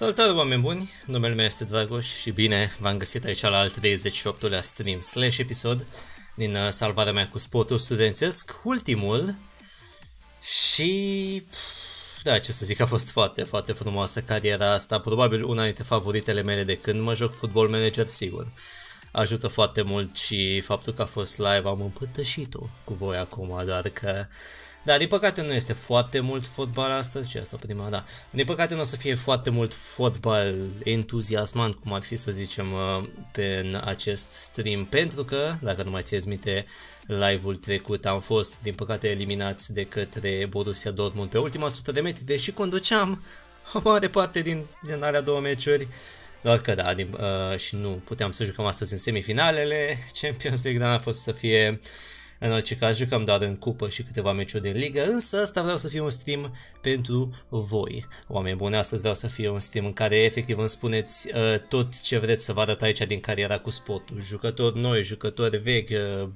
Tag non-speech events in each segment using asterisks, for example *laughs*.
Salutare oameni buni, numele meu este Dragoș și bine v-am găsit aici la al 38-lea stream slash episod din uh, salvarea mea cu sportul studențesc, ultimul și... Da, ce să zic, a fost foarte, foarte frumoasă cariera asta, probabil una dintre favoritele mele de când mă joc football manager, sigur. Ajută foarte mult și faptul că a fost live am împătășit-o cu voi acum, doar că da, din păcate nu este foarte mult fotbal astăzi, ce asta prima, da. Din păcate nu o să fie foarte mult fotbal entuziasmant, cum ar fi să zicem uh, pe acest stream, pentru că, dacă nu mai țineți minte, live-ul trecut am fost, din păcate, eliminați de către Borussia Dortmund pe ultima sută de metri, deși conduceam o mare parte din, din alea două meciuri. Doar că da, din, uh, și nu puteam să jucăm astăzi în semifinalele Champions League, dar a fost să fie în orice caz jucăm doar în cupă și câteva meciuri din ligă, însă asta vreau să fie un stream pentru voi. Oameni buni, astăzi vreau să fie un stream în care efectiv îmi spuneți uh, tot ce vreți să vă arăt aici din cariera cu spotul. Jucători noi, jucători vechi, uh,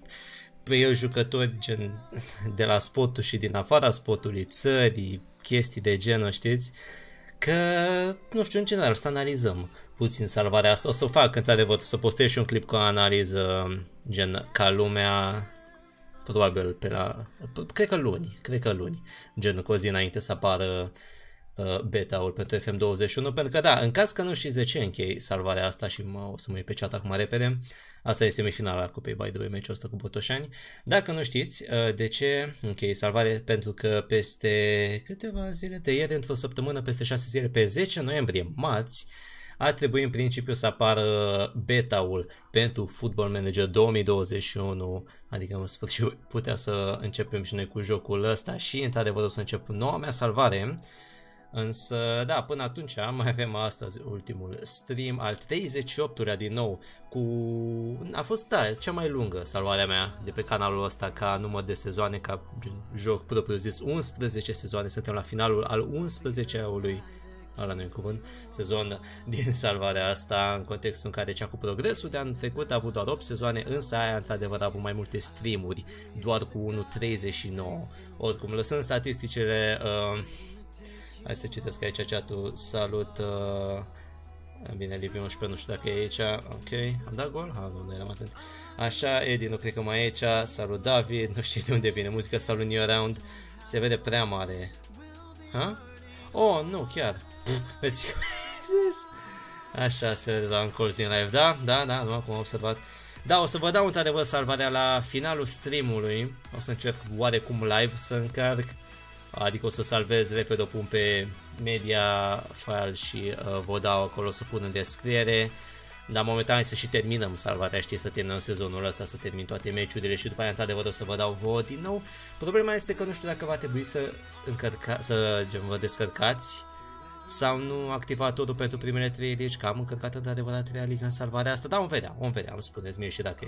pe eu jucători gen *laughs* de la spotul și din afara spotului, țări, chestii de genul, știți? Că, nu știu, în general, să analizăm puțin salvarea asta. O să fac, într-adevăr, să postez și un clip cu o analiză, gen, ca lumea probabil pe la, cred că luni, cred că luni, gen cu o zi înainte să apară uh, beta-ul pentru FM21, pentru că da, în caz că nu știți de ce închei salvarea asta și mă, o să mă uit pe chat acum repede, asta e semifinala Cupei by the way, meciul ăsta cu Botoșani, dacă nu știți uh, de ce închei salvare, pentru că peste câteva zile de ieri, într-o săptămână, peste 6 zile, pe 10 noiembrie, marți, ar trebui în principiu să apară beta-ul pentru Football Manager 2021, adică în sfârșit putea să începem și noi cu jocul ăsta și într-adevăr o să încep noua mea salvare. Însă, da, până atunci mai avem astăzi ultimul stream al 38-lea din nou cu... A fost, da, cea mai lungă salvarea mea de pe canalul ăsta ca număr de sezoane, ca joc propriu zis, 11 sezoane, suntem la finalul al 11-ului ăla nu cuvânt, sezon din *laughs* salvarea asta, în contextul în care cea cu progresul de anul trecut a avut doar 8 sezoane, însă aia într-adevăr a avut mai multe streamuri, doar cu 1.39. Oricum, lăsând statisticile, uh, hai să citesc aici chatul, salut, uh, Bine, Liviu 11, nu știu dacă e aici, ok, am dat gol? Ha, nu, nu eram atent. Așa, Edi, nu cred că mai e aici, salut David, nu știu de unde vine muzica, salut New Around, se vede prea mare. Ha? Oh, nu, chiar. Vezi? *laughs* *laughs* Așa se vede la un colț din live. Da, da, da, nu acum am observat. Da, o să vă dau într-adevăr salvarea la finalul streamului. O să încerc oarecum live să încarc. Adică o să salvez repede, o pun pe media file și uh, vă dau acolo să pun în descriere. Dar momentan să și terminăm salvarea, știi, să terminăm sezonul ăsta, să termin toate meciurile și după aia într-adevăr o să vă dau vouă din nou. Problema este că nu știu dacă va trebui să, încărca, să gen, vă descărcați sau nu activatorul pentru primele trei legi, că am încărcat într-adevăr a treia ligă în salvarea asta, dar vom vedea, vom vedea, îmi spuneți mie și dacă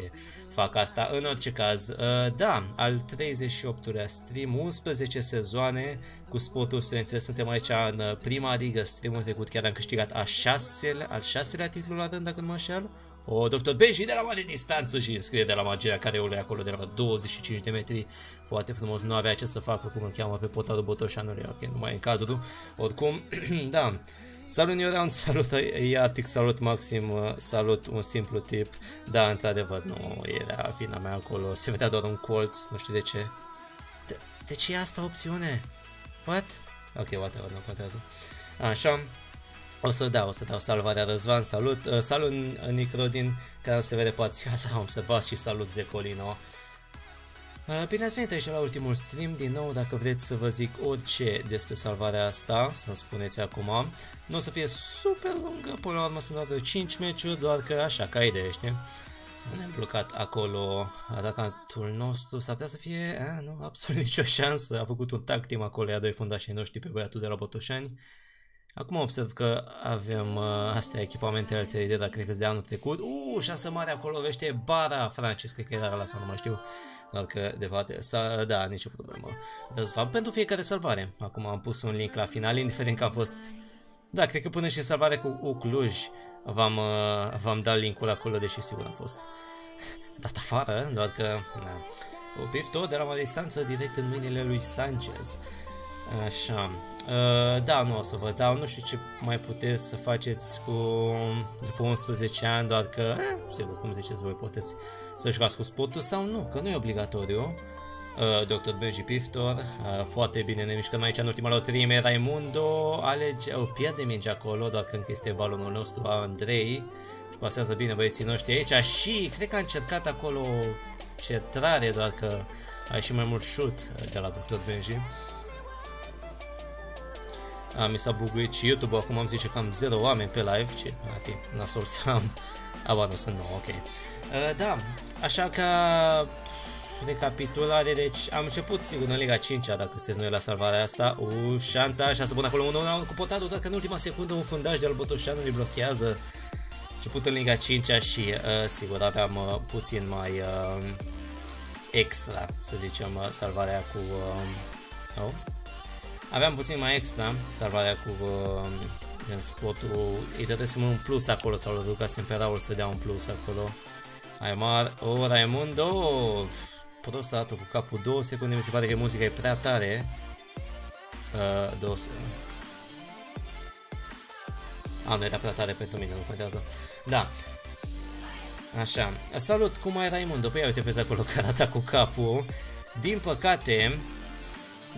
fac asta. În orice caz, uh, da, al 38-lea stream, 11 sezoane cu sportul studențesc, suntem aici în uh, prima ligă, streamul trecut chiar am câștigat a șaselea, al șaselea titlu la rând, dacă nu mă înșel, o Dr. Benji de la mare distanță și înscrie de la magia care o acolo de la 25 de metri. Foarte frumos, nu avea ce să facă, cum îl cheamă pe potarul Botoșanului, ok, nu mai în cadru. Oricum, *clears throat* da. Salut New *laughs* salut Iatic, salut Maxim, salut un simplu tip. Da, într-adevăr, nu era vina mea acolo, se vedea doar un colț, nu știu de ce. De, de ce e asta opțiune? What? Ok, whatever, nu contează. Așa, o să dau, o să dau salvarea Răzvan, salut, uh, salut Nicrodin, care se vede parțial, *laughs* am observat și salut Zecolino. Uh, bine ați venit aici la ultimul stream, din nou dacă vreți să vă zic orice despre salvarea asta, să-mi spuneți acum. Nu o să fie super lungă, până la urmă sunt doar 5 meciuri, doar că așa, ca idee, știi? Ne-am blocat acolo atacantul nostru, s-ar putea să fie, a, nu, absolut *laughs* nicio șansă, a făcut un tag team acolo, ia doi fundașii noștri pe băiatul de la Botoșani. Acum observ că avem uh, astea echipamentele LTD, dar cred că de anul trecut. Uuu, șansă mare acolo, vește bara francez, cred că era la sau nu mai știu. Doar că, de fapt, să, da, nicio problemă. Răzvan pentru fiecare salvare. Acum am pus un link la final, indiferent că a fost... Da, cred că până și în salvare cu Ucluj v-am uh, v-am dat linkul acolo, deși sigur a fost *laughs* dat afară, doar că... Na. O pifto de la mare distanță direct în mâinile lui Sanchez. Așa, Uh, da, nu o să vă dau, nu știu ce mai puteți să faceți cu după 11 ani, doar că, eh, sigur, cum ziceți voi, puteți să jucați cu sportul sau nu, că nu e obligatoriu. Uh, Dr. Benji Piftor, uh, foarte bine ne mișcăm aici în ultima lotrime, Raimundo alege, oh, pierde mingea acolo, doar că încă este balonul nostru, Andrei, și pasează bine băieții noștri aici și cred că a încercat acolo centrare, doar că a ieșit mai mult shoot de la Dr. Benji. A, mi s-a buguit și YouTube acum am zice că am 0 oameni pe live, ce ar fi nasol să am... Aba, nu sunt 9, ok. Uh, da, așa că recapitulare, deci am început sigur în Liga 5 dacă sunteți noi la salvarea asta. Uș, Șanta, așa să pun acolo un un cu potadul, dacă în ultima secundă un fundaj de al Botoșanului blochează. Început în Liga 5 și uh, sigur aveam uh, puțin mai uh, extra, să zicem, uh, salvarea cu... Uh, oh, Aveam puțin mai extra salvarea cu uh, în spotul. Îi dădesem un plus acolo sau îl ducasem pe Raul să dea un plus acolo. Aymar, o, oh, Raimundo, prost arată cu capul, două secunde, mi se pare că muzica e prea tare. Uh, două secunde. A, nu era prea tare pentru mine, nu contează. Da. Așa. Salut, cum ai Raimundo? Păi uite, vezi acolo că arată cu capul. Din păcate,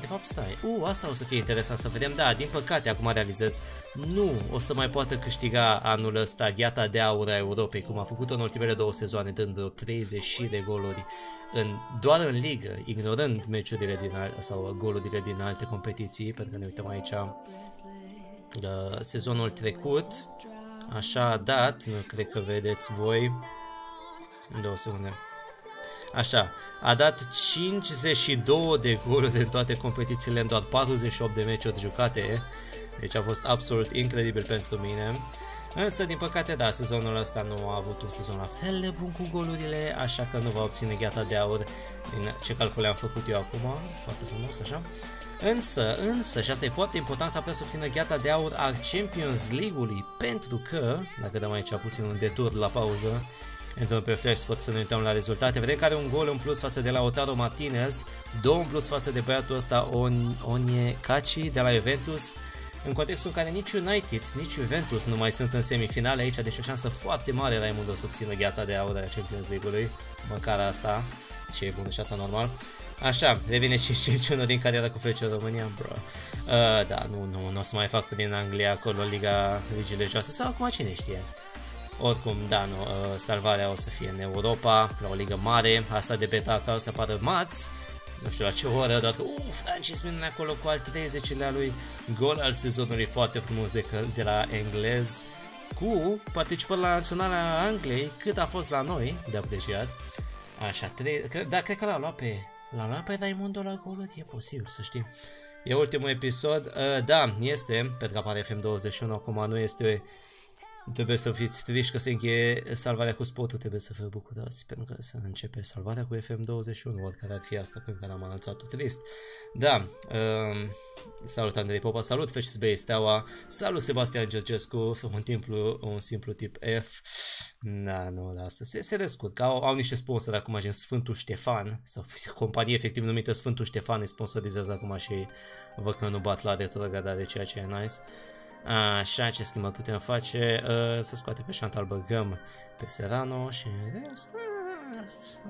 de fapt, stai. U, asta o să fie interesant să vedem. Da, din păcate, acum realizez, nu o să mai poată câștiga anul ăsta gheata de aur a Europei, cum a făcut în ultimele două sezoane, dând vreo 30 de goluri în, doar în ligă, ignorând meciurile din al, sau golurile din alte competiții, pentru că ne uităm aici uh, sezonul trecut, așa a dat, nu cred că vedeți voi, două secunde. Așa, a dat 52 de goluri în toate competițiile în doar 48 de meciuri jucate. Deci a fost absolut incredibil pentru mine. Însă, din păcate, da, sezonul ăsta nu a avut un sezon la fel de bun cu golurile, așa că nu va obține gheata de aur din ce calcule am făcut eu acum, foarte frumos, așa. Însă, însă, și asta e foarte important, s-a putea să obțină gheata de aur a Champions League-ului, pentru că, dacă dăm aici puțin un detur la pauză, Intrăm pe Flash Spot să ne uităm la rezultate. Vedem că are un gol în plus față de la Otaro Martinez, două în plus față de băiatul ăsta On Onye Kachi de la Juventus. În contextul în care nici United, nici Juventus nu mai sunt în semifinale aici, deci o șansă foarte mare Raimundo să obțină gheata de aur a Champions League-ului, măcar asta, ce e bun și asta normal. Așa, revine 5-5-1 *laughs* din cariera cu FC România, bro. Uh, da, nu, nu, nu o să mai fac din Anglia acolo Liga Ligile Joase sau acum cine știe. Oricum, da, nu, uh, salvarea o să fie în Europa, la o ligă mare, asta de beta ca o să apară marți, nu știu la ce oră, doar că, uh, Francis Minen acolo cu al 30-lea lui gol al sezonului foarte frumos de, de la englez, cu participări la Naționala Angliei, cât a fost la noi de apreciat. Așa, tre- da, cred că l-a luat pe, l-a luat pe Raimundo la goluri, e posibil să știm. E ultimul episod, uh, da, este, pentru că apare FM21, acum nu este Trebuie să fiți triști că se încheie salvarea cu spotul, trebuie să vă bucurați pentru că se începe salvarea cu FM21, oricare ar fi asta pentru care am anunțat-o trist. Da, um, salut Andrei Popa, salut FCSB Steaua, salut Sebastian Gergescu, un, simplu, un simplu tip F. Na, nu, lasă, se, se descurcă, au, au niște sponsori acum, gen Sfântul Ștefan, sau companie efectiv numită Sfântul Ștefan îi sponsorizează acum și văd că nu bat la retrogradare, ceea ce e nice. Așa, ce schimbări putem face? Uh, să scoate pe Chantal băgăm pe Serrano și de asta,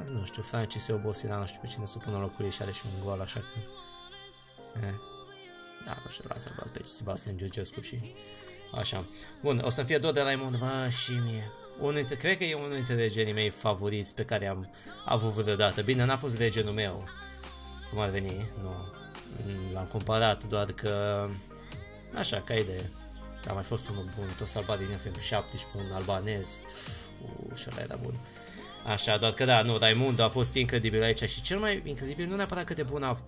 nu știu, Francis se obosit, nu știu pe cine să pună locul și are și un gol, așa că... Eh. Da, nu știu, lasă-l pe Sebastian Georgescu și... Așa. Bun, o să fie dor de Raimond, bă, și mie. Unul dintre, cred că e unul dintre regenii mei favoriți pe care am avut vreodată. Bine, n-a fost regenul meu, cum ar veni, nu. L-am comparat, doar că... Așa, ca idee. A mai fost unul bun, tot salvat din FM17, un albanez. Uuu, și ăla era bun. Așa, doar că da, nu, Raimundo a fost incredibil aici și cel mai incredibil nu neapărat cât de bun a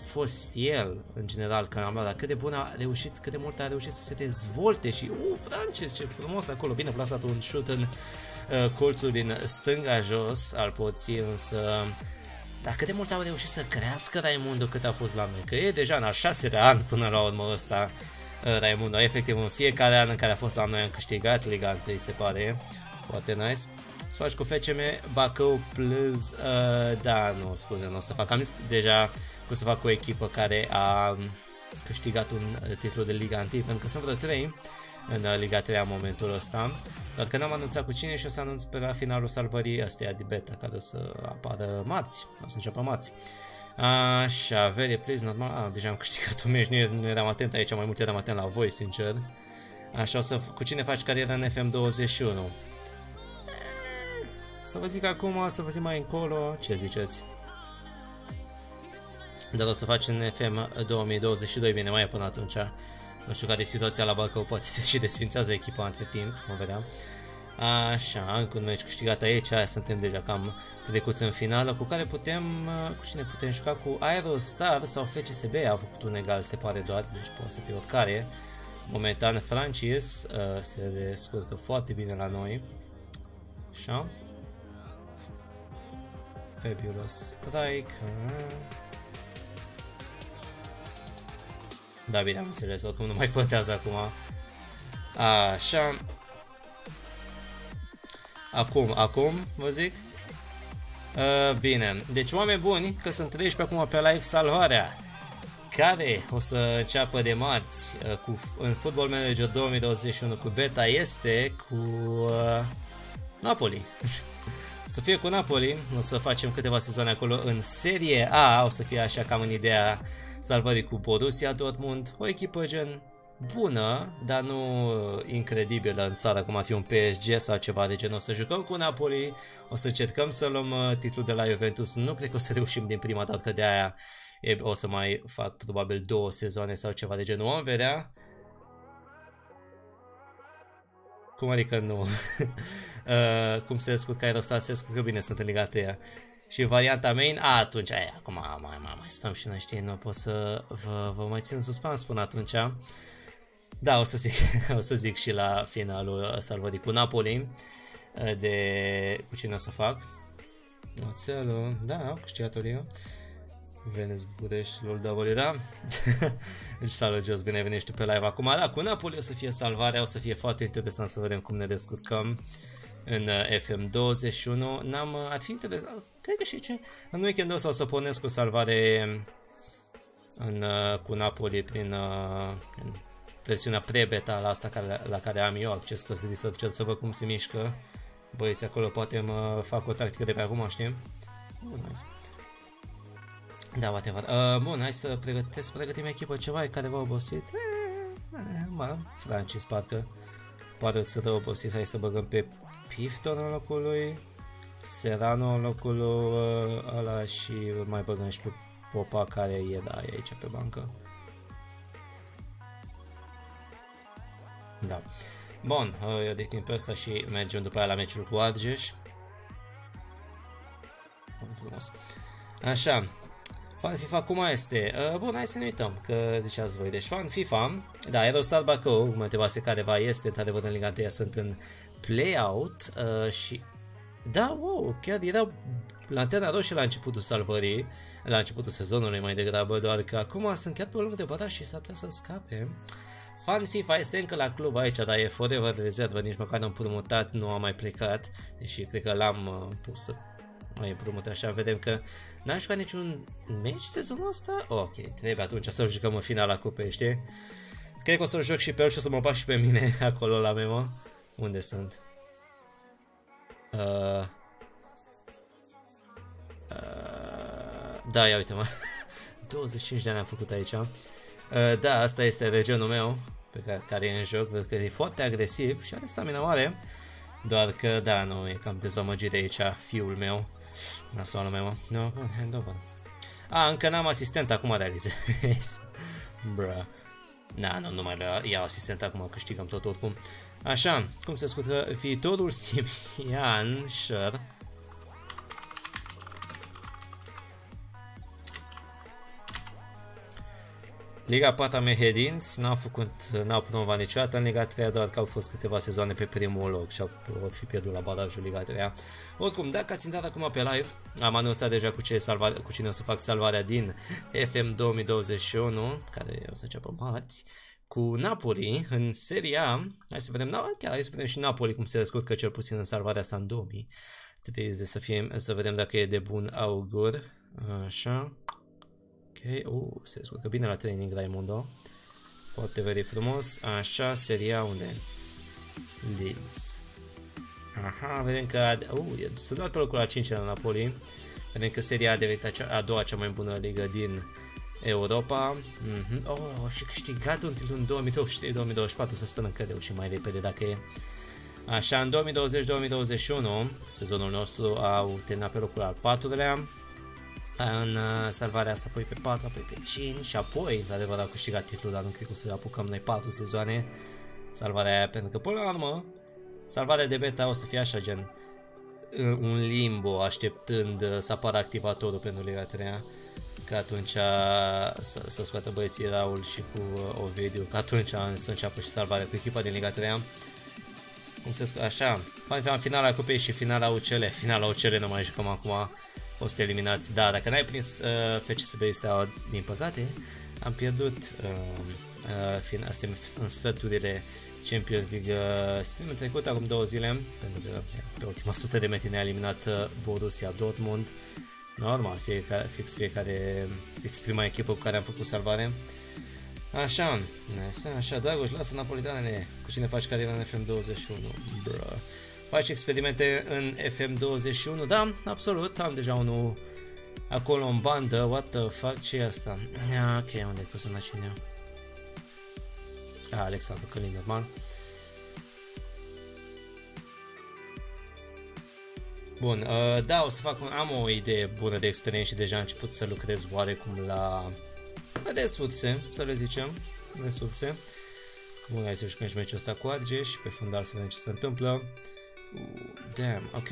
fost el, în general, când am luat, dar cât de bun a reușit, cât de mult a reușit să se dezvolte și, uh, Frances, ce frumos acolo, bine plasat un șut în uh, colțul din stânga jos al porții, însă dar cât de mult au reușit să crească Raimundo cât a fost la noi, că e deja în al șaselea an până la urmă ăsta, Uh, Raimundo. Efectiv, în fiecare an în care a fost la noi am câștigat Liga 1, se pare. Foarte nice. Să faci cu FCM Bacău plus... Uh, da, nu, scuze, nu o să fac. Am zis deja că o să fac cu o echipă care a câștigat un uh, titlu de Liga 1, pentru că sunt vreo 3 în uh, Liga 3 în momentul ăsta, doar că n-am anunțat cu cine și o să anunț pe la finalul salvării astea de beta, care o să apară marți, o să înceapă marți. Așa, very please, normal, ah, deja am câștigat un *laughs* meci, nu, nu eram atent aici, mai mult eram atent la voi, sincer. Așa, o să, cu cine faci carieră în FM21? Să vă zic acum, să vă zic mai încolo, ce ziceți? Dar o să faci în FM 2022, bine, mai e până atunci. Nu știu care e situația la Bacău, poate se și desfințează echipa între timp, mă vedeam. Așa, încă un meci câștigat aici, aia suntem deja cam trecuți în finală, cu care putem, cu cine putem juca, cu Aerostar sau FCSB, a făcut un egal, se pare doar, deci poate să fie oricare. Momentan Francis uh, se descurcă foarte bine la noi. Așa. Fabulous Strike. Uh. Da, bine, am înțeles, oricum nu mai contează acum. Așa. Acum, acum, vă zic. Uh, bine, deci oameni buni, că sunt 13 acum pe live salvarea care o să înceapă de marți uh, cu, în Football Manager 2021 cu beta este cu uh, Napoli. *laughs* o să fie cu Napoli, o să facem câteva sezoane acolo în Serie A, o să fie așa cam în ideea salvării cu Borussia Dortmund, o echipă gen bună, dar nu incredibilă în țară cum ar fi un PSG sau ceva de genul. O să jucăm cu Napoli, o să încercăm să luăm uh, titlul de la Juventus, nu cred că o să reușim din prima dată, că de aia e, o să mai fac probabil două sezoane sau ceva de genul. Vom vedea. Cum adică nu? *laughs* uh, cum se descurcă Aerostar? Se descurcă bine, sunt în Liga 3 și varianta main, a, atunci, aia, acum mai, mai, mai stăm și noi știi, nu pot să vă, vă mai țin suspans până atunci. Da, o să zic, *laughs* o să zic și la finalul salvării cu Napoli, de cu cine o să fac. Oțelul, da, au câștigat o ligă. Venez București, lol da da? *laughs* deci salut jos, bine venit pe live acum. Da, cu Napoli o să fie salvarea, o să fie foarte interesant să vedem cum ne descurcăm în uh, FM21. N-am, uh, ar fi interesant, cred că și ce, în weekendul ăsta o să pornesc o salvare în, uh, cu Napoli prin în versiunea pre-beta la asta care, la care am eu acces, că să researcher să văd cum se mișcă. Băieți, acolo poate mă fac o tactică de pe acum, știm? Oh, nice. Da, whatever. Uh, bun, hai să pregătesc, pregătim echipă ceva care v-a obosit. Eh, eh, mă, Francis parcă pare să dă obosit. Hai să băgăm pe Pifton în locul lui, Serrano în locul lui uh, ăla și mai băgăm și pe Popa care e da, e aici pe bancă. Da. Bun, eu odihnim pe ăsta și mergem după aia la meciul cu Argeș. Bun, frumos. Așa, Fan FIFA cum este? Uh, bun, hai să ne uităm, că ziceați voi. Deci fan FIFA, da, Aerostar Bacău, mă întrebase careva, este într-adevăr în Liga 1, sunt în play-out uh, și da, wow, chiar era lanterna roșie la începutul salvării, la începutul sezonului mai degrabă, doar că acum sunt chiar pe de bătași și s-ar putea să scape. Fan FIFA este încă la club aici, dar e forever rezervă, nici măcar nu am promutat, nu am mai plecat, deși cred că l-am uh, pus să mai împrumut așa, vedem că n-am jucat niciun meci sezonul ăsta? Ok, trebuie atunci să jucăm în finala cupei, știi? Cred că o să joc și pe el și o să mă bag și pe mine *laughs* acolo la memo. Unde sunt? Uh, uh, da, ia uite-mă. 25 *laughs* de ani am făcut aici. Uh, da, asta este regenul meu pe care, care e în joc, văd că e foarte agresiv și are stamina mare. Doar că, da, nu, e cam dezamăgit de aici fiul meu. Nasoală meu, No, bun, handover. A, încă n-am asistent, acum realizez. *laughs* Bruh. Na, nu, nu mai iau asistent acum, câștigăm tot oricum. Așa, cum se scută viitorul Simian Sher Liga 4 Mehedinți n-au făcut, n-au promovat niciodată în Liga 3, doar că au fost câteva sezoane pe primul loc și au fi pierdut la barajul Liga 3. Oricum, dacă ați intrat acum pe live, am anunțat deja cu, ce salva, cu cine o să fac salvarea din FM 2021, care o să înceapă marți, cu Napoli în Serie A. Hai să vedem, no, chiar hai să vedem și Napoli cum se descurcă cel puțin în salvarea sa în 2000. Trebuie să, fie, să vedem dacă e de bun augur. Așa. Ok, uh, se descurcă bine la training Raimundo. Foarte very frumos. Așa, seria unde? Leeds. Aha, vedem că uh, e, sunt luat pe locul la 5 la Napoli. Vedem că seria a devenit a, a doua cea mai bună ligă din Europa. Mm -hmm. Oh, și câștigat un titlu în 2023-2024, să sperăm că reușim mai repede dacă e. Așa, în 2020-2021, sezonul nostru au terminat pe locul al patrulea, în uh, salvarea asta apoi pe 4, apoi pe 5 și apoi, într-adevăr, au câștigat titlul, dar nu cred că o să apucăm noi 4 sezoane. Salvarea aia, pentru că până la urmă, salvarea de beta o să fie așa, gen un limbo, așteptând uh, să apară activatorul pentru Liga 3 că atunci să, să scoată băieții Raul și cu uh, Ovidiu, că atunci să înceapă și salvarea cu echipa din Liga 3 cum se scoate, așa, finala Cupei și finala UCL, finala UCL nu mai jucăm acum, fost eliminați, da, dacă n-ai prins uh, FCSB Steaua, din păcate, am pierdut uh, uh, în sferturile Champions League uh, săptămâna trecută, acum două zile, pentru că pe ultima *laughs* sută de metri ne-a eliminat uh, Borussia Dortmund, normal, fiecare, fix fiecare, fix prima echipă cu care am făcut salvare. Așa, așa, Dragoș, lasă napolitanele, cu cine faci carieră în FM21, bruh. Faci experimente în FM21? Da, absolut, am deja unul acolo în bandă, what the fuck, ce e asta? Ah, ok, unde e cu sună cine? Ah, Alexandru Călin, normal. Bun, uh, da, o să fac un, am o idee bună de experiență și deja am început să lucrez oarecum la, la resurse, să le zicem, resurse. Bun, hai să jucăm și meciul ăsta cu Argeș, pe fundal să vedem ce se întâmplă. Damn, ok.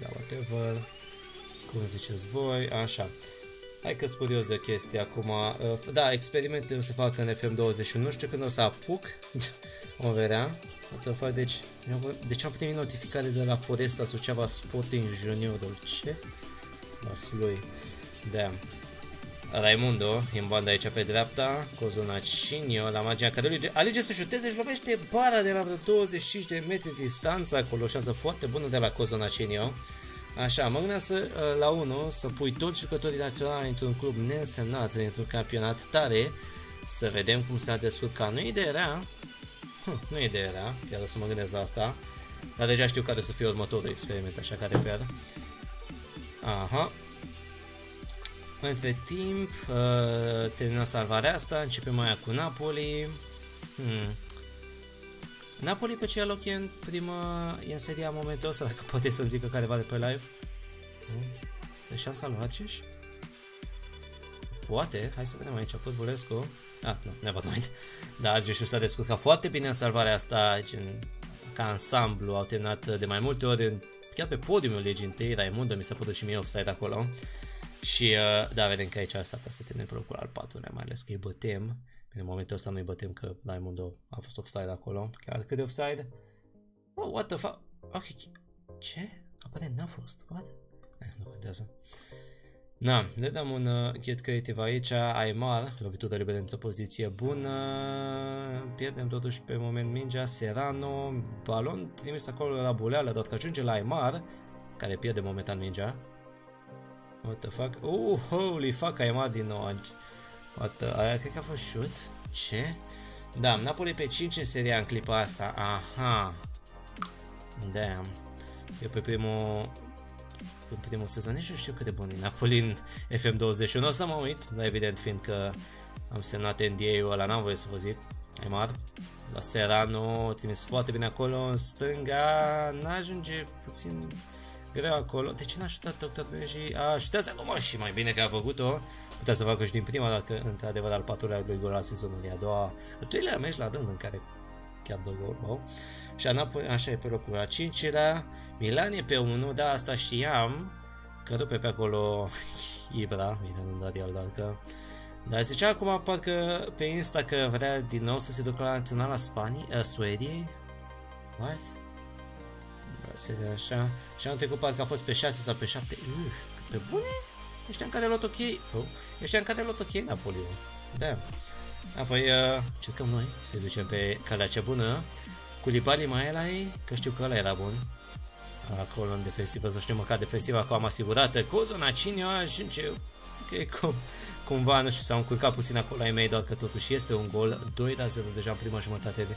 Da, whatever. Cum ziceți voi, așa. Hai că sunt curios de chestie acum. Uh, da, experimente o să fac în FM21. Nu știu când o să apuc. *laughs* o vedea. What the fuck, deci, deci am primit notificare de la Foresta Suceava Sporting Juniorul. Ce? Vaslui. Damn. Raimundo, în banda aici pe dreapta, Cozonacinio, la magia care alege să șuteze și lovește bara de la vreo 25 de metri distanță, acolo șansă foarte bună de la Cozonacinio. Așa, mă gândeam să, uh, la 1 să pui toți jucătorii naționali într-un club neînsemnat, într-un campionat tare, să vedem cum s-a descurcat. Nu e de rea, hm, nu e de rea, chiar o să mă gândesc la asta, dar deja știu care să fie următorul experiment, așa care pierd. Aha, între timp, uh, termină salvarea asta, începem mai cu Napoli. Hmm. Napoli pe ce loc e în prima, e în seria în momentul ăsta, dacă poate să-mi zică careva de pe live. Hmm. Stai șansa lui Arceș? Poate, hai să vedem aici, Pârvulescu. Ah, nu, never mind. Da, Argeșul s-a descurcat foarte bine în salvarea asta, gen, ca ansamblu, au terminat de mai multe ori, chiar pe podiumul legii întâi, Raimundo mi s-a putut și mie offside acolo. Și uh, da, vedem că aici asta să termine pe locul al patrulea, mai ales că îi bătem. În momentul ăsta nu-i bătem că Raimundo a fost offside acolo. Chiar cât de offside? Oh, what the fuck? Ok, ce? Aparent n-a fost. What? Eh, nu contează. Na, le dăm un uh, get creative aici, Aymar, lovitură liberă într-o poziție bună, pierdem totuși pe moment mingea, Serrano, balon trimis acolo la buleală, doar că ajunge la Aymar, care pierde momentan mingea, What the fuck? Oh, holy fuck, ai mai din nou aici. What the... Aia cred că a fost shoot? Ce? Da, Napoli pe 5 în seria în clipa asta. Aha. Damn. Eu pe primul... În primul sezon nici nu știu cât de bun e Napoli în FM21. O să mă uit, dar evident fiindcă am semnat NDA-ul ăla, n-am voie să vă zic. E mare. La Serrano, trimis foarte bine acolo, în stânga, n-ajunge puțin greu acolo. De ce n-a ajutat Dr. Ben și a ajutat acum și mai bine că a făcut-o. Putea să facă și din prima, dacă într-adevăr al patrulea lui gol la sezonul, a doua, al treilea meci la rând în care chiar dă gol, wow. Și Anapoli, așa e pe locul a cincilea, Milan e pe 1, da, asta știam, că rupe pe acolo *laughs* Ibra, bine, nu doar el, dar că... Dar zicea acum parcă pe Insta că vrea din nou să se ducă la naționala Spanii, a Suediei? What? Se de așa. Și anul trecut parcă a fost pe 6 sau pe 7. Uf, pe bune? Eu știam că de luat ok. Oh, eu știam că de luat ok Napoli. Da. Apoi uh, cercăm noi să-i ducem pe calea cea bună. Cu Libali mai e la ei, că știu că ăla era bun. acolo în defensivă, să știu măcar defensiva acum am asigurată. Cozo cine ajunge, ok, cum, cumva, nu știu, s-au încurcat puțin acolo ai mei, doar că totuși este un gol, 2 la 0 deja în prima jumătate de,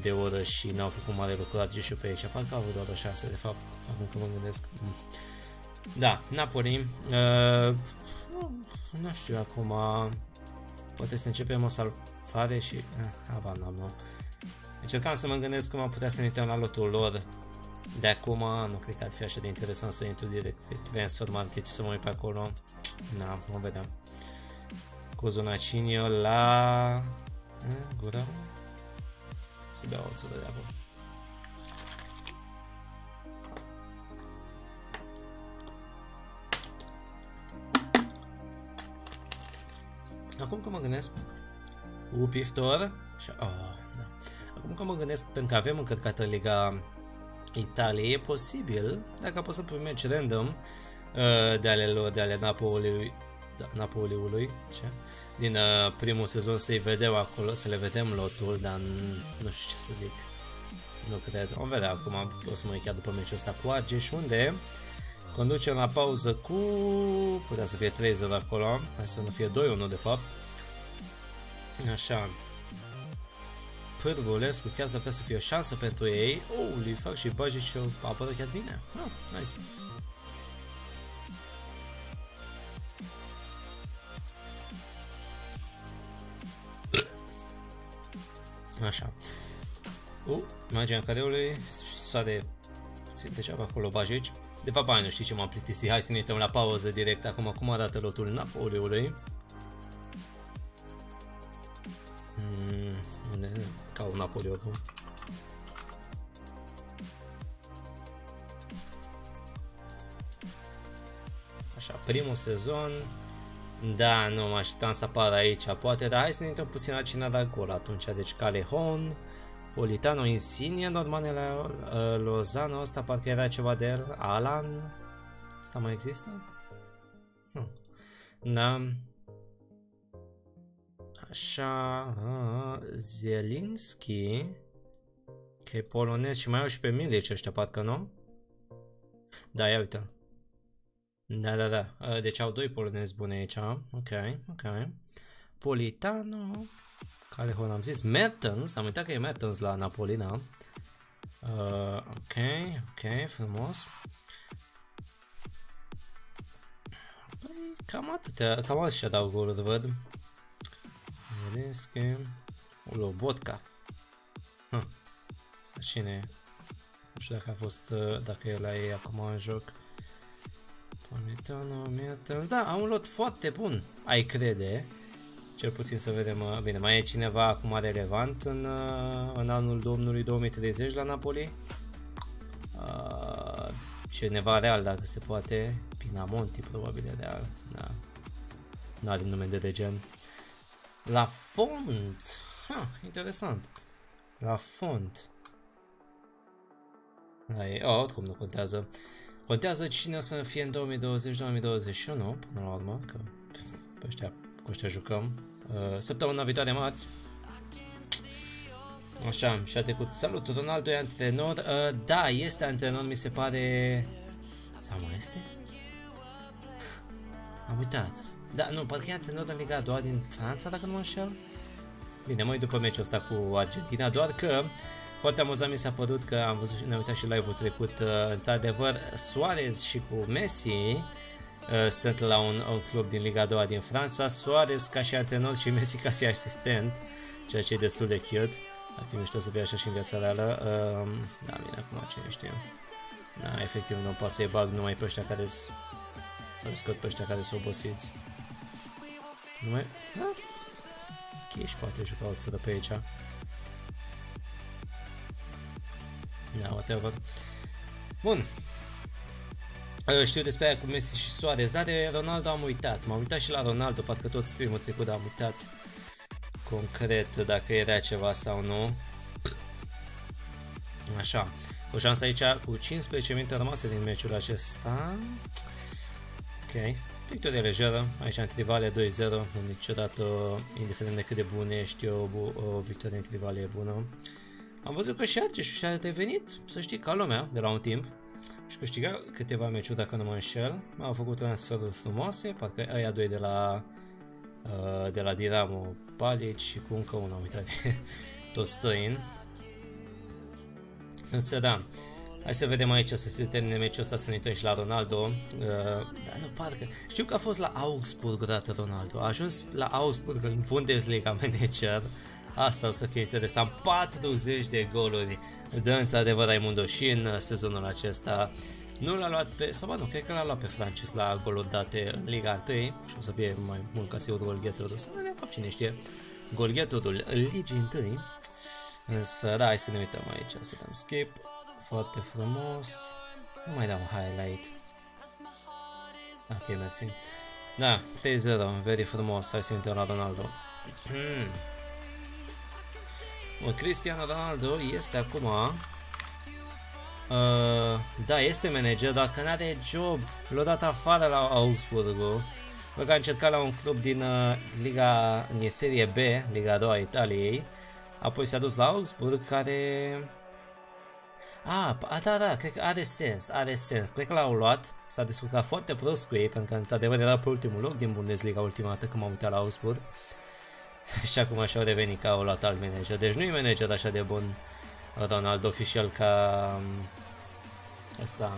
de oră și n-au făcut mare lucru Argeșiu pe aici, parcă au avut doar o șansă, de fapt, acum că mă gândesc. Mm. Da, Napoli, uh, nu știu acum, poate să începem o salvare și, uh, habar n-am, nu. Încercam să mă gândesc cum am putea să ne uităm la lotul lor de acum, nu cred că ar fi așa de interesant să intru direct pe transfer market și să mă uit pe acolo. Na, vom vedea. Cu zona Cinio la... Eh, gura? Să beau o țură de apă. Acum că mă gândesc, Upiftor și... Oh, da. Acum că mă gândesc, pentru că avem încărcată Liga Italia e posibil, dacă apăsăm pe meci random uh, de ale lor, de ale Napoli, da, Napoliului, ce? Din uh, primul sezon să-i vedem acolo, să le vedem lotul, dar nu știu ce să zic. Nu cred. Vom vedea acum, o să mă uit chiar după meciul ăsta cu Argeș, unde conducem la pauză cu... putea să fie 3-0 acolo, hai să nu fie 2-1 de fapt. Așa, Pârvulescu chiar să putea să fie o șansă pentru ei. Oh, li fac și Bajic și apără chiar bine. Oh, nice. Așa. Uh, imaginea careului sare puțin degeaba acolo Bajic. De fapt, nu știi ce m-am plictisit. Hai să ne uităm la pauză direct acum cum arată lotul Napoleului. Mm, unde? Ca un Napoleon, nu? Așa, primul sezon. Da, nu mă așteptam să apară aici, poate, dar hai să ne uităm puțin la cine a dat gol atunci. Deci Calehon, Politano, Insigne, normal la uh, Lozano, ăsta parcă era ceva de el, Alan, asta mai există? Hm. Da, Așa, a, Zielinski, că e polonez și mai au și pe Milic ăștia, parcă nu? Da, ia uite. Da, da, da. Deci au doi polonezi bune aici. Ok, ok. Politano. Care hon am zis? Mertens. Am uitat că e Mertens la Napoli, da. Uh, ok, ok, frumos. Păi, cam atâtea, cam așa dau goluri, văd. Zelenski, Lobotka. Hm. Asta cine Nu știu dacă a fost, uh, dacă e la ei acum în joc. Pamitano, Mertens. Da, am un lot foarte bun, ai crede. Cel puțin să vedem, uh, bine, mai e cineva acum relevant în, uh, în anul domnului 2030 la Napoli? Uh, cineva real, dacă se poate. Pinamonti, probabil e real, da. N-are nume de gen. La font. Ha, interesant. La font. Da, e, oh, oricum nu contează. Contează cine o să fie în 2020-2021, până la urmă, că pe ăștia, cu ăștia jucăm. Uh, săptămâna viitoare marți. Așa, și-a trecut. Salut, Ronaldo e antrenor. Uh, da, este antrenor, mi se pare... Sau mai este? Am uitat. Da, nu, parcă e antrenor în Liga a doua din Franța, dacă nu mă înșel. Bine, mai după meciul ăsta cu Argentina, doar că foarte amuzant mi s-a părut că am văzut și ne uitat și live-ul trecut. Uh, într-adevăr, Suarez și cu Messi uh, sunt la un, un club din Liga a doua din Franța. Suarez ca și antrenor și Messi ca și asistent, ceea ce e destul de cute. Ar fi mișto să fie așa și în viața reală. Uh, da, bine, acum cine știe. Da, efectiv nu poate să-i bag numai pe ăștia care sau scot pe ăștia care sunt obosiți. Nu mai... Da? Ok, și poate juca o țără pe aici. Da, whatever. Bun. Știu despre aia cu Messi și Suarez, dar de Ronaldo am uitat. M-am uitat și la Ronaldo, parcă tot streamul trecut am uitat concret dacă era ceva sau nu. Așa. Cu șansă aici cu 15 minute rămase din meciul acesta. Ok. Victoria lejeră, aici antirivale 2-0, niciodată, indiferent de cât de bune ești, o, o victorie antirivale e bună. Am văzut că și Argeș și-a revenit, să știi, ca lumea, de la un timp. și câștiga câteva meciuri dacă nu mă înșel. Au făcut transferuri frumoase, parcă aia doi de la uh, de la Dinamo, Palic și cu încă unul, uitat, *laughs* tot străin. Însă da, hai să vedem aici să se termine meciul ăsta, să ne uităm și la Ronaldo. Uh, dar nu, parcă, știu că a fost la Augsburg dată Ronaldo, a ajuns la Augsburg în Bundesliga *laughs* manager. Asta o să fie interesant. 40 de goluri dă într-adevăr Raimundo și în sezonul acesta. Nu l-a luat pe, sau bă, nu, cred că l-a luat pe Francis la goluri date în Liga 1 și o să fie mai mult ca sigur golghetorul, sau de fapt cine știe, golghetorul Ligii 1. Însă, da, hai să ne uităm aici, să dăm skip, foarte frumos, nu mai dau un highlight. Ok, mersi. Da, 3-0, very frumos, hai să ne uităm la Ronaldo. *clears throat* Cristiano Ronaldo este acum uh, da, este manager, dar că n-are job. L-a dat afară la Augsburg. Bă, că a încercat la un club din uh, Liga, din serie B, Liga 2 a Italiei. Apoi s-a dus la Augsburg, care... Ah, da, da, cred că are sens, are sens. Cred că l-au luat, s-a descurcat foarte prost cu ei, pentru că într-adevăr era pe ultimul loc din Bundesliga ultima dată când m-am uitat la Augsburg. *laughs* și acum așa au revenit ca au luat alt manager. Deci nu e manager așa de bun Ronaldo oficial ca ăsta,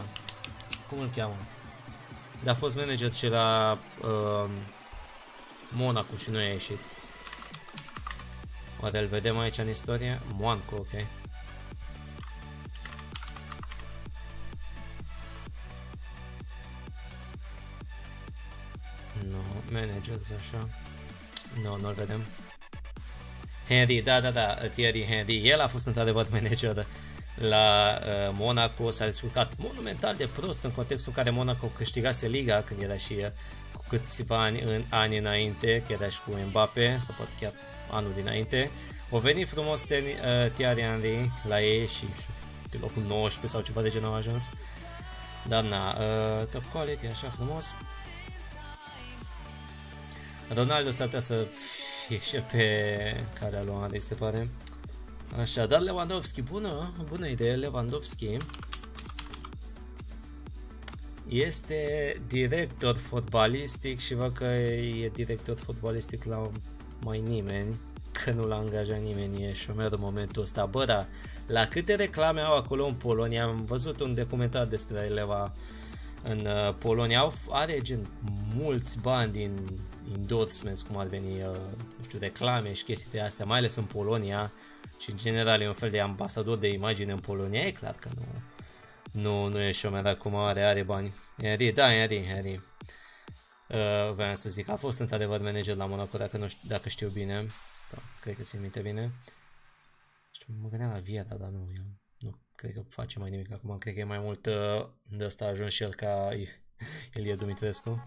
cum îl cheamă? Dar a fost manager ce la uh, Monaco și nu a ieșit. Oare îl vedem aici în istorie? Monaco, ok. Nu, no, managers așa. Nu, nu-l vedem. Henry, da, da, da, Thierry Henry, el a fost într-adevăr manager la uh, Monaco, s-a descurcat monumental de prost în contextul în care Monaco câștigase Liga când era și uh, cu câțiva ani, în, ani înainte, că era și cu Mbappe, sau poate chiar anul dinainte. O venit frumos uh, Thierry Henry la ei și *laughs* pe locul 19 sau ceva de genul a ajuns. Dar na, uh, top quality, așa frumos. Ronaldo s-ar putea să fie și pe care a luat, se pare. Așa, dar Lewandowski, bună, bună idee, Lewandowski este director fotbalistic și văd că e director fotbalistic la mai nimeni, că nu l-a angajat nimeni, e șomer în momentul ăsta. Bă, da, la câte reclame au acolo în Polonia, am văzut un documentar despre Leva în uh, Polonia, au, are gen mulți bani din endorsements, cum ar veni, uh, nu știu, reclame și chestii de astea, mai ales în Polonia și în general e un fel de ambasador de imagine în Polonia, e clar că nu, nu, nu e șomer acum, are, are bani. Harry, da, Harry, Harry. Uh, vreau să zic, a fost într-adevăr manager la Monaco, dacă, nu știu, dacă știu bine. Da, cred că țin minte bine. Știu, mă gândeam la Viera, dar nu, el, nu cred că face mai nimic acum, cred că e mai mult uh, de asta a ajuns și el ca *laughs* Ilie Dumitrescu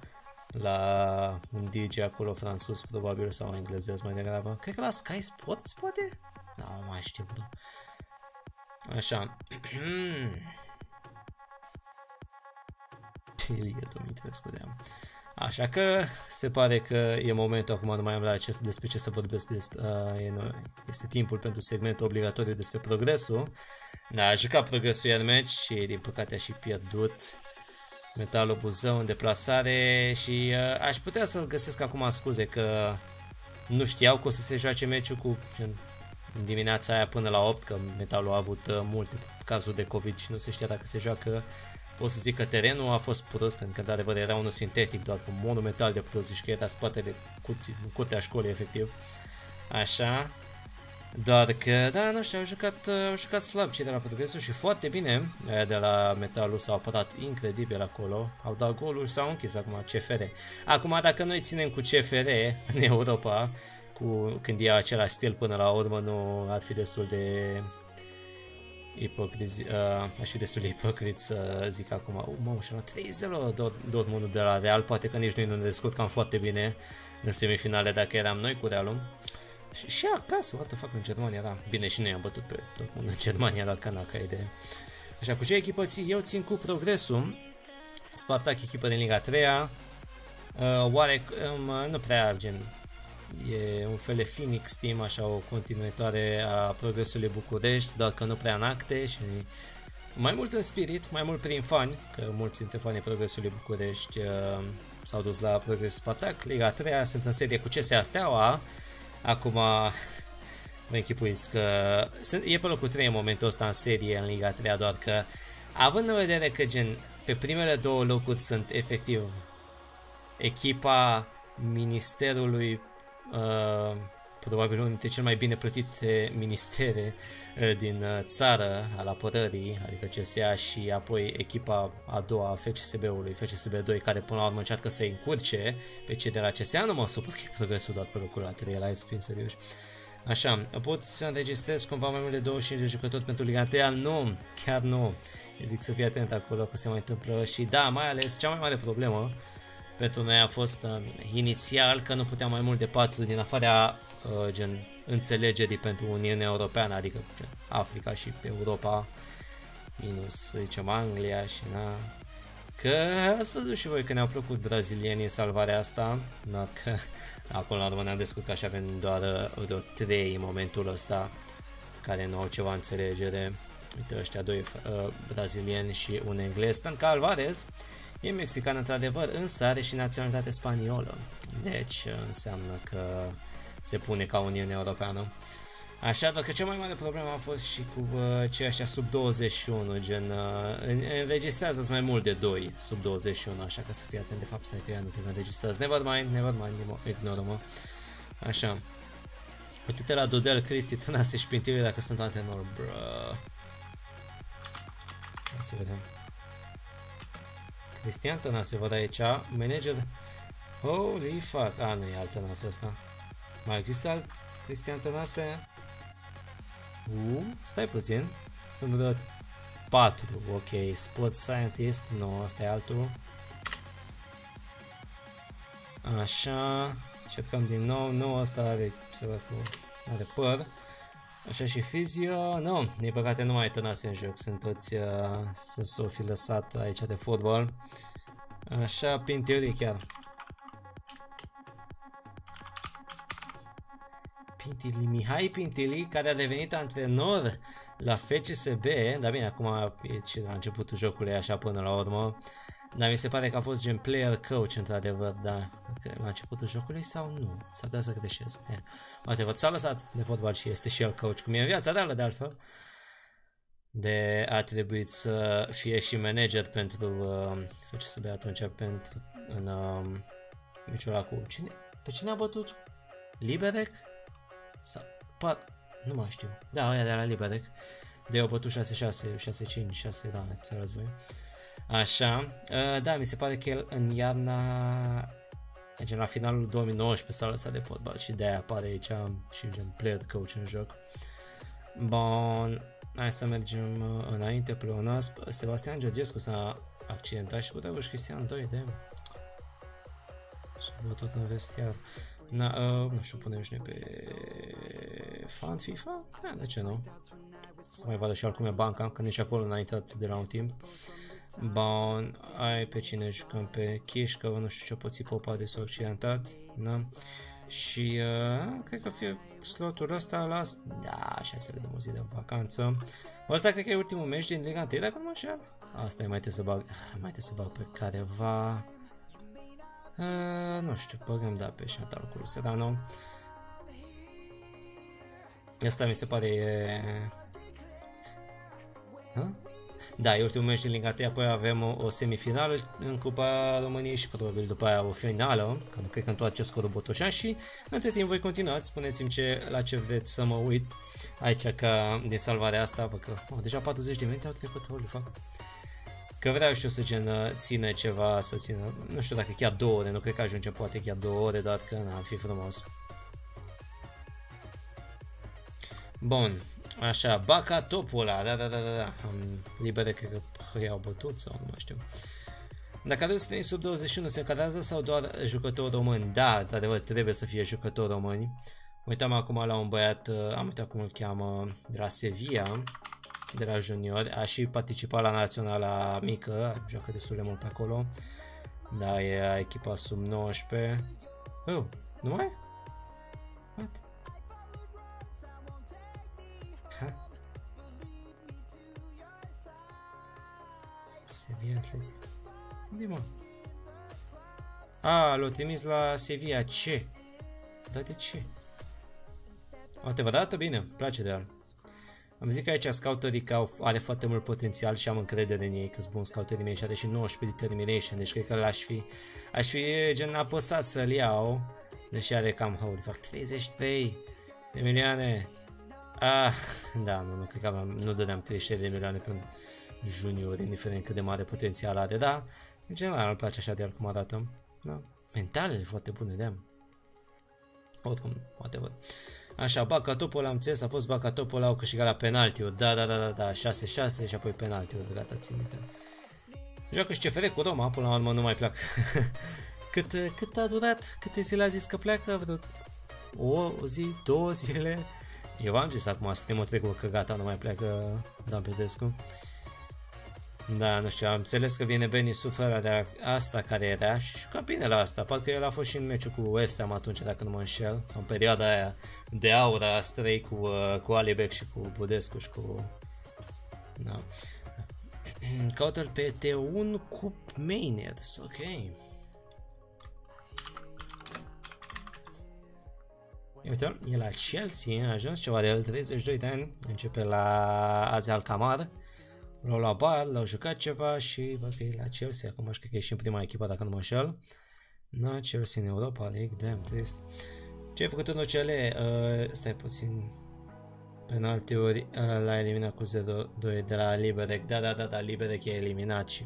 la un DJ acolo franțuz probabil sau englezez mai degrabă. Cred că la Sky Sports poate? Nu no, mai știu, bă. Așa. *clears throat* Ilie Dumitrescu de Așa că se pare că e momentul acum, nu mai am la acest, despre ce să vorbesc, despre, uh, este timpul pentru segmentul obligatoriu despre progresul. Da, a jucat progresul iar meci și din păcate a și pierdut Metalul Buzău în deplasare și uh, aș putea să-l găsesc acum scuze că nu știau că o să se joace meciul cu în dimineața aia până la 8, că Metalul a avut uh, multe cazuri de COVID și nu se știa dacă se joacă. Pot să zic că terenul a fost prost, pentru că de era unul sintetic, doar cu monumental de prost, zici că era spatele cuții, cutea școlii efectiv. Așa, doar că, da, nu știu, au jucat, au jucat slab cei de la Progresul și foarte bine de la Metalul s-au apărat incredibil acolo. Au dat goluri și s-au închis acum CFR. Acum, dacă noi ținem cu CFR *laughs* în Europa, cu, când e același stil până la urmă, nu ar fi destul de ipocrit, uh, aș fi destul de ipocrit să zic acum, uh, mă, și la 3-0 Dortmund de la Real, poate că nici noi nu ne descurcam foarte bine în semifinale dacă eram noi cu Realul. Și, și acasă, what the fuck, în Germania, da. Bine, și noi am bătut pe tot în Germania, dar ca ca idee. Așa, cu ce echipă ții? Eu țin cu progresul. Spartak, echipă din Liga 3 -a. Uh, oare, um, nu prea, gen, e un fel de Phoenix Team, așa, o continuitoare a progresului București, doar că nu prea în acte și mai mult în spirit, mai mult prin fani, că mulți dintre fanii Progresului București uh, s-au dus la Progresul Spartak, Liga 3 sunt în serie cu CSA Steaua, acum vă închipuiți că sunt, e pe locul 3 în momentul ăsta în serie în Liga 3, doar că având în vedere că gen pe primele două locuri sunt efectiv echipa Ministerului uh, probabil unul dintre cel mai bine plătite ministere uh, din uh, țară al apărării, adică CSA și apoi echipa a doua a FCSB-ului, FCSB 2, care până la urmă încearcă să încurce pe cei de la CSA, nu mă supăr că e progresul doar pe locul la 3, la să fim serioși. Așa, pot să înregistrez cumva mai mult de 25 de jucători pentru Liga 3? Nu, chiar nu. Eu zic să fii atent acolo că se mai întâmplă și da, mai ales cea mai mare problemă pentru noi a fost uh, inițial că nu puteam mai mult de 4 din afara uh, gen înțelegerii pentru Uniunea Europeană, adică gen, Africa și Europa, minus, să zicem, Anglia și na. Că ați văzut și voi că ne-au plăcut brazilienii salvarea asta, not că *laughs* acolo la urmă ne-am descurcat și avem doar uh, vreo 3 în momentul ăsta care nu au ceva înțelegere. Uite ăștia doi uh, brazilieni și un englez, pentru că Alvarez e mexican într-adevăr, însă are și naționalitate spaniolă. Deci înseamnă că se pune ca Uniunea Europeană. Așa, doar că cea mai mare problemă a fost și cu uh, cei ăștia sub 21, gen, uh, înregistrează mai mult de 2 sub 21, așa că să fii atent de fapt, stai că ea nu te înregistrează. Never mind, never mind, ignoră-mă. Așa. Uite-te la Dodel, Cristi, Tănase și Pintire dacă sunt antenor, bruh. Hai să vedem. Cristian Tănase văd aici, manager... Holy fuck, a, nu e alt Tănase ăsta. Mai există alt Cristian Tănase? Uh, stai puțin. Sunt vreo 4, ok. Sport Scientist, nu, ăsta e altul. Așa, încercăm din nou, nu, ăsta are, săracul, are păr. Așa și fizio, nu, din păcate nu mai e tănase în joc, sunt toți, uh, sunt s-o fi lăsat aici de fotbal. Așa, Pintiuri chiar. Pintili, Mihai Pintili, care a devenit antrenor la FCSB, dar bine, acum e și la începutul jocului așa până la urmă, dar mi se pare că a fost gen player coach într-adevăr, da, la începutul jocului sau nu, s-ar putea să greșesc. Uite, s-a lăsat de fotbal și este și el coach, cum e în viața reală de altfel. De a trebuit să fie și manager pentru uh, FCSB atunci pentru în uh, meciul cu cine? Pe cine a bătut? Liberec? Sau, pat, nu mai știu. Da, aia de la Liberec. De au bătut 6-6, 6-5, 6, da, înțeles voi. Așa, uh, da, mi se pare că el în iarna Deci la finalul 2019 s-a lăsat de fotbal și de aia apare aici și gen player coach în joc. Bun, hai să mergem uh, înainte, pleonasp. Sebastian Georgescu s-a accidentat și cu și Cristian 2 de S-a bătut în vestiar. Na, uh, nu știu, punem și noi pe fan FIFA? Da, de ce nu? Să mai vadă și acum e banca, că nici acolo înainte de la un timp. Bun, ai pe cine jucăm pe Kish, că nu știu ce poți popa de s-a accidentat, da? Și uh, cred că fie slotul ăsta la... Da, așa să vedem o zi de vacanță. Ăsta cred că e ultimul meci din Liga 1, dacă nu mă așa. Asta e mai trebuie să bag, mai trebuie să bag pe careva. Uh, nu știu, băgăm da pe Chantal cu Serrano. Asta mi se pare e... Ha? Da, e ultimul meci din Liga 3, apoi avem o, o semifinală în Cupa României și probabil după aia o finală, că nu cred că întoarce scorul Botoșan și între timp voi continua, spuneți-mi ce, la ce vreți să mă uit aici ca de salvarea asta, vă că oh, deja 40 de minute au trecut, holy fuck. Că vreau și eu să gen ține ceva, să țină, nu știu dacă chiar două ore, nu cred că ajunge poate chiar două ore, dar că n-ar fi frumos. Bun, așa, Baca Topola, da, da, da, da, da, am libere, cred că i-au bătut sau nu mai știu. Dacă adus să sub 21 se încadrează sau doar jucători români? Da, într-adevăr, trebuie să fie jucători români. Uitam acum la un băiat, am uitat cum îl cheamă, de la Sevilla, de la junior, a și participat la naționala mică, joacă destul de mult pe acolo. Da, e echipa sub 19. Oh, nu mai? What? Sevilla Atletic. unde mă? A, l-au trimis la Sevilla. Ce? Dar de ce? O, te vă dată bine, îmi place de el. Am zis că aici scouterii că are foarte mult potențial și am încredere în ei că sunt bun scouterii mei și are și 19 determination, deci cred că l-aș fi, aș fi gen apăsat să-l iau, deși are cam, holy fac 33 de milioane. Ah, da, nu, nu cred că aveam, nu dădeam 33 de milioane pe un junior, indiferent cât de mare potențial are, da, în general îmi place așa de el cum arată. Da. Mentalele foarte bune de am. Oricum, whatever. Așa, Bacatopol am înțeles, a fost Bacatopol, au câștigat la penalti Da, da, da, da, da, 6-6 și apoi penalti gata, țin minte. Joacă și CFR cu Roma, până la urmă nu mai pleacă. *laughs* cât, cât a durat? Câte zile a zis că pleacă? Vreo o, o zi, două zile? Eu v-am zis acum, suntem o trecut că gata, nu mai pleacă Dan Petrescu. Da, nu știu, am înțeles că vine Benny suferă de asta care era și juca bine la asta. Parcă el a fost și în meciul cu West Ham atunci, dacă nu mă înșel, sau în perioada aia de aur a străi cu, uh, cu Alibec și cu Budescu și cu... Da. Caută-l pe T1 cu Mainers, ok. Uite, e la Chelsea, a ajuns ceva de el, 32 de ani, începe la Azi Alcamar. L-au luat bar, l-au jucat ceva și văd că e la Chelsea acum și cred că e și în prima echipă dacă nu mă înșel. Na, Chelsea în Europa League, damn, trist. Ce ai făcut în OCL? Uh, stai puțin. Penaltiuri uh, l-a eliminat cu 0-2 de la Liberec. Da, da, da, da, Liberec e eliminat și...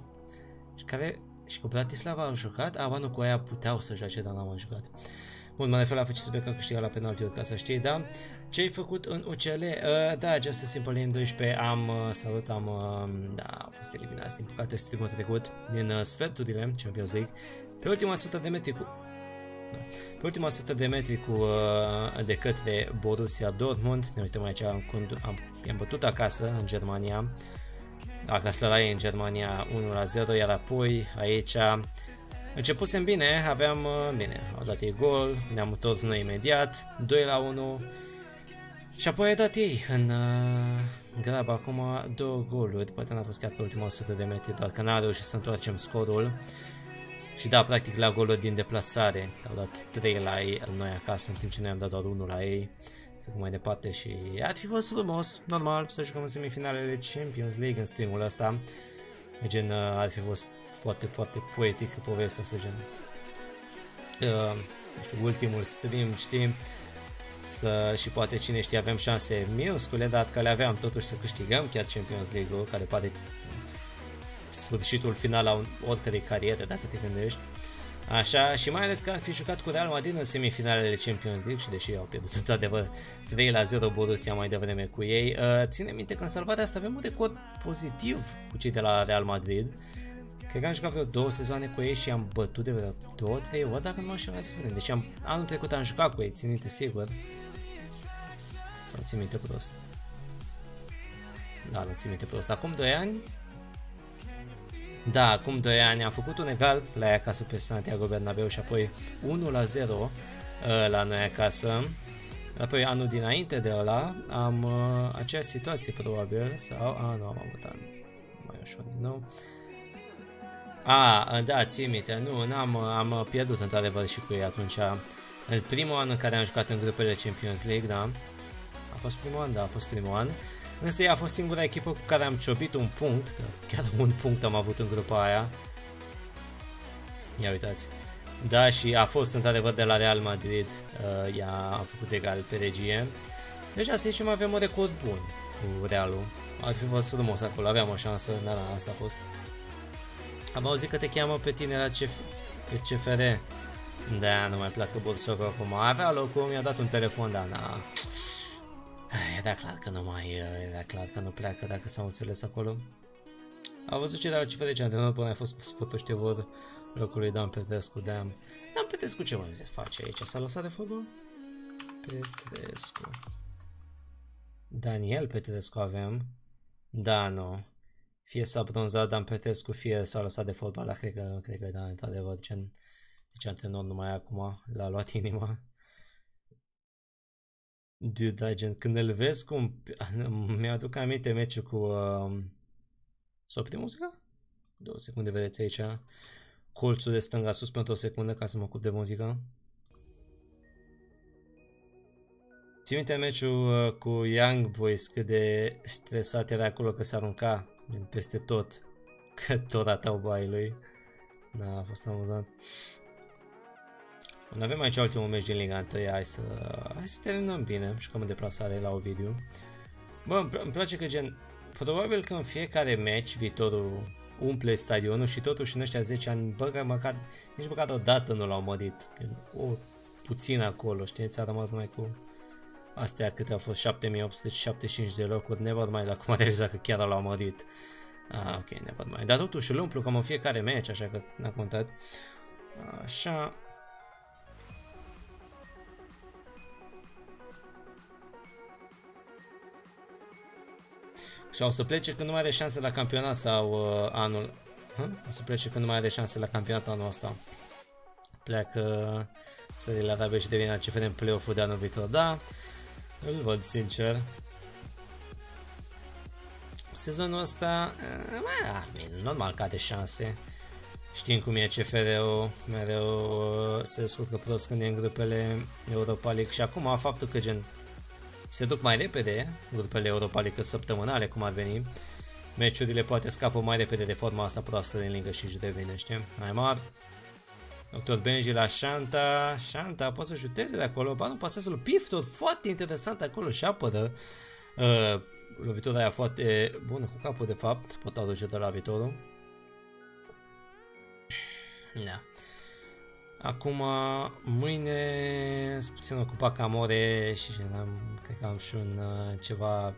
Și care... Și cu Bratislava au jucat? A, nu, cu aia puteau să joace, dar n-am jucat. Bun, mă refer la FCSB că câștiga la penaltiuri, ca să știi, da? Ce ai făcut în UCL? Uh, da, această Simple Lane 12 am, uh, salut, am, uh, da, am fost eliminați din păcate streamul trecut din uh, sferturile Champions League pe ultima sută de metri cu da. Pe ultima sută de metri cu, uh, de către Borussia Dortmund, ne uităm aici, am, am, am bătut acasă în Germania, acasă la ei în Germania 1 la 0, iar apoi aici Începusem bine, aveam, uh, bine, au dat ei gol, ne-am întors noi imediat, 2 la 1 și apoi ai dat ei în uh, grab acum două goluri, poate n-a fost chiar pe ultima 100 de metri, doar că n-a reușit să întoarcem scorul. Și da, practic la goluri din deplasare, au dat 3 la ei, noi acasă, în timp ce noi am dat doar 1 la ei. Cum mai departe și ar fi fost frumos, normal, să jucăm în semifinalele Champions League în streamul ăsta. Gen, uh, ar fi fost foarte, foarte poetică povestea să gen. Uh, nu știu, ultimul stream, știi, să, și poate cine știe avem șanse minuscule, dar că le aveam totuși să câștigăm chiar Champions League-ul, care pare sfârșitul final a oricărei cariere, dacă te gândești. Așa, și mai ales că am fi jucat cu Real Madrid în semifinalele Champions League și deși au pierdut într-adevăr 3 la 0 Borussia mai devreme cu ei, uh, ține minte că în salvarea asta avem un record pozitiv cu cei de la Real Madrid. Cred că am jucat vreo două sezoane cu ei și am bătut de vreo două, trei ori, dacă nu mă așa să vedem. Deci am, anul trecut am jucat cu ei, țin minte sigur. Sau țin minte prost. Da, nu țin minte prost. Acum 2 ani da, acum 2 ani am făcut un egal la ea acasă pe Santiago Bernabeu și apoi 1 la 0 uh, la noi acasă. Apoi anul dinainte de ăla am uh, aceeași situație probabil sau... A, nu am avut an. Mai ușor din nou. A, da, ții minte, nu, n-am, am pierdut într-adevăr și cu ei atunci. În primul an în care am jucat în grupele Champions League, da. A fost primul an, da, a fost primul an. Însă ea a fost singura echipă cu care am ciopit un punct, că chiar un punct am avut în grupa aia. Ia uitați. Da, și a fost într-adevăr de la Real Madrid, uh, ea a făcut egal pe regie. Deci să zicem avem un record bun cu Realul. Ar fi fost frumos acolo, aveam o șansă, da, da, asta a fost. Am auzit că te cheamă pe tine la CF pe CFR. Da, nu mai pleacă Bursoc acum. Avea locul, mi-a dat un telefon, dar na. Era clar că nu mai, era clar că nu pleacă dacă s-au înțeles acolo. A văzut ce de la CFR ce antrenor până a fost sfătuște vor locului Dan Petrescu, damn. Dan Petrescu ce mai face aici? S-a lăsat de fotbal? Petrescu. Daniel Petrescu avem. Da, nu. Fie s-a bronzat Dan Petrescu, fie s-a lăsat de fotbal, dar cred că, cred că da, într-adevăr, ce, deci antrenor numai acum l-a luat *laughs* inima. Dude, da, gen, când îl vezi cum... *laughs* Mi-aduc aminte meciul cu... Uh... S-a oprit muzica? Două secunde, vedeți aici colțul de stânga sus pentru o secundă ca să mă ocup de muzică. Țin minte meciul uh, cu Young Boys cât de stresat era acolo că se arunca peste tot. Că tot atau bai lui. Da, a fost amuzant. Nu avem aici ultimul meci din Liga 1, hai să, hai să terminăm bine, și în deplasare la Ovidiu. Bă, îmi place că gen, probabil că în fiecare meci viitorul umple stadionul și totuși în ăștia 10 ani, bă, măcar, nici măcar o dată nu l-au mărit. O, puțin acolo, știi, ți-a rămas numai cu astea câte au fost 7875 de locuri, never mai dacă mă realizat că chiar l-au mărit. Ah, ok, never mai. Dar totuși îl umplu cam în fiecare meci, așa că n-a contat. Așa, Și o să plece când nu mai are șanse la campionat sau uh, anul... Huh? O să plece când nu mai are șanse la campionat anul ăsta. Pleacă țările arabe și devine ce în play-off-ul de anul viitor. Da, îl văd sincer. Sezonul ăsta, uh, normal că are șanse. Știm cum e CFR-ul, mereu uh, se descurcă prost când e în grupele Europa League și acum faptul că gen se duc mai repede, grupele Europa League săptămânale, cum ar veni. Meciurile poate scapă mai repede de forma asta proastă din ligă și își revine, știi? Aymar, Dr. Benji la Shanta, Shanta poate să juteze de acolo, banul pasasul Piftor, foarte interesant acolo și apără. Uh, lovitura aia foarte bună cu capul de fapt, pot aduce de la viitorul. Da. Acum, mâine sunt puțin ocupat ca more și am, cred că am și un uh, ceva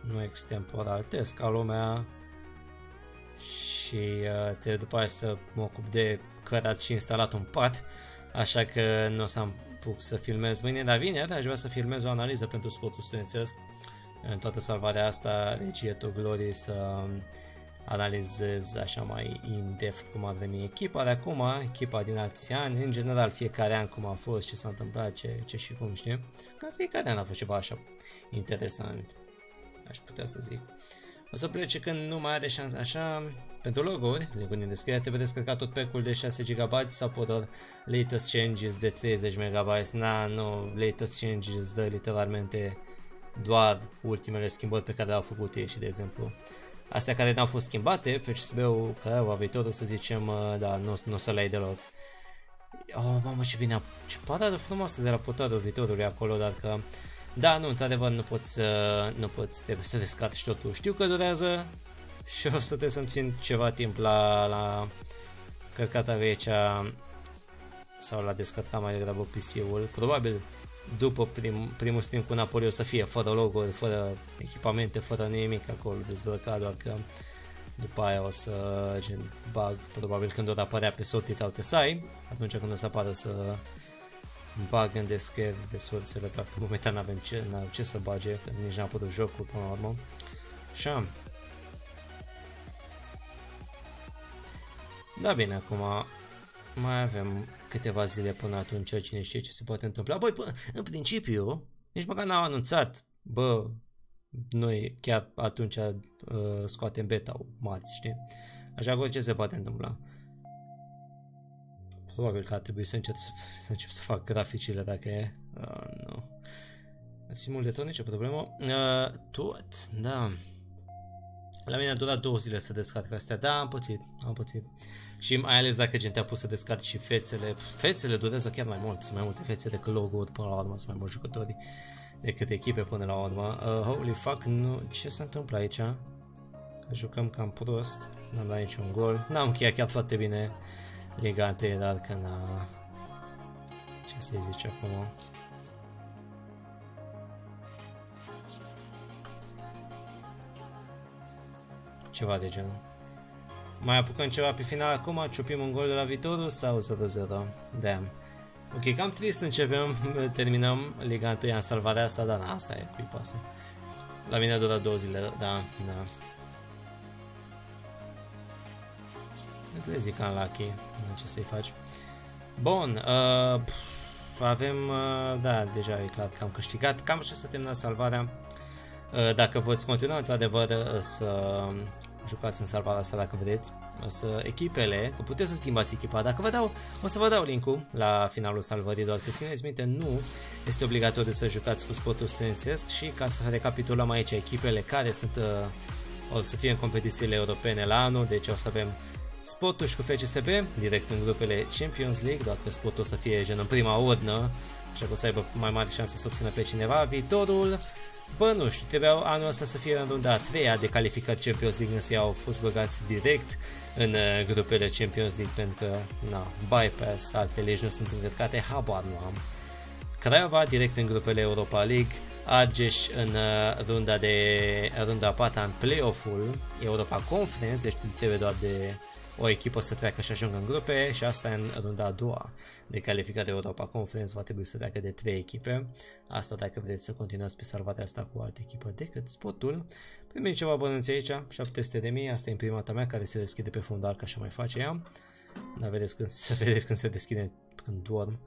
nu extemporal test ca lumea și uh, trebuie după aceea să mă ocup de cărat și instalat un pat, așa că nu o să am puc să filmez mâine, dar vineri aș vrea să filmez o analiză pentru sportul studențesc în toată salvarea asta, regie Glory să analizez așa mai in-depth cum a venit echipa de acum, echipa din alți ani, în general fiecare an cum a fost, ce s-a întâmplat, ce, ce și cum știi, că fiecare an a fost ceva așa interesant, aș putea să zic. O să plece când nu mai are șansă așa, pentru logo-uri, linkul din descriere, trebuie descărcat tot pack-ul de 6 GB sau pot doar latest changes de 30 MB, na, nu, latest changes dă literalmente doar ultimele schimbări pe care le-au făcut ei și de exemplu astea care n-au fost schimbate, FCSB-ul Craiova viitorul să zicem, uh, da, nu, nu o să le ai deloc. Oh, mamă, ce bine, ce parada frumoasă de raportarul viitorului acolo, dar că... Da, nu, într-adevăr, nu poți, nu poți, trebuie să descarci totul. Știu că durează și o să trebuie să-mi țin ceva timp la, la cărcata aici sau la descărcat mai degrabă PC-ul. Probabil după prim, primul stream cu Napoli o să fie fără logo, fără echipamente, fără nimic acolo dezbrăcat, doar că după aia o să gen bag, probabil când o apărea pe Sorted Out SI, atunci când o să apară să bag în descriere de sursele, doar că momentan n-avem ce, n ce să bage, că nici n-a apărut jocul până la urmă. Așa. Da bine, acum mai avem câteva zile până atunci, cine știe ce se poate întâmpla. Băi, până, în principiu, nici măcar n-au anunțat, bă, noi chiar atunci uh, scoatem beta marți, știi? Așa că orice se poate întâmpla. Probabil că ar trebui să încep să, să, încep să fac graficile dacă e. Uh, nu. Ați mult de tot, nicio problemă. Uh, tot, da. La mine a durat două zile să descarc astea. Da, am pățit, am pățit. Și mai ales dacă gen te-a pus să descarci și fețele. Fețele durează chiar mai mult, sunt mai multe fețe decât logo-uri până la urmă, sunt mai mulți jucători decât echipe până la urmă. Uh, holy fuck, nu... ce se întâmplă aici? Că jucăm cam prost, n-am dat niciun gol. N-am încheiat chiar foarte bine Liga 1, dar că n-a... Ce să-i zice acum? Ceva de genul. Mai apucăm ceva pe final acum, ciupim un gol de la viitorul sau 0-0? Damn. Ok, cam trist începem, *laughs* terminăm Liga 1 în salvarea asta, dar na, asta e, cui pasă. La mine a durat două zile, da, da. Îți le zic unlucky, ce să-i faci. Bun, uh, avem, uh, da, deja e clar că am câștigat, cam așa să termină salvarea. Uh, dacă voți continua într-adevăr uh, să jucați în salvarea asta dacă vreți. O să echipele, că puteți să schimbați echipa, dacă vă dau, o să vă dau linkul la finalul salvării, doar că țineți minte, nu este obligatoriu să jucați cu spotul studențesc și ca să recapitulăm aici echipele care sunt, uh, o să fie în competițiile europene la anul, deci o să avem spotul și cu FCSB, direct în grupele Champions League, doar că spotul o să fie gen în prima urnă, așa că o să aibă mai mari șanse să obțină pe cineva. Viitorul, Bă, nu știu, trebuia anul ăsta să fie în runda a treia de calificat Champions League, însă au fost băgați direct în uh, grupele Champions League pentru că, na, bypass, alte legi nu sunt încărcate, habar nu am. Craiova direct în grupele Europa League, Argeș în uh, runda de runda a patra în play-off-ul Europa Conference, deci trebuie doar de o echipă să treacă și ajungă în grupe și asta în runda a doua de calificare Europa Conference va trebui să treacă de trei echipe. Asta dacă vreți să continuați pe salvarea asta cu altă echipă decât spotul. Primim ceva bănânți aici, 700 de mii, asta e imprimata mea care se deschide pe fundal ca așa mai face ea. Da, vedeți când, să *laughs* vedeți când se deschide când dorm.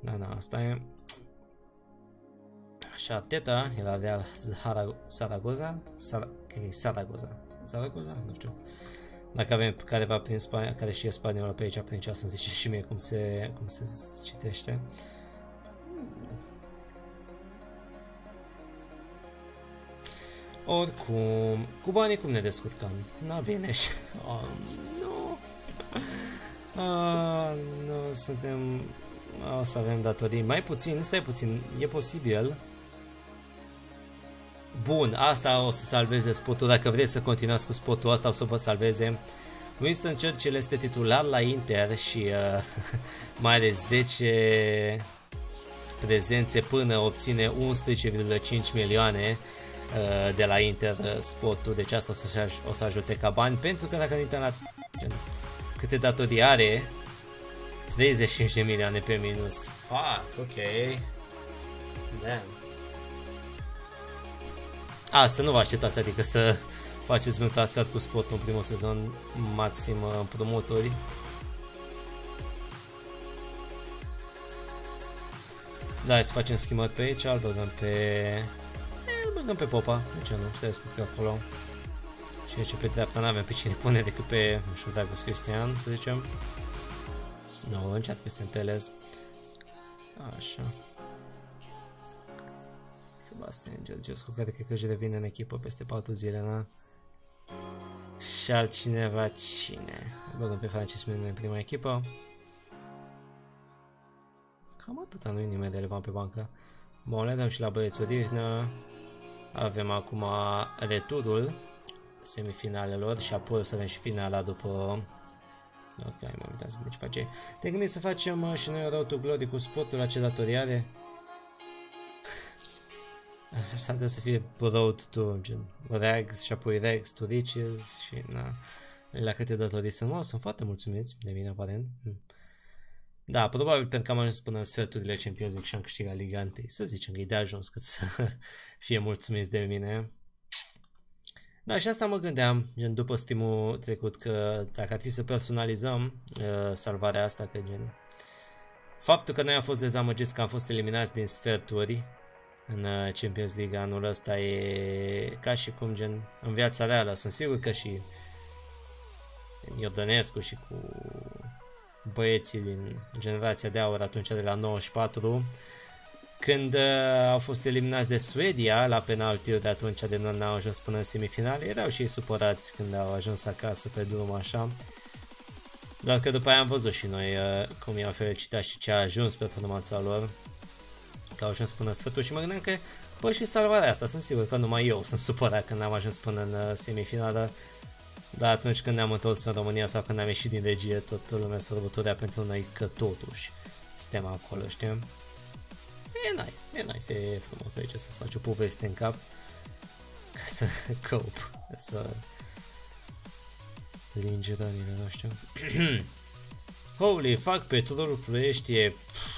Da, da, asta e. Așa, Teta e la Real Zaragoza, Sar cred că e Zaragoza, Zaragoza, nu știu. Dacă avem careva prin Spania, care știe spaniolă pe aici, prin să-mi zice și mie cum se, cum se citește. Oricum, cu banii cum ne descurcăm? Na bine și... Oh, nu... Ah, nu, suntem... O să avem datorii mai puțin, stai puțin, e posibil Bun, asta o să salveze spotul. Dacă vreți să continuați cu spotul ăsta, o să vă salveze. Winston Churchill este titular la Inter și uh, *laughs* mai are 10 prezențe până obține 11,5 milioane uh, de la Inter uh, spotul. Deci asta o să, o să ajute ca bani pentru că dacă ne uităm la gen, câte datorii are 35 de milioane pe minus. Fuck, ok. Damn. A, să nu vă așteptați, adică să faceți un transfer cu spot în primul sezon, maxim împrumuturi. Da, hai să facem schimbări pe aici, îl băgăm pe... îl băgăm pe Popa, de ce nu, să că acolo. Și aici pe dreapta n-avem pe cine pune decât pe, nu știu, Dragos Cristian, să zicem. Nu, încearcă să întelez. Așa. Sebastian Georgescu, care cred că își revine în echipă peste 4 zile, na? Și altcineva cine? Băgăm pe Francis Menu în prima echipă. Cam atâta, nu-i nimeni relevant pe bancă. Bun, le dăm și la băieți odihnă. Avem acum returul semifinalelor și apoi o să avem și finala după Ok, mă uitam să vedem ce face. Te gândești să facem uh, și noi Road to Glory cu spotul la ce datorii are? S-ar putea să fie road to gen rags și apoi rags to riches și na, la câte datorii sunt, wow, sunt foarte mulțumiți de mine aparent. Hm. Da, probabil pentru că am ajuns până în sferturile Champions League și am câștigat Liga 1. Să zicem că e de ajuns cât să *laughs* fie mulțumiți de mine. Da, și asta mă gândeam, gen după stimul trecut, că dacă ar fi să personalizăm uh, salvarea asta, că gen... Faptul că noi am fost dezamăgiți că am fost eliminați din sferturi în uh, Champions League anul ăsta e ca și cum gen în viața reală. Sunt sigur că și Iordănescu și cu băieții din generația de aur atunci de la 94 când uh, au fost eliminați de Suedia la penaltiuri de atunci de nu au ajuns până în semifinale, erau și ei supărați când au ajuns acasă pe drum așa. Doar că după aia am văzut și noi uh, cum i-au felicitat și ce a ajuns performanța lor că au ajuns până în sfârșit și mă gândeam că, bă, și salvarea asta, sunt sigur că numai eu sunt supărat când am ajuns până în uh, semifinală, dar atunci când ne-am întors în România sau când am ieșit din regie, tot lumea sărbătorea pentru noi că totuși suntem acolo, știm? E nice, e nice, e frumos aici să-ți faci o poveste în cap ca să *laughs* cope, să linge rănile, nu știu. *clears throat* Holy fuck, petrolul ploiești e... Pff,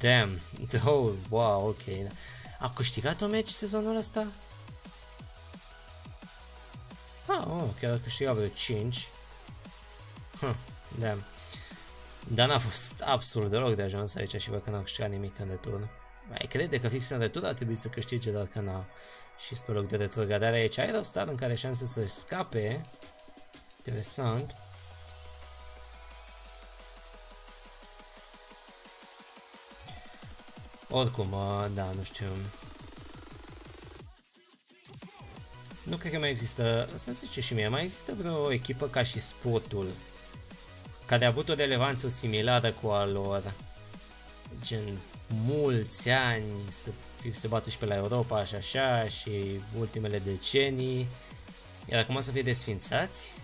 Damn. *laughs* Oh, wow, ok. A câștigat o meci sezonul ăsta? Ah, oh, chiar a câștigat vreo 5. Huh, damn. Dar n-a fost absolut deloc de ajuns aici și văd că n-au câștigat nimic în retur. Mai crede că fix în retur ar trebui să câștige, dar că n-a. Și spre loc de retrogradare aici Aerostar în care șanse să-și scape Interesant. Oricum, da, nu știu. Nu cred că mai există, să-mi zice și mie, mai există vreo echipă ca și sportul care a avut o relevanță similară cu a lor, gen mulți ani să fi, se bată și pe la Europa și așa și ultimele decenii, iar acum să fie desfințați?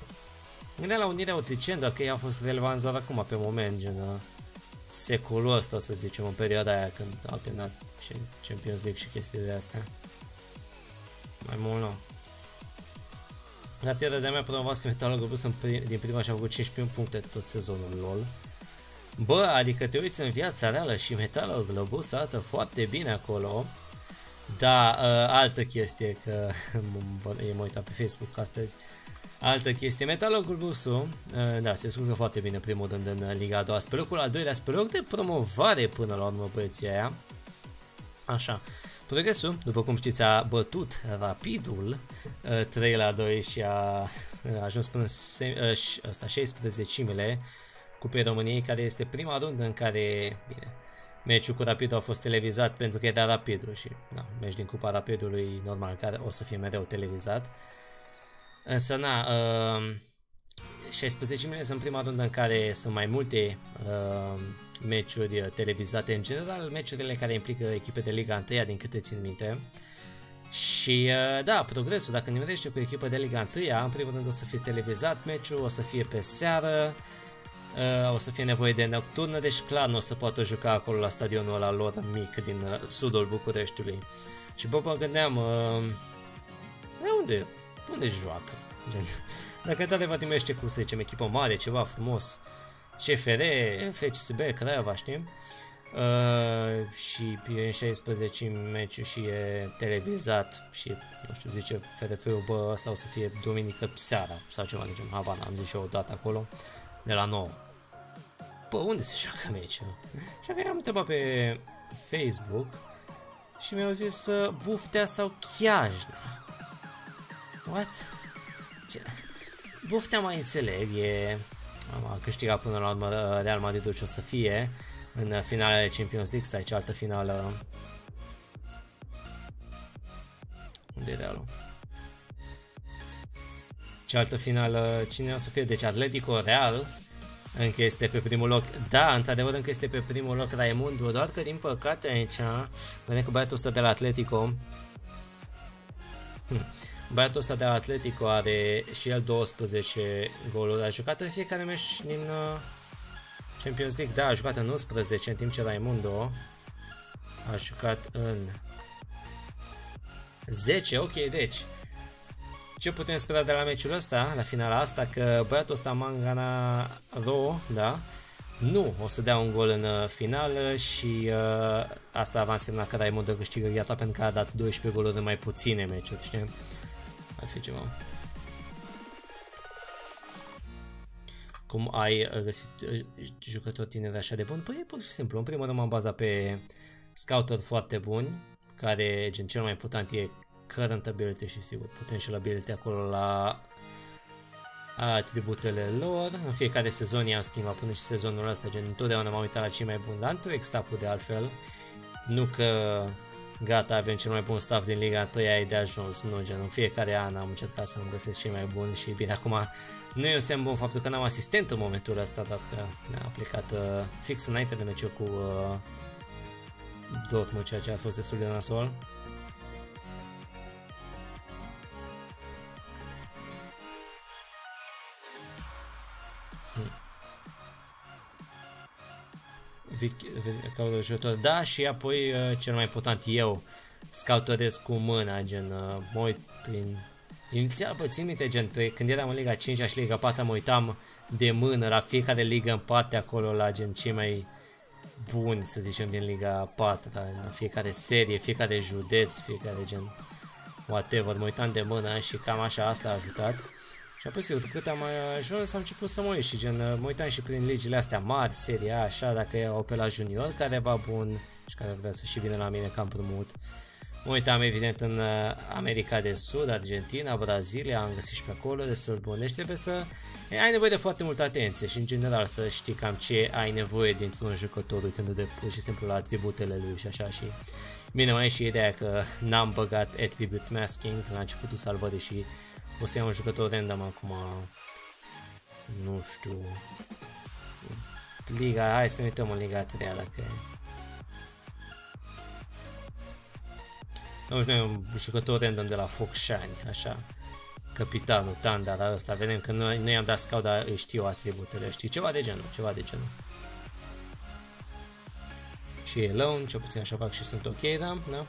Gândeam la Unirea Autricieni, doar că ei au fost relevanți doar acum, pe moment, gen uh, secolul ăsta, să zicem, în perioada aia când au terminat Champions League și chestii de astea. Mai mult nu. La tierra de-a mea promovase Metalul Globus în prim, din prima și a făcut 15 puncte tot sezonul LOL. Bă, adică te uiți în viața reală și Metalul Globus arată foarte bine acolo. Da, uh, altă chestie, că *laughs* e mă uitat pe Facebook astăzi. Altă chestie, Metalul Globusul, uh, da, se descurcă foarte bine primul rând în Liga a doua. Spre locul al doilea, spre loc de promovare până la urmă băieții aia. Așa. Progresul, după cum știți, a bătut rapidul 3 uh, la 2 și a ajuns până ăsta 16-mile Cupei României, care este prima rundă în care, bine, meciul cu Rapidul a fost televizat pentru că era Rapidul și, da, meci din Cupa Rapidului normal, care o să fie mereu televizat. Însă, na, uh, 16 mile sunt prima rundă în care sunt mai multe uh, meciuri uh, televizate în general, meciurile care implică echipe de Liga 1, din câte țin minte. Și uh, da, progresul, dacă nimerește cu echipă de Liga 1, în primul rând o să fie televizat meciul, o să fie pe seară, uh, o să fie nevoie de nocturnă, deci clar nu o să poată juca acolo la stadionul ăla lor mic din uh, sudul Bucureștiului. Și bă, mă gândeam, uh, unde, unde joacă? Gen, dacă într-adevăr nimerește cu, să zicem, echipă mare, ceva frumos, CFR, FCSB, Craiova, știm? Uh, și e în 16 meciul și e televizat și, nu știu, zice FRF-ul, bă, asta o să fie duminică seara sau ceva de genul, habar am zis și eu o dată acolo, de la 9. Bă, unde se joacă meciul? Și că am întrebat pe Facebook și mi-au zis uh, Buftea sau Chiajna. What? Ce? Buftea mai înțeleg, e a câștigat până la urmă uh, Real Madrid și o să fie în finalele Champions League, stai cealaltă finală. Unde e Realul? Cealaltă finală, cine o să fie? Deci Atletico Real încă este pe primul loc. Da, într-adevăr încă este pe primul loc Raimundo, doar că din păcate aici, vedem că băiatul ăsta de la Atletico hm, Băiatul ăsta de la Atletico are și el 12 goluri. A jucat în fiecare meci din uh, Champions League. Da, a jucat în 11, în timp ce Raimundo a jucat în 10. Ok, deci ce putem spera de la meciul ăsta, la finala asta, că băiatul ăsta Mangana Ro, da, nu o să dea un gol în uh, finală și uh, asta va însemna că Raimundo câștigă gata pentru că a dat 12 goluri în mai puține meciuri, știi? Ar fi ceva. Cum ai găsit uh, jucători tineri așa de bun? Păi e pur și simplu. În primul rând m-am bazat pe scouter foarte buni, care, gen, cel mai important e current ability și sigur potential ability acolo la atributele lor. În fiecare sezon i-am schimbat până și sezonul ăsta, gen, întotdeauna m-am uitat la cei mai buni, dar întreg stapul de altfel. Nu că gata, avem cel mai bun staff din Liga 1, ai de ajuns, nu, gen, în fiecare an am încercat să-mi găsesc cei mai buni și bine, acum nu e un semn bun faptul că n-am asistent în momentul ăsta, dar că ne-a aplicat uh, fix înainte de meciul cu uh, Dortmund, ceea ce a fost destul de nasol. Caut jucător. Da, și apoi uh, cel mai important eu scautorez cu mâna, gen, uh, mă uit prin... Inițial, bă, țin minte, gen, pe, când eram în Liga 5 și Liga 4 mă uitam de mână la fiecare ligă în parte acolo, la gen cei mai buni, să zicem, din Liga 4, la, la fiecare serie, fiecare județ, fiecare gen whatever, mă uitam de mână și cam așa asta a ajutat. Și apoi, sigur, cât am ajuns, am început să mă uit și gen, mă uitam și prin legile astea mari, seria așa, dacă au pe la junior, care va bun și care vrea să și vină la mine ca împrumut. Mă uitam evident în uh, America de Sud, Argentina, Brazilia, am găsit și pe acolo destul bun. Deci trebuie să ai nevoie de foarte multă atenție și în general să știi cam ce ai nevoie dintr-un jucător uitându de pur și simplu la atributele lui și așa și Bine, mai e și ideea că n-am băgat attribute masking la începutul salvării și o să iau un jucător random acum. Nu știu. Liga, hai să ne uităm în Liga 3 dacă e. Nu știu, un jucător random de la Focșani, așa. Capitanul, Tandara ăsta, vedem că noi, noi am dat scout, dar îi știu atributele, știi, ceva de genul, ceva de genul. Și e alone, cel puțin așa fac și sunt ok, da? da?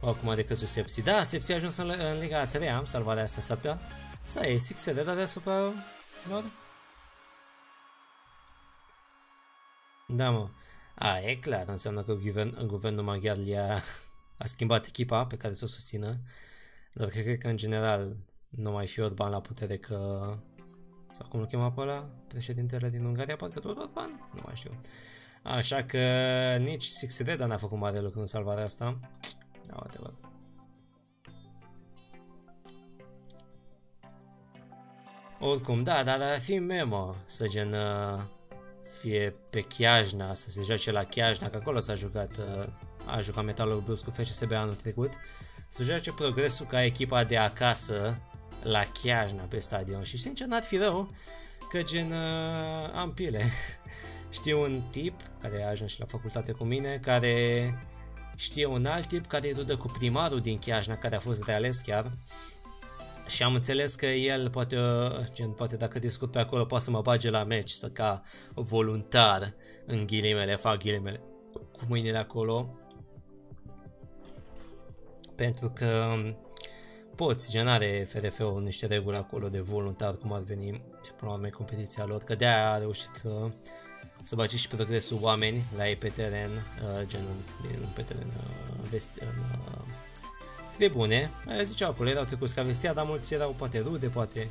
Acum a decăzut Sepsi. Da, Sepsi a ajuns în, în Liga a 3 am salvarea asta săptămâna. Stai, e Six de deasupra lor? Da, mă. A, e clar, înseamnă că guvern, guvernul maghiar a a schimbat echipa pe care să o susțină, dar cred că în general nu mai fi Orban la putere că... Sau cum îl chema pe ăla? Președintele din Ungaria, parcă tot Orban? Nu mai știu. Așa că nici Six Red n-a făcut mare lucru în salvarea asta. Da, whatever. Oricum, da, dar ar fi memă să gen uh, fie pe Chiajna, să se joace la Chiajna, că acolo s-a jucat, uh, a jucat Metalul Blues cu FCSB anul trecut, să joace progresul ca echipa de acasă la Chiajna pe stadion și sincer n-ar fi rău că gen uh, am pile. *laughs* Știu un tip care a ajuns și la facultate cu mine, care știe un alt tip care e rudă cu primarul din Chiajna, care a fost reales chiar. Și am înțeles că el poate, gen, poate dacă discut pe acolo, poate să mă bage la meci, să ca voluntar, în ghilimele, fac ghilimele, cu mâinile acolo. Pentru că poți, gen are FRF-ul niște reguli acolo de voluntar, cum ar veni și până la urmă competiția lor, că de-aia a reușit uh, să bage și progresul oameni la ei pe teren, uh, gen bine, nu pe teren, uh, vest, în uh, tribune. Aia ziceau acolo, erau trecuți ca vestia, dar mulți erau poate rude, poate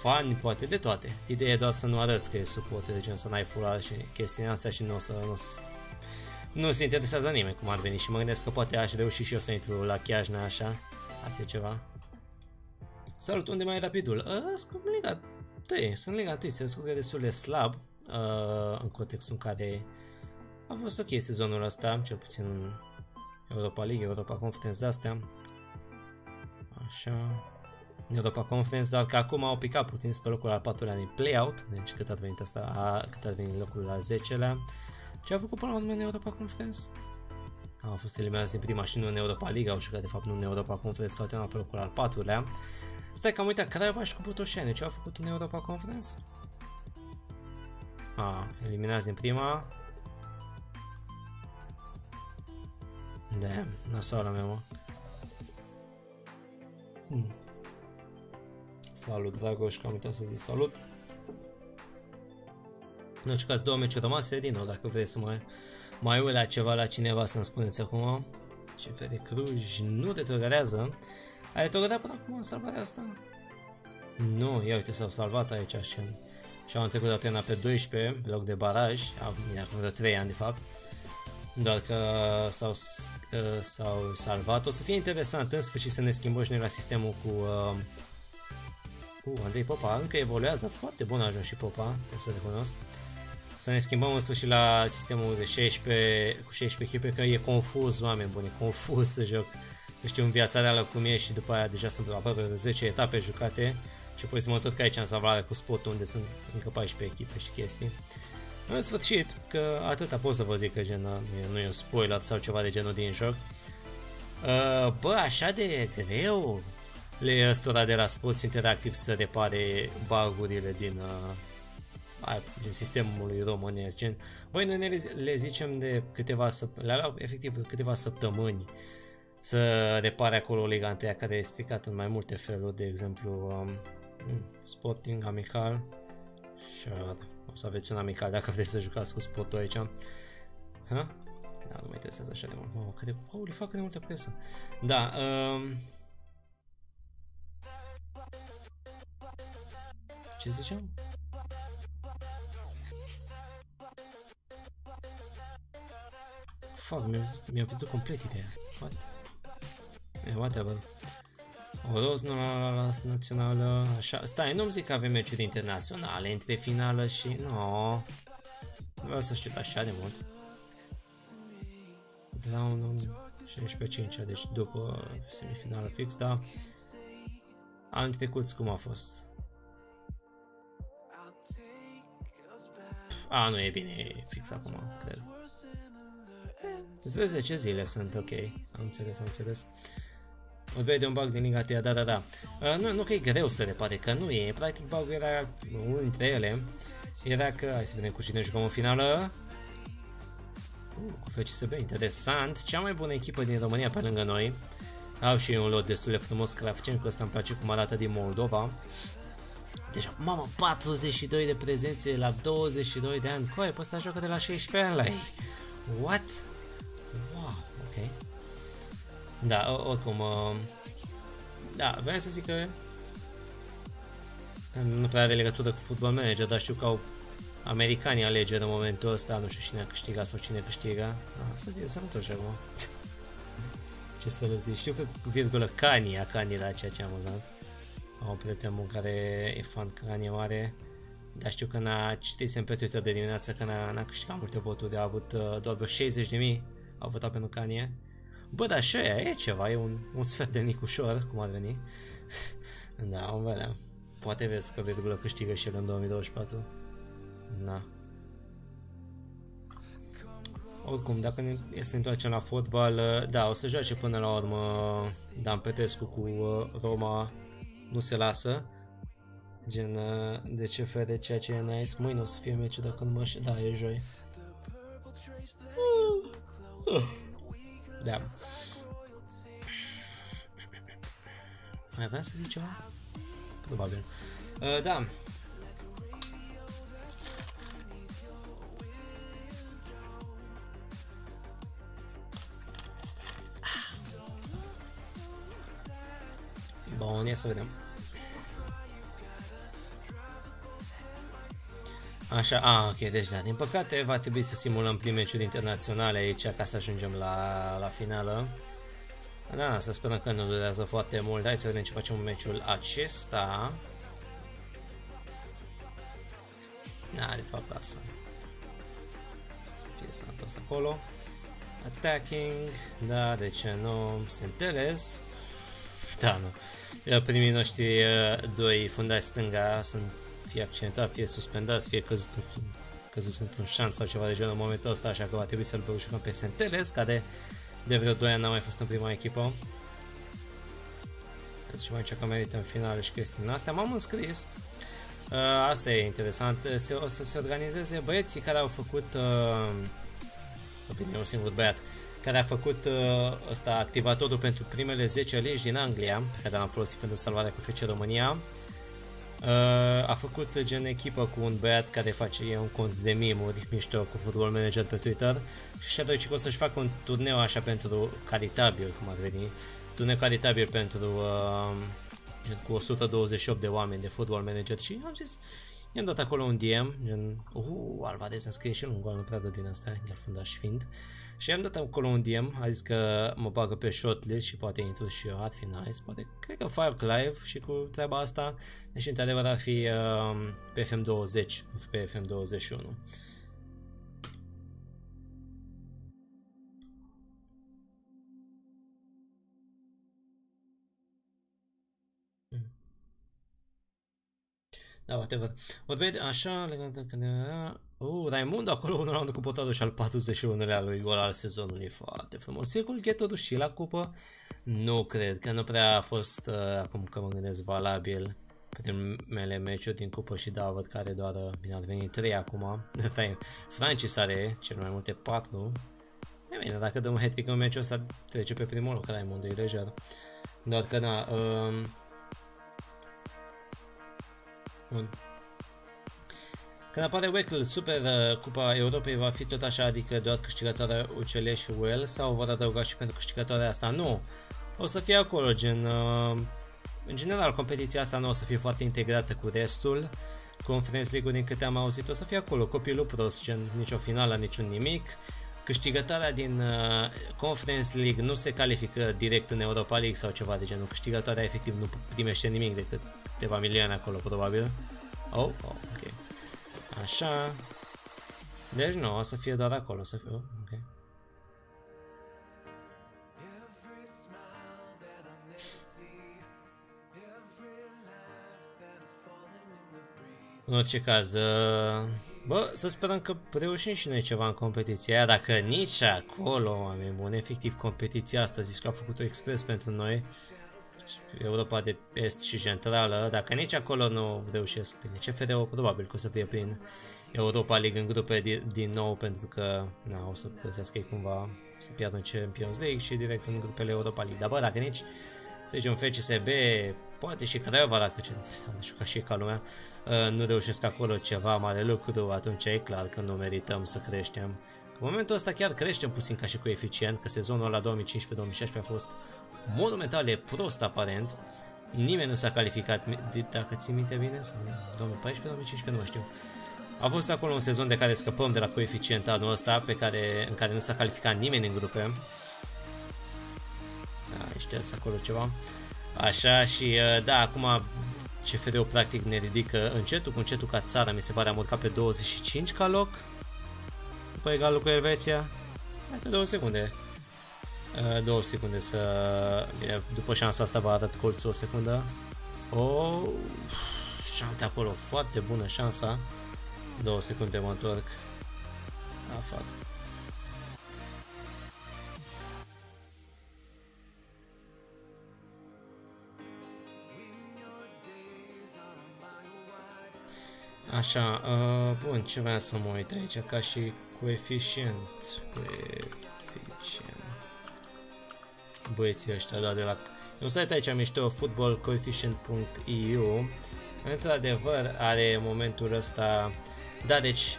fani, poate de toate. Ideea e doar să nu arăți că e suporter, gen să n-ai furat și chestia asta și nu o să, nu, nu se interesează nimeni cum ar veni și mă gândesc că poate aș reuși și eu să intru la Chiajna așa, ar fi ceva. Salut, unde mai e rapidul? Uh, spun Liga 3, sunt Liga 3, se descurcă destul de slab, uh, în contextul în care a fost ok sezonul ăsta, cel puțin în Europa League, Europa Conference de-astea. Așa. Europa Conference, dar că acum au picat puțin spre locul al patrulea din playout, deci cât a venit asta, a, cât a venit locul al 10-lea. Ce a făcut până la urmă în Europa Conference? Au fost eliminați din prima și nu în Europa League, au jucat de fapt nu în Europa Conference, că au terminat pe locul al patrulea. Stai că am uitat, Craiova și cu Botoșani, ce au făcut în Europa Conference? A, eliminați din prima. Da, nasoala mea, mă. Hmm. Salut, Dragoș, că am uitat să zic salut. Nu știu că două meciuri rămase din nou, dacă vreți să mai, mai ui la ceva la cineva să-mi spuneți acum. CF de Cluj nu retrogradează. A retrogradat până acum în salvarea asta? Nu, ia uite, s-au salvat aici așa și au trecut Atena pe 12, pe loc de baraj, au bine, acum de 3 ani de fapt, doar că s-au, uh, s-au salvat. O să fie interesant în sfârșit să ne schimbăm și noi la sistemul cu, uh, cu Andrei Popa, încă evoluează, foarte bun a ajuns și Popa, trebuie să recunosc. Să ne schimbăm în sfârșit la sistemul de 16, cu 16 echipe, că e confuz, oameni buni, e confuz să joc. Să știu în viața reală cum e și după aia deja sunt aproape de 10 etape jucate și apoi să mă tot ca aici în salvare cu spotul unde sunt încă 14 echipe și chestii. În sfârșit, că atâta pot să vă zic că gen, nu e un spoiler sau ceva de genul din joc. Uh, bă, așa de greu le ăstora de la Sports Interactive să repare bugurile din, uh, din sistemul lui românesc. Gen, voi noi ne le zicem de câteva săptămâni, le efectiv câteva săptămâni să repare acolo Liga care e stricat în mai multe feluri, de exemplu um, Sporting, amical. Sure. O să aveți un amical dacă vreți să jucați cu spotul aici. Ha? Da, nu mă interesează așa de mult. Mamă, cât de... Oh, le fac cât de multă presă. Da, um... Ce ziceam? Fuck, mi-am pierdut complet ideea. What? E, whatever. O roz nu la, la, la națională, așa. Stai, nu-mi zic că avem meciuri internaționale între finală și... No. Nu vreau să știu așa de mult. Round 16-5, deci după semifinală fix, dar anul trecut cum a fost? A, nu e bine fix acum, cred. 10 zile sunt ok, am înțeles, am înțeles. Vorbei de un bug din Liga da, da, da. Uh, nu, nu că e greu să repare, că nu e. Practic bugul era, unul dintre ele, era că, hai să vedem cu cine jucăm în finală. Uh, cu FCSB, interesant. Cea mai bună echipă din România pe lângă noi. Au și un lot destul de frumos Kravchenko, ăsta îmi place cum arată din Moldova. Deci, mamă, 42 de prezențe la 22 de ani. Coi, pe ăsta joacă de la 16 ani la ei. What? Wow, ok. Da, oricum, uh, da, vreau să zic că nu prea are legătură cu Football Manager, dar știu că au americanii alegeri în momentul ăsta, nu știu cine a câștigat sau cine câștiga. Ah, să fie sănătoși acum. *laughs* Ce să le zic, știu că virgulă Kanye, Kanye era ceea ce am amuzant. Am un prieten bun care e fan Kanye mare, dar știu că n-a citit pe Twitter de dimineață că n-a, câștigat multe voturi, a avut uh, doar vreo 60 de mii au votat pentru Kanye. Bă, dar și aia e ceva, e un, un sfert de nicușor, cum ar veni. *laughs* da, vom vedea. Poate vezi că virgulă câștigă și el în 2024. Da. Oricum, dacă ne, e să ne întoarcem la fotbal, da, o să joace până la urmă Dan Petescu cu uh, Roma, nu se lasă. Gen, uh, de ce fere ceea ce e nice. Mâine o să fie meciul dacă nu mă Da, e joi. Da. Mai aveam să zic ceva? Probabil. Uh, da. Bun, ia să vedem. Așa, a, ok, deci da, din păcate va trebui să simulăm prim meciuri internaționale aici ca să ajungem la, la finală. Da, să sperăm că nu durează foarte mult. Hai să vedem ce facem în meciul acesta. Da, de fapt lasă. Să fie sănătos acolo. Attacking, da, de ce nu? Senteles. Da, nu. Primii noștri doi fundași stânga sunt fie accidentat, fie suspendat, fie căzut, căzut într-un șanț sau ceva de genul în momentul ăsta, așa că va trebui să-l jucăm pe Senteles, care de vreo 2 ani n-a mai fost în prima echipă. Deci mai că merită în finale și chestii astea. M-am înscris. Uh, asta e interesant. Se, o să se organizeze băieții care au făcut, uh, sau bine, un singur băiat, care a făcut uh, ăsta activatorul pentru primele 10 legi din Anglia, pe care l-am folosit pentru salvarea cu FC România. Uh, a făcut gen echipă cu un băiat care face e un cont de mimuri mișto cu Football Manager pe Twitter. Și și-a dorit că o să-și facă un turneu așa pentru caritabil, cum ar veni, turneu caritabil pentru uh, gen cu 128 de oameni de Football Manager. Și am zis, i-am dat acolo un DM, gen, uh, Alvarez îmi scrie și el un gol, nu prea din asta, iar fundaș fiind. Și am dat acolo un DM, a zis că mă bagă pe shortlist și poate intru și eu, ar fi nice, poate, cred că fac live și cu treaba asta, deci într-adevăr ar fi uh, pe FM20, pe FM21. Da, whatever. Vorbei așa, legată că ne... Uh, Raimund acolo un round cu potarul și al 41-lea lui gol al sezonului. Foarte frumos. E cu Ghetorul și la cupă? Nu cred, că nu prea a fost, uh, acum că mă gândesc, valabil primele meciuri din cupă și da, văd că are doar, uh, bine, ar veni 3 acum. *laughs* Francis are cel mai multe 4. E bine, dacă dăm hat în meciul ăsta, trece pe primul loc, Raimund e lejer. Doar că, da, uh, Bun. Când apare Weckl, Super uh, Cupa Europei va fi tot așa, adică doar câștigătoarea UCL și UL sau vor adăuga și pentru câștigătoarea asta? Nu. O să fie acolo, gen... Uh, în general, competiția asta nu o să fie foarte integrată cu restul. Conference League-ul, din câte am auzit, o să fie acolo. Copilul prost, gen nicio finală, niciun nimic. câștigătoarea din uh, Conference League nu se califică direct în Europa League sau ceva de genul. Câștigătoarea efectiv nu primește nimic decât câteva milioane acolo, probabil. Oh, oh, ok. Așa. Deci nu, o să fie doar acolo, o să fie, ok. În orice caz, uh, bă, să sperăm că reușim și noi ceva în competiția aia, dacă nici acolo, oameni buni, efectiv competiția asta, zici că a făcut-o expres pentru noi, Europa de Est și Centrală, dacă nici acolo nu reușesc bine, CFR-ul probabil că o să fie prin Europa League în grupe din, din nou, pentru că na, o să găsească ei cumva să piardă în Champions League și direct în grupele Europa League. Dar bă, dacă nici, să zicem, FCSB, poate și Craiova, dacă ce, nu știu, ca și ca lumea, uh, nu reușesc acolo ceva mare lucru, atunci e clar că nu merităm să creștem. În momentul ăsta chiar creștem puțin ca și coeficient, că sezonul ăla 2015-2016 a fost monumental, e prost aparent. Nimeni nu s-a calificat, dacă ții minte bine, sau 2014-2015, nu mai știu. A fost acolo un sezon de care scăpăm de la coeficient anul ăsta, pe care, în care nu s-a calificat nimeni în grupe. Da, știați acolo ceva. Așa și uh, da, acum CFR-ul practic ne ridică încetul cu încetul ca țara, mi se pare am urcat pe 25 ca loc. După egalul cu Elveția. Stai pe două secunde. Uh, două secunde să... Bine, după șansa asta va arăt colțul o secundă. O... Oh, șante acolo, foarte bună șansa. Două secunde mă întorc. A, fac. Așa, uh, bun, ce vreau să mă uit aici, ca și coeficient, coeficient. Băieții ăștia, da, de la... E un site aici mișto, footballcoefficient.eu Într-adevăr, are momentul ăsta... Da, deci...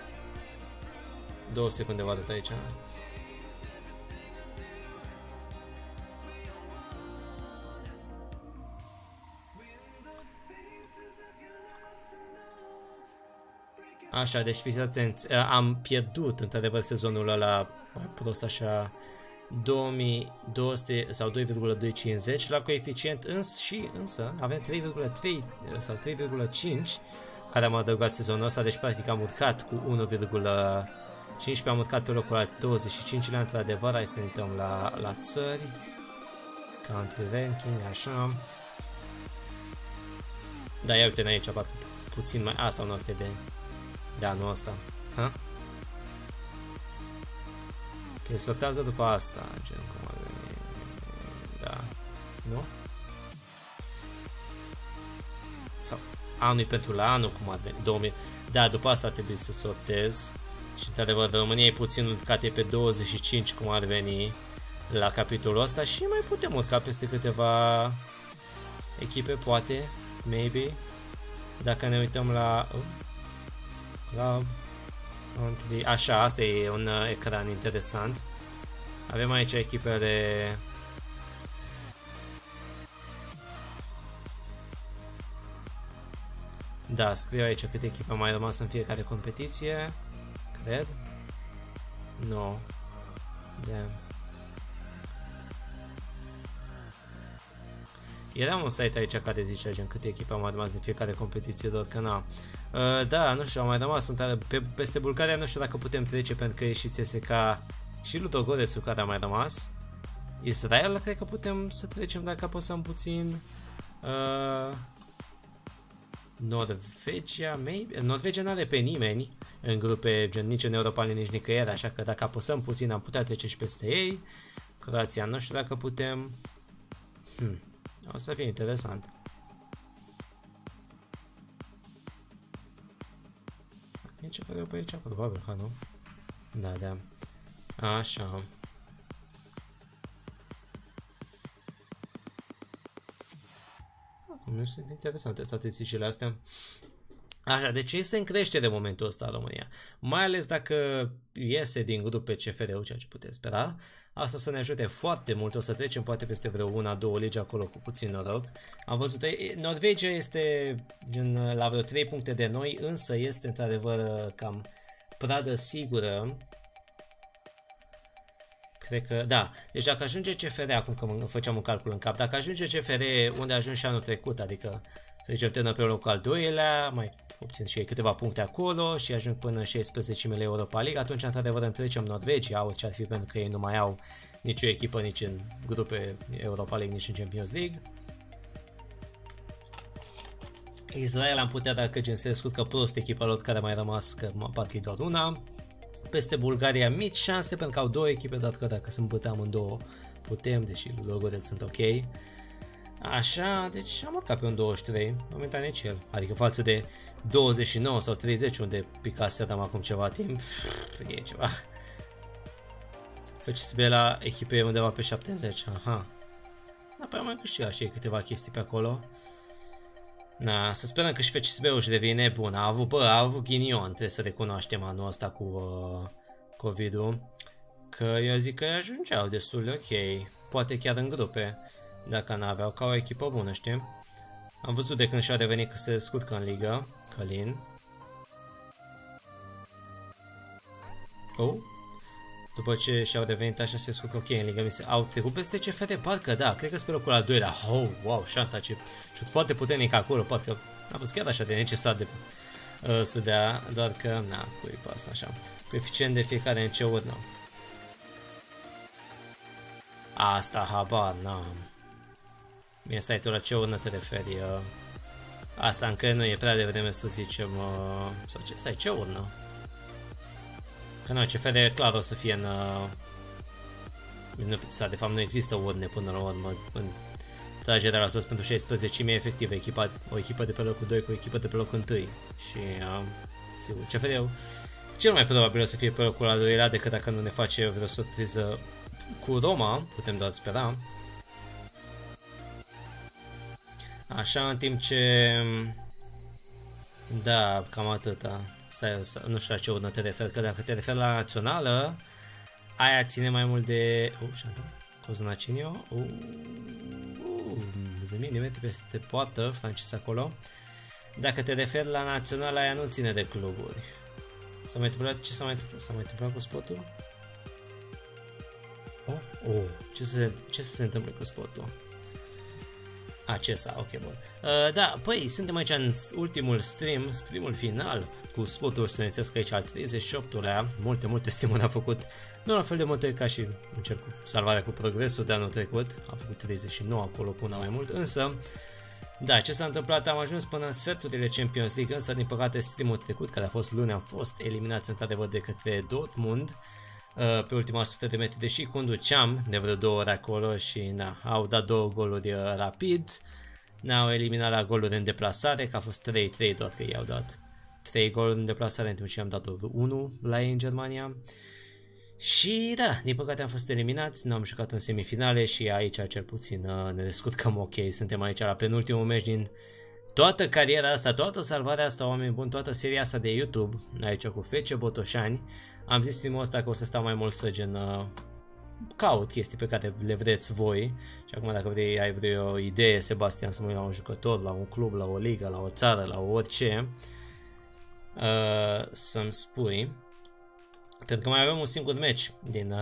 Două secunde vă arăt aici. Așa, deci fiți atenți, am pierdut într-adevăr sezonul ăla mai prost așa 2200 sau 2,250 la coeficient însă și însă avem 3,3 sau 3,5 care am adăugat sezonul ăsta, deci practic am urcat cu 1,15 am urcat pe locul al 25-lea, într-adevăr, hai să ne uităm la, la țări, country ranking, așa. Da, ia uite aici, parcă puțin mai, a, sau nu, asta de de anul ăsta. Ha? Ok, sortează după asta, gen cum ar veni. Da. Nu? Sau anul pentru la anul cum ar veni. 2000. Da, după asta trebuie să sortez. Și într-adevăr România e puțin urcate pe 25 cum ar veni la capitolul ăsta și mai putem urca peste câteva echipe, poate, maybe. Dacă ne uităm la... Uh, la Așa, asta e un uh, ecran interesant. Avem aici echipele Da, scriu aici câte echipe au mai rămas în fiecare competiție. Cred. Nu. No. Damn. Era un site aici care zicea gen câte echipe au mai rămas din fiecare competiție, doar că na. Uh, da, nu știu, au mai rămas în pe, peste Bulgaria, nu știu dacă putem trece pentru că e și CSK și Ludogorețul care a mai rămas. Israel, cred că putem să trecem dacă apăsăm puțin. Uh, Norvegia, maybe? Norvegia nu are pe nimeni în grupe, gen nici în Europa, nici nicăieri, așa că dacă apăsăm puțin am putea trece și peste ei. Croația nu știu dacă putem. Hmm. O să fie interesant. Ce fără pe aici? Probabil că nu. Da, da. Așa. Nu sunt interesante statisticile astea. Așa, deci este în creștere momentul ăsta România. Mai ales dacă iese din grup pe CFR-ul, ceea ce puteți spera. Asta o să ne ajute foarte mult, o să trecem poate peste vreo una, două legi acolo cu puțin noroc. Am văzut, Norvegia este în, la vreo 3 puncte de noi, însă este într-adevăr cam pradă sigură. Cred că, da. Deci dacă ajunge CFR, acum că făceam un calcul în cap, dacă ajunge CFR unde a ajuns și anul trecut, adică să zicem termină pe locul al doilea, mai obțin și ei câteva puncte acolo și ajung până în 16 mele Europa League, atunci într-adevăr întrecem Norvegia, orice ar fi pentru că ei nu mai au nicio echipă nici în grupe Europa League, nici în Champions League. Israel am putea dacă gen se descurcă prost echipa lor care a mai rămas, că parcă e doar una. Peste Bulgaria mici șanse pentru că au două echipe, dar că dacă sunt băteam în două putem, deși Ludogorets sunt ok. Așa, deci am urcat pe un 23, momentan e cel. Adică față de 29 sau 30 unde picaseram acum ceva timp, e ceva. FCSB la echipe undeva pe 70, aha. Da, pe mai câștigat și câteva chestii pe acolo. Na, să sperăm că și FCSB-ul își devine bun. A avut, bă, a avut ghinion, trebuie să recunoaștem anul ăsta cu uh, COVID-ul. Că eu zic că ajungeau destul de ok, poate chiar în grupe, dacă n-aveau ca o echipă bună, știi? Am văzut de când și-a revenit că se descurcă în ligă, Călin. Oh, după ce și-au devenit așa se descurcă ok în Liga mi se au trecut peste CFR, parcă da, cred că spre locul al doilea. Oh, wow, șanta ce șut foarte puternic acolo, parcă a fost chiar așa de necesar de uh, să dea, doar că, na, cui pasă așa. Coeficient de fiecare în ce urnă. Asta habar n-am. Bine, stai tu la ce urnă te referi? Uh, asta încă nu e prea devreme să zicem, uh, sau ce, stai, ce urnă? Că nu, CFR clar o să fie în... Uh, sau de fapt nu există urne până la urmă în tragerea la sus pentru 16 mii efectiv echipa, o echipă de pe locul 2 cu o echipă de pe locul 1 și uh, sigur CFR cel mai probabil o să fie pe locul al doilea decât dacă nu ne face vreo surpriză cu Roma, putem doar spera. Așa, în timp ce... Da, cam atâta stai, nu știu la ce urnă te referi, că dacă te referi la națională, aia ține mai mult de... Uh, și atât. Coznacinio. Uh, uh, de milimetri peste poartă, Francis acolo. Dacă te referi la națională, aia nu ține de cluburi. S-a mai întâmplat, ce s-a mai întâmplat? S-a mai întâmplat cu spotul? Oh, oh, ce se, ce se întâmplă cu spotul? Acesta, ok, bun. Uh, da, păi, suntem aici în ultimul stream, streamul final, cu spotul studențesc aici al 38-lea, multe, multe streamuri am făcut, nu la fel de multe ca și încerc cu salvarea cu progresul de anul trecut, am făcut 39 acolo cu una mai mult, însă, da, ce s-a întâmplat, am ajuns până în sferturile Champions League, însă, din păcate, streamul trecut, care a fost luni, am fost eliminați într-adevăr de către Dortmund, Uh, pe ultima 100 de metri, deși conduceam de vreo două ori acolo și na, au dat două goluri uh, rapid, ne-au eliminat la goluri în deplasare, că a fost 3-3 doar că i-au dat 3 goluri în deplasare, în timp ce am dat doar 1 la ei în Germania. Și da, din păcate am fost eliminați, nu am jucat în semifinale și aici cel puțin uh, ne descurcăm *laughs* ok, suntem aici la penultimul meci din toată cariera asta, toată salvarea asta, oameni buni, toată seria asta de YouTube, aici cu Fece Botoșani, am zis filmul ăsta că o să stau mai mult să gen uh, caut chestii pe care le vreți voi și acum dacă vrei, ai vreo idee, Sebastian, să mă uit la un jucător, la un club, la o ligă, la o țară, la orice, uh, să-mi spui. Pentru că mai avem un singur match din uh,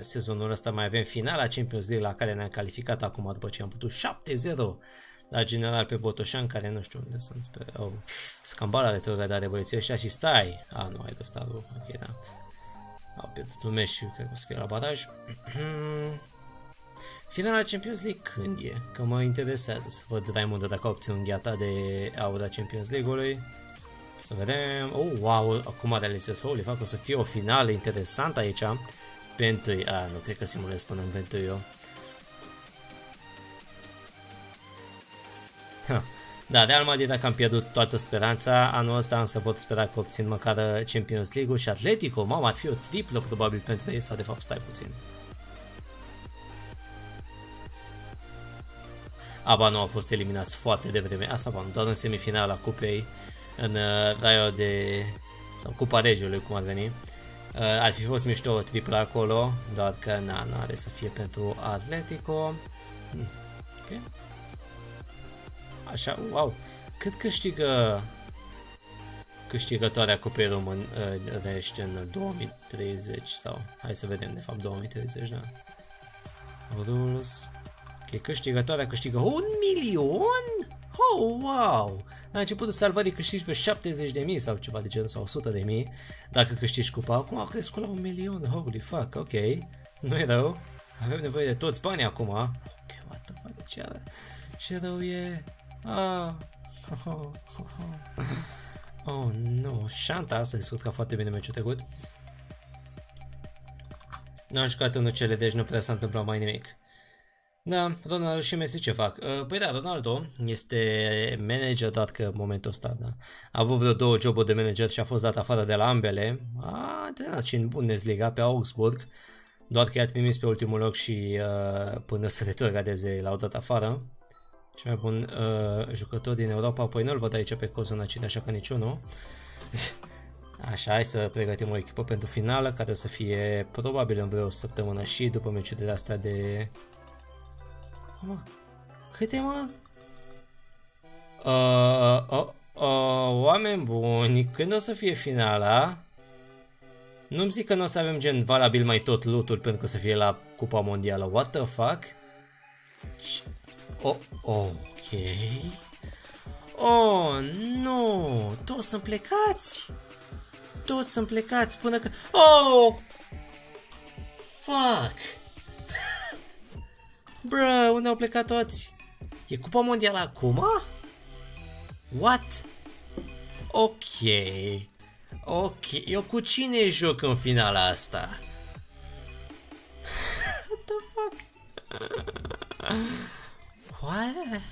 sezonul ăsta, mai avem finala Champions League la care ne-am calificat acum după ce am putut 7-0 la general pe Botoșan, care nu știu unde sunt, pe, oh, scambala retrogradare băieții ăștia și stai, a, nu, ai de starul, ok, da, au pierdut un meci și cred că o să fie la baraj. *clears throat* Finala Champions League când e? Că mă interesează să văd Raimund dacă a obținut gheata de aura Champions League-ului. Să vedem. Oh, wow, acum realizez, holy fuck, o să fie o finală interesantă aici. Pe întâi, a, nu cred că simulez până în întâi eu. Da, Real Madrid dacă am pierdut toată speranța, anul ăsta însă pot spera că obțin măcar Champions League-ul și Atletico, mamă, ar fi o triplă probabil pentru ei, sau de fapt stai puțin. Aba nu au fost eliminați foarte devreme, asta va, doar în semifinala cupei, în uh, Raio de... sau Cupa Regiului, cum ar veni. Uh, ar fi fost mișto o triplă acolo, doar că na, nu are să fie pentru Atletico. Hmm. Okay. Așa, wow. Cât câștigă câștigătoarea Cupei Românești în 2030 sau hai să vedem de fapt 2030, da. Rules. Ok, câștigătoarea câștigă un milion? Oh, wow! La începutul salvării câștigi vreo 70 de mii sau ceva de genul sau 100 de mii dacă câștigi cupa. Acum au crescut la un milion, holy fuck, ok. Nu e rău. Avem nevoie de toți banii acum. Ok, what the fuck, ce, ce rău e? Ah. Oh, oh, oh. oh nu, Shanta s-a descurcat foarte bine meciul trecut. Nu am jucat în cele, deci nu prea s-a întâmplat mai nimic. Da, Ronaldo și Messi ce fac? Uh, păi da, Ronaldo este manager, doar că în momentul ăsta, da. A avut vreo două joburi de manager și a fost dat afară de la ambele. A antrenat și în Bundesliga pe Augsburg, doar că i-a trimis pe ultimul loc și uh, până să retrogradeze l-au dat afară. Cel mai bun uh, jucător din Europa, apoi nu-l văd aici pe Cozonacine, așa că niciunul. *laughs* Așa, hai să pregătim o echipă pentru finală, care să fie probabil în vreo săptămână și după meciurile astea de... Mă, câte mă? Uh, uh, uh, oameni buni, când o să fie finala? Nu-mi zic că nu o să avem gen valabil mai tot lutul pentru că să fie la Cupa Mondială. What the fuck? Oh, ok. Oh, nu! Toți sunt plecați! Toți sunt plecați până că... Oh! Fuck! Bro, unde au plecat toți? E Cupa Mondială acum? What? Ok. Ok. Eu cu cine joc în finala asta? *laughs* What the fuck? What?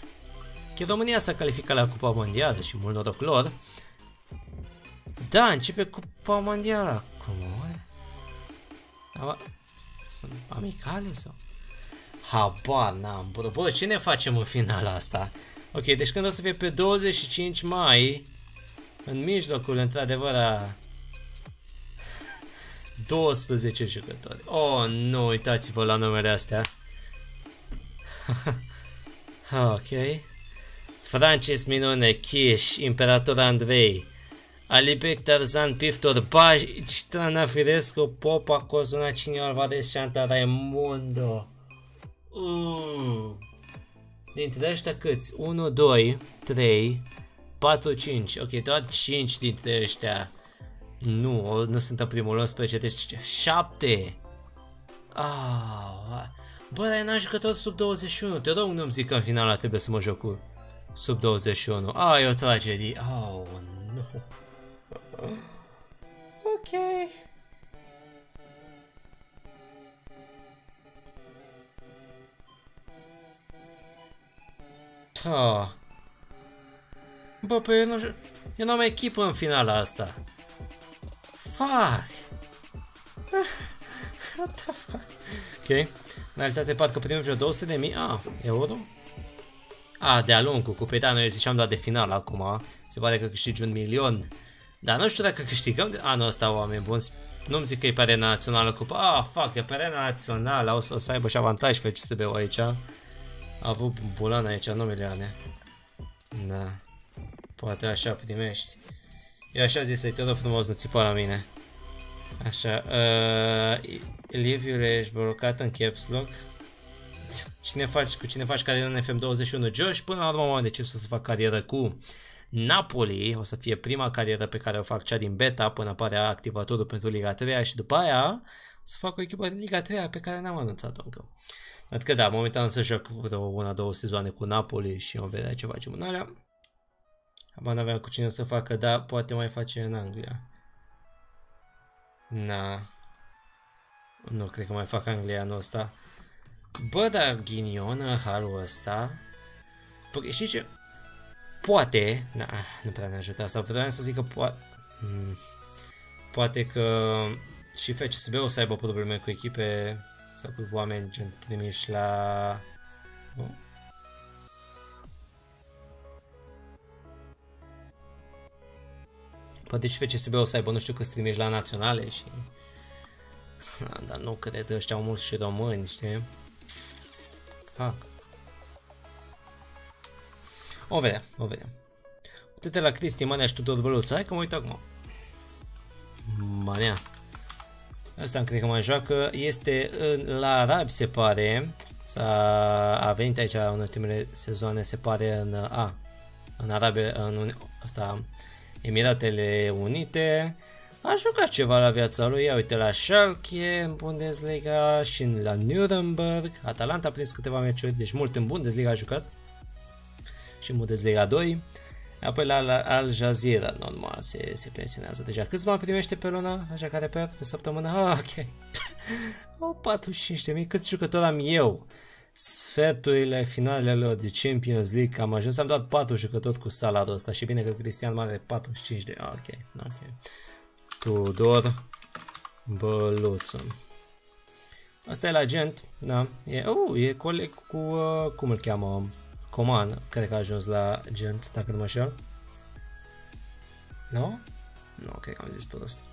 Că România s-a calificat la Cupa Mondială și mult noroc lor. Da, începe Cupa Mondială acum, Sunt amicale sau? Habar n-am, bă, bă, ce ne facem în finala asta? Ok, deci când o să fie pe 25 mai, în mijlocul, într-adevăr, a 12 jucători. Oh, nu, uitați-vă la numele astea. *laughs* ok. Francis Minune, Kish, Imperator Andrei, Alipec Tarzan, Piftor, Bajic, Trana Firescu, Popa, Cozuna, Cine Alvarez, Shanta, Raimundo. Uh. Dintre ăștia câți? 1, 2, 3, 4, 5. Ok, doar 5 dintre ăștia. Nu, nu sunt în primul 11, deci 7. Ah, bă, dar n-am jucător sub 21. Te rog, nu-mi zic că în finala trebuie să mă joc cu sub 21. Ah, e o tragedie. Oh, nu. Ok. Ta. Bă, păi eu nu Eu n-am echipă în finala asta. Fuck. What the fuck? Ok. În realitate pat că primim vreo 200 de mii. Ah, euro? Ah, de-a lungul cu da, noi ziceam doar de final acum. Se pare că câștigi un milion. Dar nu știu dacă câștigăm de anul ăsta, oameni buni. Nu-mi zic că e pe arena națională cupa. Ah, fuck, e pe arena națională. O să, o să aibă și avantaj pe CSB-ul aici. A avut bulan aici, nu milioane. Da. Poate așa primești. Eu așa zis să-i te rog frumos, nu țipa la mine. Așa. Uh, Liviu ești blocat în caps lock. Cine faci, cu cine faci carieră în FM21? Josh, până la urmă am decis să fac carieră cu Napoli. O să fie prima carieră pe care o fac cea din beta până apare activatorul pentru Liga 3 și după aia să fac o echipă din Liga 3 pe care n-am anunțat-o încă. Adică da, momentan să joc vreo una, două sezoane cu Napoli și vom vedea ce facem în alea. Aba n-aveam cu cine să facă, dar poate mai face în Anglia. Na. Nu cred că mai fac Anglia anul ăsta. Bă, dar ghinion în halul ăsta... Păi, știi ce? Poate... Na, nu prea ne ajută asta. Vreau să zic că poate... Hmm, poate că și FCSB o să aibă probleme cu echipe sau cu oameni gen trimiși la... Nu? Poate și FCSB o să aibă, nu știu, că trimiși la naționale și... Dar nu cred, ăștia au mulți și români, știi? Fuck. O vedem, o vedem. de la Cristi Manea și Tudor Băluță. Hai că mă uit acum. Manea. Asta cred că mai joacă. Este în, la Arab, se pare. S-a a venit aici în ultimele sezoane, se pare în A. În Arabe, în asta, Emiratele Unite. A jucat ceva la viața lui, ia uite la Schalke în Bundesliga și la Nuremberg. Atalanta a prins câteva meciuri, deci mult în Bundesliga a jucat. Și în Bundesliga 2. Apoi la, la Al Jazeera, normal, se, se pensionează deja. Câți bani primește pe lună, așa care pe, pe săptămână? Ah, ok. *laughs* oh, 45.000, câți jucători am eu? Sferturile finalelor de Champions League, am ajuns, am dat 4 jucători cu salariul ăsta și bine că Cristian Mare are 45 de... Ah, ok, ok. Tudor Băluță. Asta e la agent, da. E, uh, e coleg cu, uh, cum îl cheamă, Coman, cred că a ajuns la gent, dacă nu mă șel. Nu? Nu, cred că am zis prost.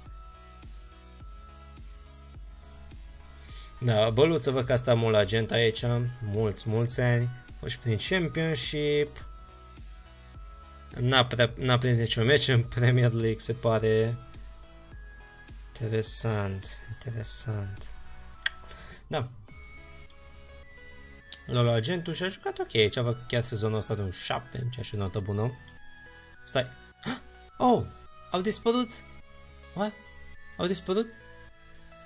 Da, băluță văd că a stat mult la gent aici, mulți, mulți ani, a fost prin Championship, n-a, prea, n-a prins niciun meci în Premier League, se pare interesant, interesant. Da, la agentul și a jucat ok, aici văd că chiar sezonul ăsta de un 7, ceea ce notă bună. Stai. *gasps* Oh, au dispărut? What? Au dispărut?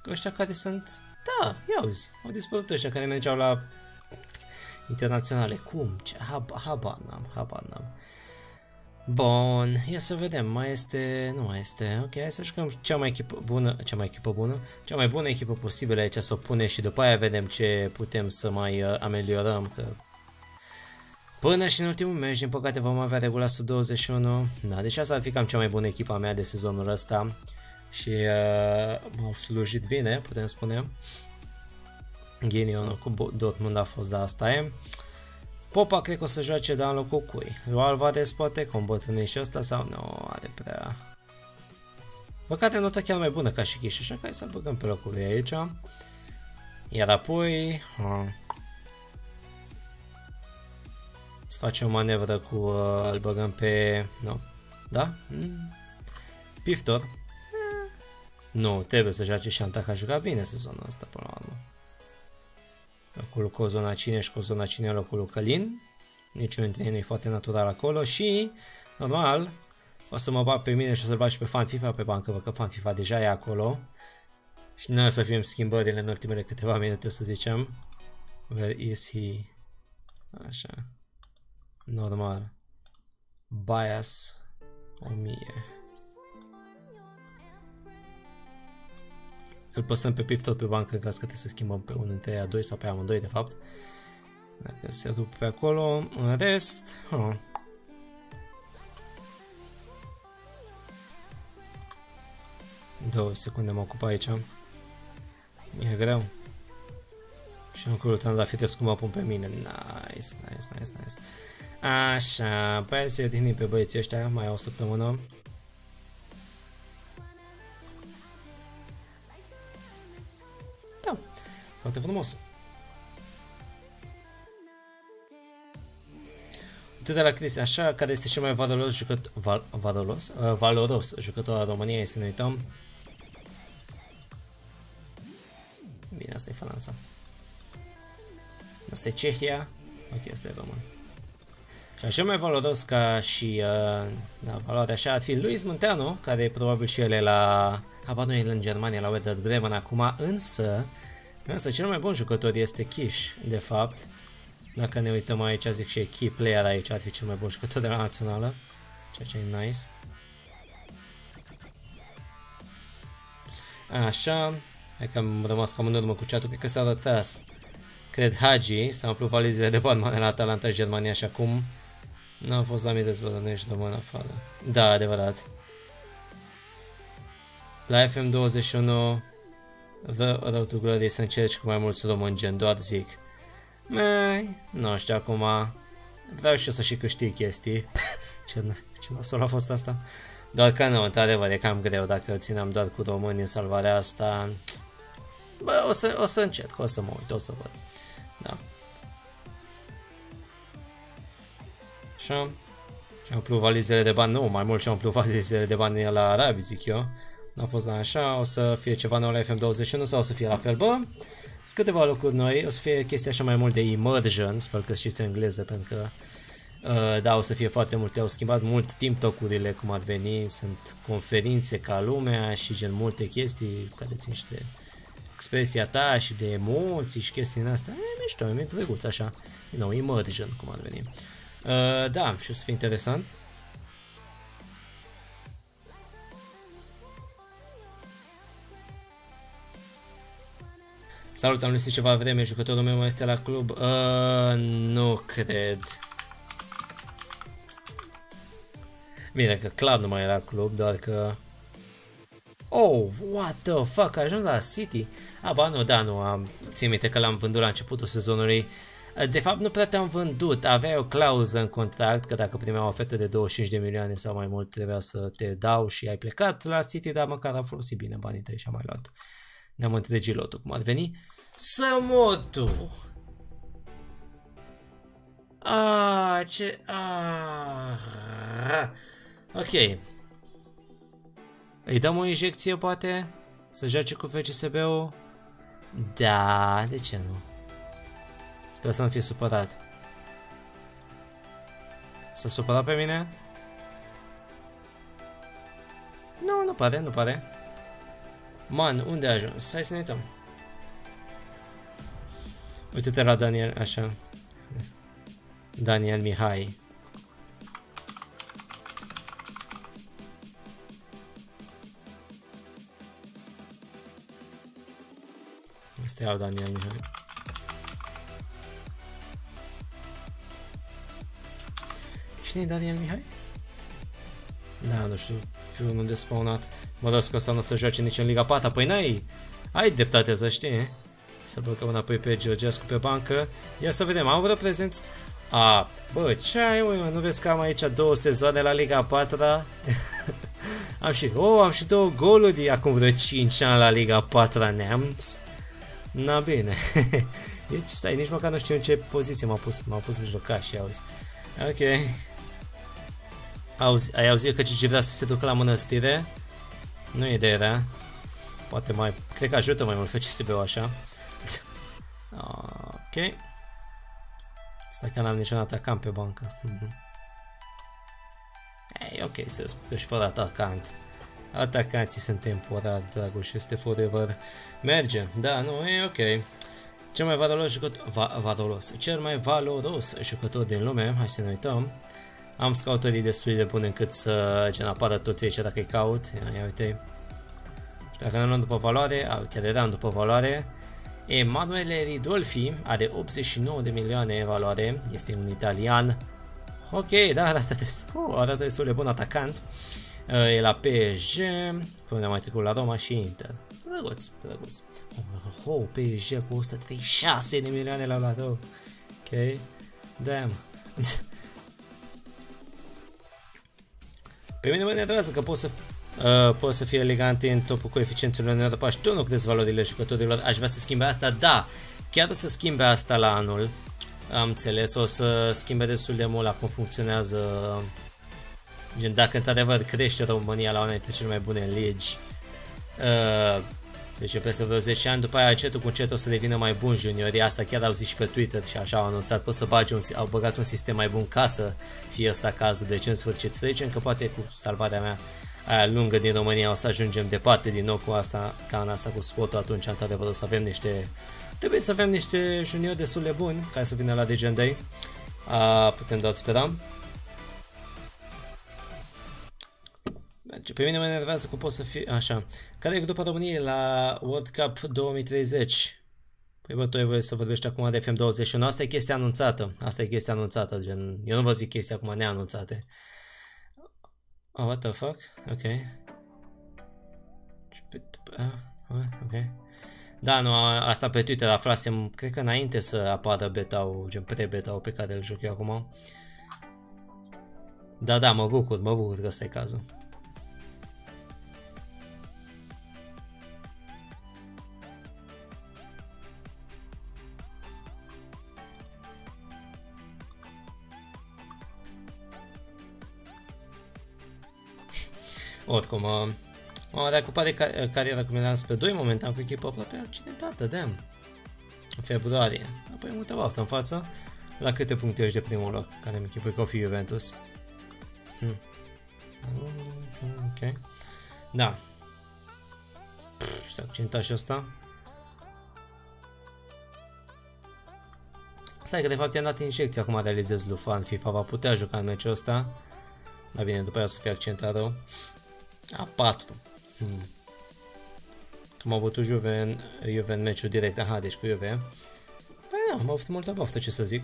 Ăștia care sunt... Da, ia uzi, au dispărut ăștia care mergeau la internaționale. Cum? Ce? Habar n-am, habar n-am. Bun, ia să vedem, mai este, nu mai este, ok, hai să jucăm cea mai echipă bună, cea mai echipă bună, cea mai bună echipă posibilă aici să o punem și după aia vedem ce putem să mai uh, ameliorăm, că Până și în ultimul meci, din păcate vom avea regula sub 21, da, deci asta ar fi cam cea mai bună echipa mea de sezonul ăsta și uh, m-au slujit bine, putem spune. Ghinionul cu Dortmund a fost, da, asta e. Popa cred că o să joace de în locul cui. Lui Alvarez poate, cu și ăsta sau nu are prea... Păcate nota chiar mai bună ca și Chiș, așa că hai să-l băgăm pe locul lui aici. Iar apoi... Uh, să facem o manevră cu... Uh, îl băgăm pe... Nu. Da? Mm. Piftor. Mm. Nu, trebuie să joace și Antac a jucat bine sezonul ăsta până la urmă locul cu zona cineș și cu zona cine locul lui Călin. Niciunul dintre ei nu e foarte natural acolo și, normal, o să mă bag pe mine și o să-l bag și pe Fan FIFA pe bancă, văd că Fan FIFA deja e acolo. Și noi o să fim schimbările în ultimele câteva minute, să zicem. Where is he? Așa. Normal. Bias 1000. Îl păstrăm pe pif tot pe bancă în caz că trebuie să schimbăm pe unul dintre a doi sau pe amândoi de fapt. Dacă se duc pe acolo, în rest... Oh. Două secunde mă ocup aici. E greu. Și acolo la fitesc cum mă pun pe mine. Nice, nice, nice, nice. Așa, pe să odihnim pe băieții ăștia mai o săptămână. Foarte frumos. Uite de la Cristian, așa, care este cel mai valoros jucător, val, valoros, uh, valoros jucător al României, să ne uităm. Bine, asta e Franța. Asta e Cehia. Ok, asta e român. Și cel mai valoros ca și uh, da, valoare așa ar fi Luis Munteanu, care probabil și el e la... Habar nu e în Germania, la Werder Bremen acum, însă Însă cel mai bun jucător este Kish, de fapt. Dacă ne uităm aici, zic și key player aici ar fi cel mai bun jucător de la națională. Ceea ce e nice. Așa. Hai că am rămas cam în urmă cu chat cred că s-a rătras. Cred Hagi, s-au umplut valizele de bani la Atalanta și Germania și acum nu am fost la mii de ești român afară. Da, adevărat. La FM21 The Road to Glory să încerci cu mai mulți români gen, doar zic. Mei, nu știu acum. Vreau și eu să și câștig chestii. *laughs* ce, ce nasol a fost asta? Doar că nu, într-adevăr, e cam greu dacă țineam doar cu români în salvarea asta. Bă, o să, o să încerc, o să mă uit, o să văd. Da. Așa. Și am umplut valizele de bani, nu, mai mult și am umplut *laughs* valizele de bani la Arabi, zic eu. Nu a fost la așa, o să fie ceva nou la FM21 sau o să fie la fel, bă. Sunt câteva lucruri noi, o să fie chestia așa mai mult de immersion, sper că știți engleză, pentru că uh, da, o să fie foarte multe, au schimbat mult timp tocurile cum ar veni, sunt conferințe ca lumea și gen multe chestii care țin și de expresia ta și de emoții și chestii din astea. E mișto, e drăguț așa. Din nou, immersion, cum ar veni. Uh, da, și o să fie interesant. Salut, am lăsat ceva vreme, jucătorul meu este la club. Uh, nu cred. Bine că clar nu mai era club, doar că... Oh, what the fuck, a ajuns la City? A, ba nu, da, nu, am... Țin minte că l-am vândut la începutul sezonului. De fapt, nu prea te-am vândut, aveai o clauză în contract că dacă primeai o ofertă de 25 de milioane sau mai mult trebuia să te dau și ai plecat la City, dar măcar a folosit bine banii tăi și am mai luat. Ne-am întregit lotul, cum ar veni. Să motu! Ah, ce... Ah. Ok. Îi dăm o injecție, poate? Să joace cu FCSB-ul? Da, de ce nu? Sper să nu fie supărat. S-a supărat pe mine? Nu, nu pare, nu pare. Man, unde a ajuns? Hai să ne uităm. Uite-te la Daniel, așa. Daniel Mihai. Este al Daniel Mihai. Cine e Daniel Mihai? Da, nu știu, fiul unde spawnat. Mă dați că ăsta nu o să joace nici în Liga 4. Păi n-ai... Ai dreptate să știi, Să băgăm înapoi pe Georgescu pe bancă. Ia să vedem, am vreo prezenți? A, bă, ce ai, mă, nu vezi că am aici două sezoane la Liga 4 *laughs* Am și, oh, am și două goluri acum vreo 5 ani la Liga 4 neamț. Na bine. *laughs* deci stai, nici măcar nu știu în ce poziție m-a pus, m-a pus mijlocaș, auzi. Ok. Auzi, ai auzit că Gigi vrea să se ducă la mănăstire? Nu e de era. Poate mai... Cred că ajută mai mult FCSB-ul așa. ok. Stai că n-am niciun atacant pe bancă. Ei, ok, să scurtă și fără atacant. Atacanții sunt temporari, Dragoș este forever. Merge, da, nu, e ok. Cel mai valoros jucător, va, valoros, cel mai valoros jucător din lume, hai să ne uităm. Am scautării destul de bune încât să gen apară toți aici dacă îi caut. Ia, ia uite. Și dacă ne luăm după valoare, a, chiar eram după valoare. Emanuele Ridolfi are 89 de milioane valoare, este un italian. Ok, da, *laughs* arată destul, uh, arată destul de bun atacant. Uh, e la PSG, până mai trecut la Roma și Inter. Drăguț, drăguț. Oh, oh, PSG cu 136 de milioane la luat Ok, damn. *laughs* Pe mine mă enervează că pot să uh, pot să fie elegante în topul coeficiențelor în Europa și tu nu crezi valorile jucătorilor. Aș vrea să schimbe asta? Da, chiar o să schimbe asta la anul. Am înțeles, o să schimbe destul de mult la cum funcționează gen dacă într-adevăr crește România la una dintre cele mai bune legi uh, deci peste vreo 10 ani, după aia încetul cu încet o să devină mai bun juniorii, asta chiar au zis și pe Twitter și așa au anunțat că o să bage un, au băgat un sistem mai bun ca să fie ăsta cazul, deci în sfârșit să zicem că poate cu salvarea mea aia lungă din România o să ajungem departe din nou cu asta, ca în asta cu sportul, atunci într-adevăr o să avem niște trebuie să avem niște juniori destul de buni care să vină la Legendary uh, putem doar spera Pe mine mă enervează că pot să fie așa. Care e după României la World Cup 2030? Păi bă, tu ai voie să vorbești acum de FM21. Asta e chestia anunțată. Asta e chestia anunțată. Gen, eu nu vă zic chestia acum neanunțate. Oh, what the fuck? Ok. Ok. Da, nu, asta pe Twitter aflasem, cred că înainte să apară beta gen pre-beta pe care îl joc eu acum. Da, da, mă bucur, mă bucur că ăsta e cazul. Oricum, uh, a reacupat de car cariera cu Milan spre 2 momentan cu echipă aproape accidentată, damn. În februarie. Apoi multă baftă în față. La câte puncte ești de primul loc? Care mi echipă că o fi Juventus. Hm. Ok. Da. S-a accentat și asta. Stai că de fapt i-am dat injecție acum realizez Lufan. FIFA va putea juca în meciul ăsta. Dar bine, după aia o să fie accentat rău. A, 4. Hmm. Cum au bătut Juve în, Juve în meciul direct. Aha, deci cu Juve. Păi da, m-au făcut multă baftă, ce să zic.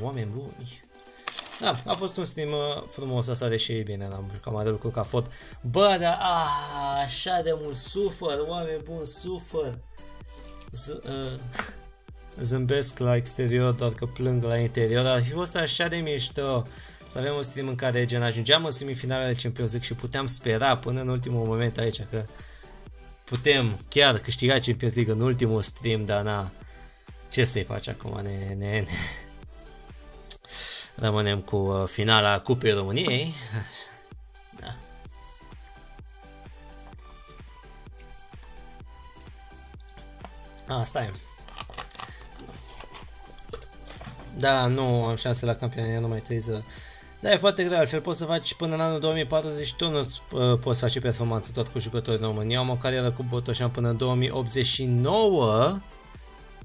Oameni buni. Da, a fost un stream uh, frumos asta, deși bine, am jucat mai de lucru ca fot. Bă, dar a, așa de mult sufăr, oameni buni, sufăr. Z uh, zâmbesc la exterior, doar că plâng la interior. Ar fi fost așa de mișto să avem un stream în care gen ajungeam în semifinalele Champions League și puteam spera până în ultimul moment aici că putem chiar câștiga Champions League în ultimul stream, dar na, ce să-i faci acum, ne, ne, ne. Rămânem cu uh, finala Cupei României. Da. A, stai. Da, nu am șanse la campionia, nu mai trebuie să... Da, e foarte greu, altfel poți să faci până în anul 2040 tu nu uh, poți face performanță tot cu jucători români. Eu am o carieră cu Botoșan până în 2089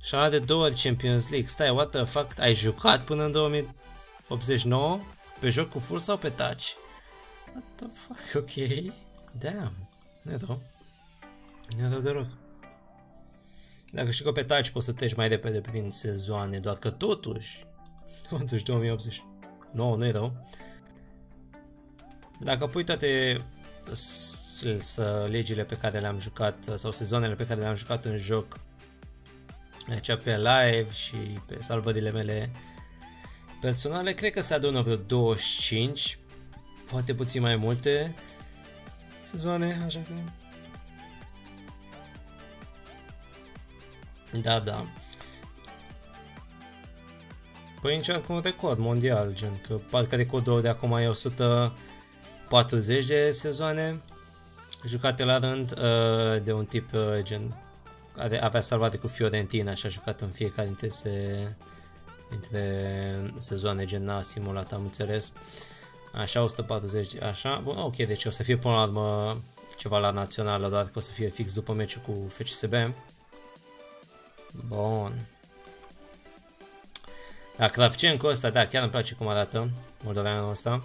și am de două ori Champions League. Stai, what the fuck, ai jucat până în 2089? Pe joc cu full sau pe touch? What the fuck, ok. Damn, nu e rău. Nu e rău deloc. Dacă știi că pe touch poți să treci mai repede prin sezoane, doar că totuși, totuși 2080 nu, nu e rău. Dacă pui toate legile pe care le-am jucat sau sezoanele pe care le-am jucat în joc aici pe live și pe salvările mele personale, cred că se adună vreo 25, poate puțin mai multe sezoane, așa că... Da, da. Păi încearcă un record mondial, gen, că parcă recordul de acum e 140 de sezoane jucate la rând uh, de un tip uh, gen care avea salvate cu Fiorentina și a jucat în fiecare dintre, se, dintre sezoane gen n-a simulat, am înțeles. Așa, 140, așa, bun, ok, deci o să fie până la urmă ceva la națională, doar că o să fie fix după meciul cu FCSB. Bun. Da, Kravchenko ăsta, da, chiar îmi place cum arată moldoveanul ăsta.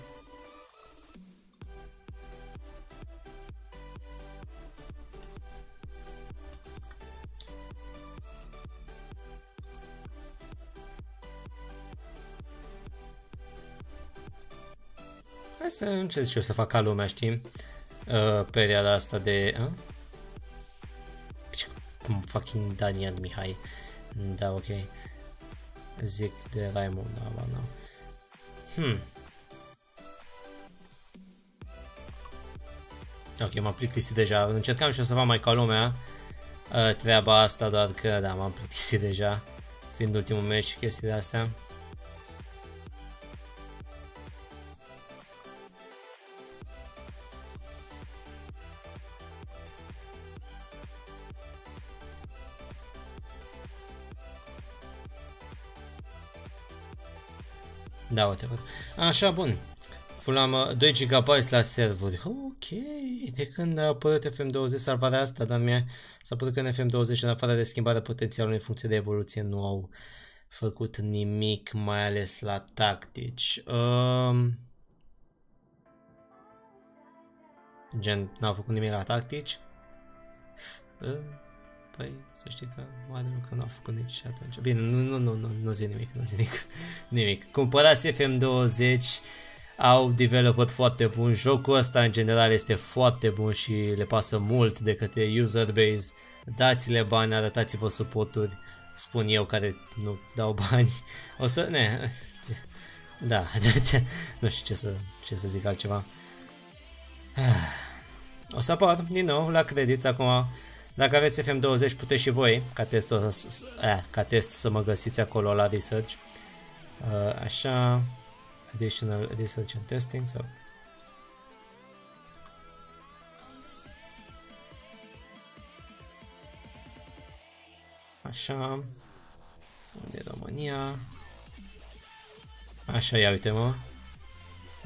Hai să încerc și eu să fac ca lumea, știi? Uh, perioada asta de... Uh? Cum fucking Daniel Mihai. Da, ok zic de Raimund, da, ba, nu. Hmm. Ok, m-am plictisit deja. Încercam și o să fac mai ca lumea uh, treaba asta, doar că, da, m-am plictisit deja. Fiind ultimul meci și chestiile astea. Da, whatever. Așa, bun. Fulam 2 GB la server. Ok, de când a apărut FM20 salvarea asta, dar mi-a s-a părut că în FM20 în afară de schimbarea potențialului în funcție de evoluție nu au făcut nimic, mai ales la tactici. Um, gen, n-au făcut nimic la tactici. Uh, Păi, să știi că mare lucru n-a făcut nici atunci. Bine, nu, nu, nu, nu, nu zi nimic, nu zi nimic. *laughs* nimic. Cumpărați FM20, au developer foarte bun, jocul ăsta în general este foarte bun și le pasă mult de către user base. Dați-le bani, arătați-vă suporturi, spun eu care nu dau *laughs* bani. O să, ne, *laughs* da, nu știu ce să, ce să zic altceva. O să apar din nou la credit acum dacă aveți FM20, puteți și voi ca test, o, a, ca test să mă găsiți acolo la research. Uh, așa, additional research and testing sau... Așa, unde e România? Așa, ia uite mă.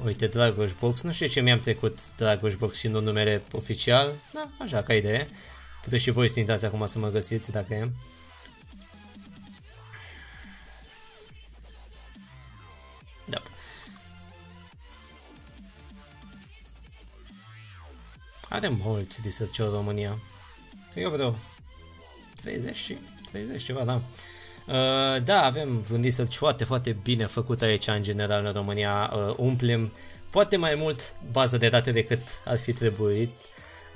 Uite, Dragoș Box, nu știu ce mi-am trecut Dragoș Box și nu numere oficial, da, așa, ca idee. Puteți și voi să intrați acum să mă găsiți dacă e. Da. Are mulți de search în România. Eu vreau 30 și 30 ceva, da. Uh, da, avem un research foarte, foarte bine făcut aici în general în România. Uh, umplem poate mai mult bază de date decât ar fi trebuit. Uh,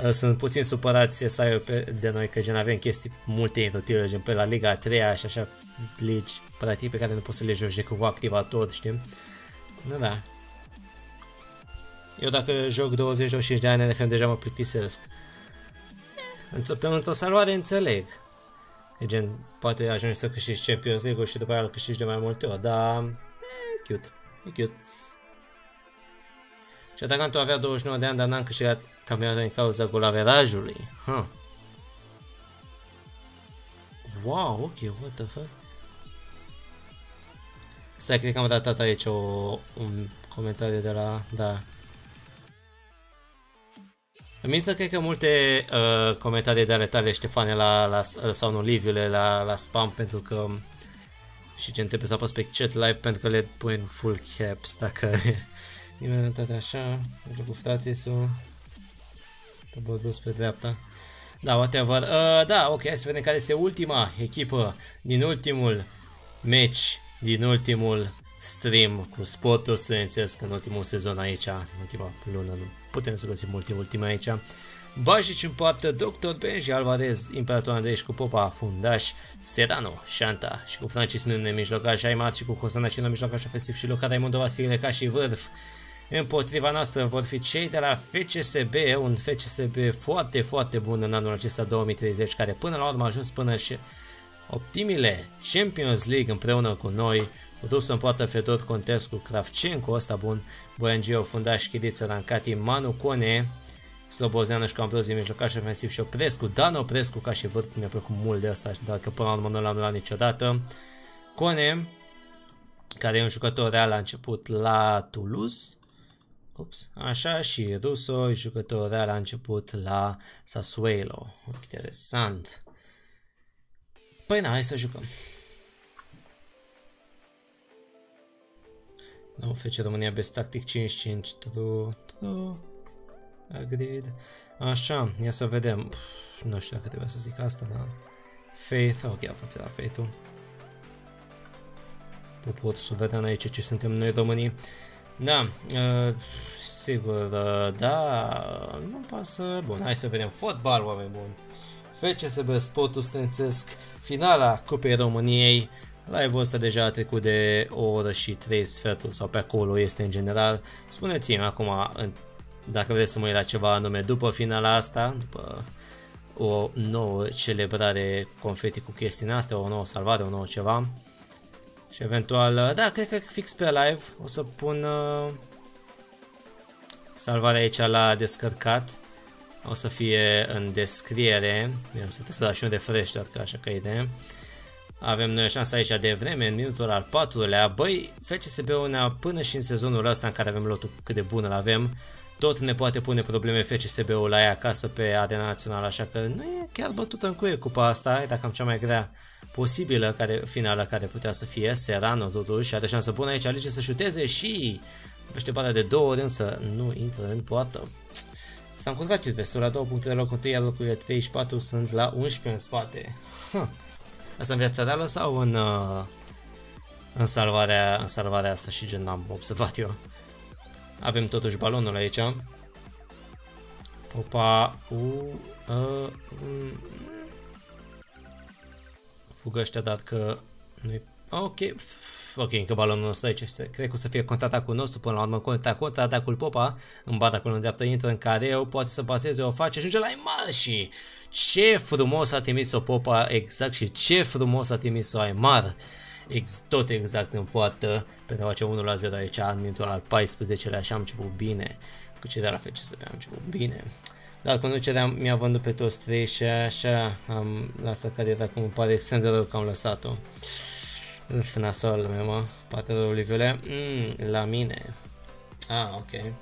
sunt puțin supărați să de noi că gen avem chestii multe inutile, gen pe la Liga 3 și așa legi practic pe care nu poți să le joci decât cu activator, știi? Da, da. Eu dacă joc 20-25 de ani NFM deja mă plictisesc. Într-o, pe într-o salvare înțeleg. E gen, poate ajungi să câștigi Champions League și după aia îl câștigi de mai multe ori, dar e cute, e cute. Și tu avea 29 de ani, dar n-am câștigat campionatul din cauza golaverajului. Huh. Wow, ok, what the fuck? Stai, cred că am dat aici o, un comentariu de la... Da. Îmi intră, cred că, multe uh, comentarii de ale tale, Ștefane, la, la, sau nu, Liviule, la, la spam, pentru că și ce trebuie să apăs pe chat live pentru că le pun full caps dacă *laughs* nimeni nu toate așa, merge cu fratisul, pe dus pe dreapta. Da, whatever. Uh, da, ok, hai să vedem care este ultima echipă din ultimul match, din ultimul stream cu sportul studențesc în ultimul sezon aici, în ultima lună, nu putem să găsim ultim, ultima aici. Bajici în poartă, Dr. Benji Alvarez, Imperator Andrei cu Popa, Fundaș, Serano, Shanta și cu Francis Minune mijlocaș, Aimat și cu Hosana Cino mijlocaș ofensiv și Luca Raimundo Vasile ca și vârf. Împotriva noastră vor fi cei de la FCSB, un FCSB foarte, foarte bun în anul acesta 2030, care până la urmă a ajuns până și optimile Champions League împreună cu noi, dus în poartă Fedor Contescu, Kravchenko, ăsta bun, Boiangio, Fundaș, Chiriță, Rancati, Manu Cone, Slobozeanu și Camprozi, mijlocaș ofensiv și Oprescu, Dan Oprescu ca și vârf, mi-a plăcut mult de asta, dar că până la urmă nu l-am luat niciodată. Cone, care e un jucător real, a început la Toulouse, Ups. Așa și Russo, jucător real, a început la Sassuolo. Interesant. Păi na, hai să jucăm. Nu, FC România Best Tactic 5-5, true, true, agreed. Așa, ia să vedem. Pff, nu știu dacă trebuie să zic asta, da. Faith, ok, a funcționat Faith-ul. Popor suveran aici ce suntem noi românii. Da, uh, sigur, uh, da, nu pasă. Bun, hai să vedem fotbal, oameni buni. FCSB Sportul Stânțesc, finala Cupei României, Live-ul ăsta deja a trecut de o oră și trei sferturi sau pe acolo este în general. Spuneți-mi acum dacă vreți să mă uit la ceva anume după finala asta, după o nouă celebrare confeti cu chestiile astea, o nouă salvare, o nouă ceva. Și eventual, da, cred că fix pe live o să pun uh, salvarea aici la descărcat. O să fie în descriere. Eu să trebuie să dau și un refresh doar că așa că idee. Avem noi o șansă aici de vreme, în minutul al patrulea. Băi, FCSB-ul ne până și în sezonul ăsta în care avem lotul cât de bun îl avem, tot ne poate pune probleme FCSB-ul la ea acasă pe arena națională, așa că nu e chiar bătută în cuie cupa asta, dacă am cea mai grea posibilă care, finală care putea să fie, Serrano totuși, are șansă bună aici, alege să șuteze și după de două ori, însă nu intră în poartă. S-a încurcat Juventus la două puncte de loc întâi, iar locurile 3 și 4 sunt la 11 în spate. Huh. Asta în viața reală sau în, uh, în, salvarea, în salvarea asta și gen am observat eu. Avem totuși balonul aici. Popa, u, uh, um, fugă ăștia, dar că nu Ok, ok, încă balonul nostru aici este, cred că o să fie contraatacul nostru până la urmă, contra, contraatacul Popa, în bata acolo în dreapta, intră în careu, poate să paseze, o face, ajunge la Aymar și ce frumos a trimis-o Popa, exact, și ce frumos a trimis-o Aymar. Ex, tot exact în poartă pentru a face 1 la 0 aici în minutul al 14-lea și am început bine. Cu ce de la FCSB am început bine. Dar conducerea mi-a vândut pe toți trei și așa am la asta care era cum îmi pare extrem de rău că am lăsat-o. Uf, nasol, mă, poate rău, Liviule. Mm, la mine. Ah, ok.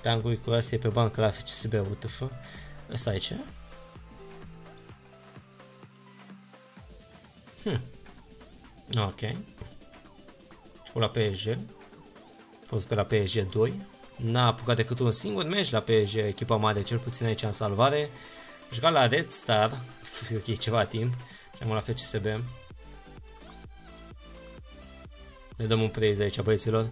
Tangui cu e pe bancă la FCSB, WTF. Ăsta aici? Hm. Ok. Și la PSG. A fost pe la PSG 2. N-a apucat decât un singur meci la PSG, echipa mare, cel puțin aici în salvare. Juca la Red Star, *laughs* ok, ceva timp, și am la FCSB. Ne dăm un praise aici, băieților.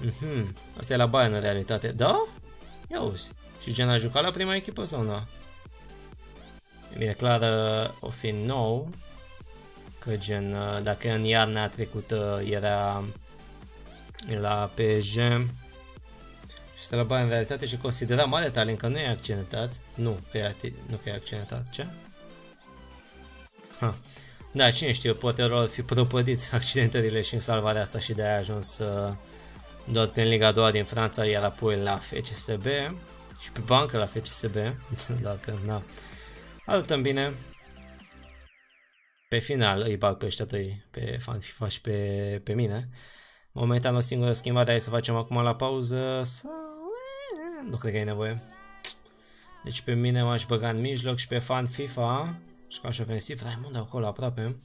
Mhm, asta e la Bayern în realitate. Da? Ia uzi. Și gen a jucat la prima echipă sau nu? Bine, clar o fi nou, că gen, dacă în iarna trecută era la PSG și să la Bayern în realitate și considera mare talent că nu e accidentat, nu că e, nu că e accidentat, ce? Ha. Da, cine știe, poate ar fi prăpădit accidentările și în salvarea asta și de aia a ajuns uh, doar pe Liga a doua din Franța, iar apoi la FCSB și pe bancă la FCSB, *laughs* dacă na. Arătăm bine. Pe final îi bag pe ăștia doi, pe fan FIFA și pe, pe mine. Momentan o singură schimbare e să facem acum la pauză sau... Nu cred că e nevoie. Deci pe mine m-aș băga în mijloc și pe fan FIFA și ca și ofensiv, Raimond acolo aproape.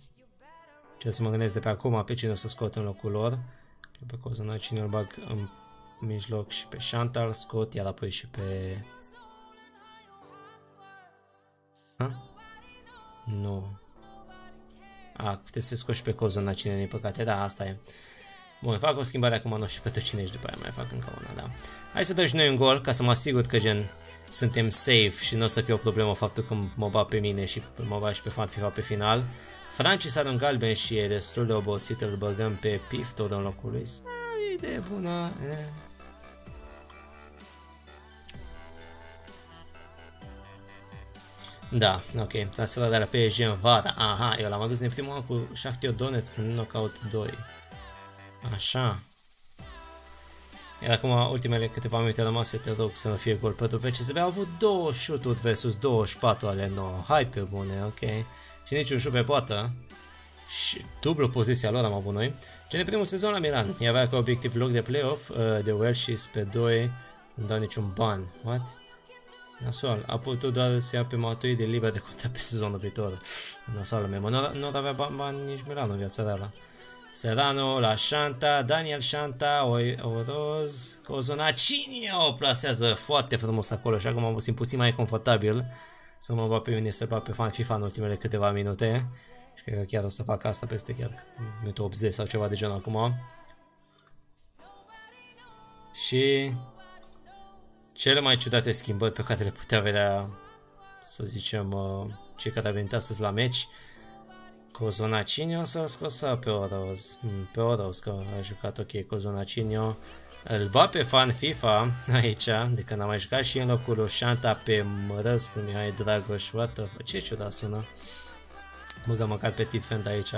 Ce să mă gândesc de pe acum pe cine o să scot în locul lor. Pe Cozona cine îl bag în mijloc și pe Chantal scot, iar apoi și pe... Ha? Nu. A, puteți să scoși pe Cozona cine din păcate, da, asta e. Bun, fac o schimbare acum, nu știu pe cine și după aia mai fac încă una, da. Hai să dăm și noi un gol ca să mă asigur că gen suntem safe și nu o să fie o problemă faptul că mă bat pe mine și mă bat și pe fan FIFA pe final. Francis are un galben și e destul de obosit, îl băgăm pe Pif tot în locul lui. Să, idee bună, e. Da, ok. Transferul de la PSG în vara. Aha, eu l-am adus din primul an cu Shakhtar Donetsk în knockout 2. Așa. Iar acum, ultimele câteva minute rămase, te rog să nu fie gol pentru VCSB. Au avut două șuturi versus 24 ale 9. Hai pe bune, ok. Și niciun șut pe poată. Și dublu poziția lor am avut noi. Și în primul sezon la Milan. Ea avea ca obiectiv loc de playoff uh, de Welshis pe 2. Nu dau niciun ban. What? Nasol, a putut doar să ia pe Matui de liber de conta pe sezonul viitor. Nasol, mea, nu, nu avea bani, bani nici Milan în viața reală. Serrano la Shanta, Daniel Shanta, Oroz, Cozonacinio plasează foarte frumos acolo și acum mă simt puțin mai confortabil să mă bat pe mine să bat pe fan FIFA în ultimele câteva minute și cred că chiar o să fac asta peste chiar minutul 80 sau ceva de genul acum. Și cele mai ciudate schimbări pe care le putea vedea, să zicem, uh, cei care au venit astăzi la meci, Cozonacinio s-a scos pe Oroz. Hmm, pe Oroz că a jucat ok Cozonacinio. Îl ba pe fan FIFA aici, de când am mai jucat și în locul lui Shanta pe Mărăs cu Mihai Dragoș. What the fuck? Ce ciudat sună. Băgă măcar pe Tifend aici.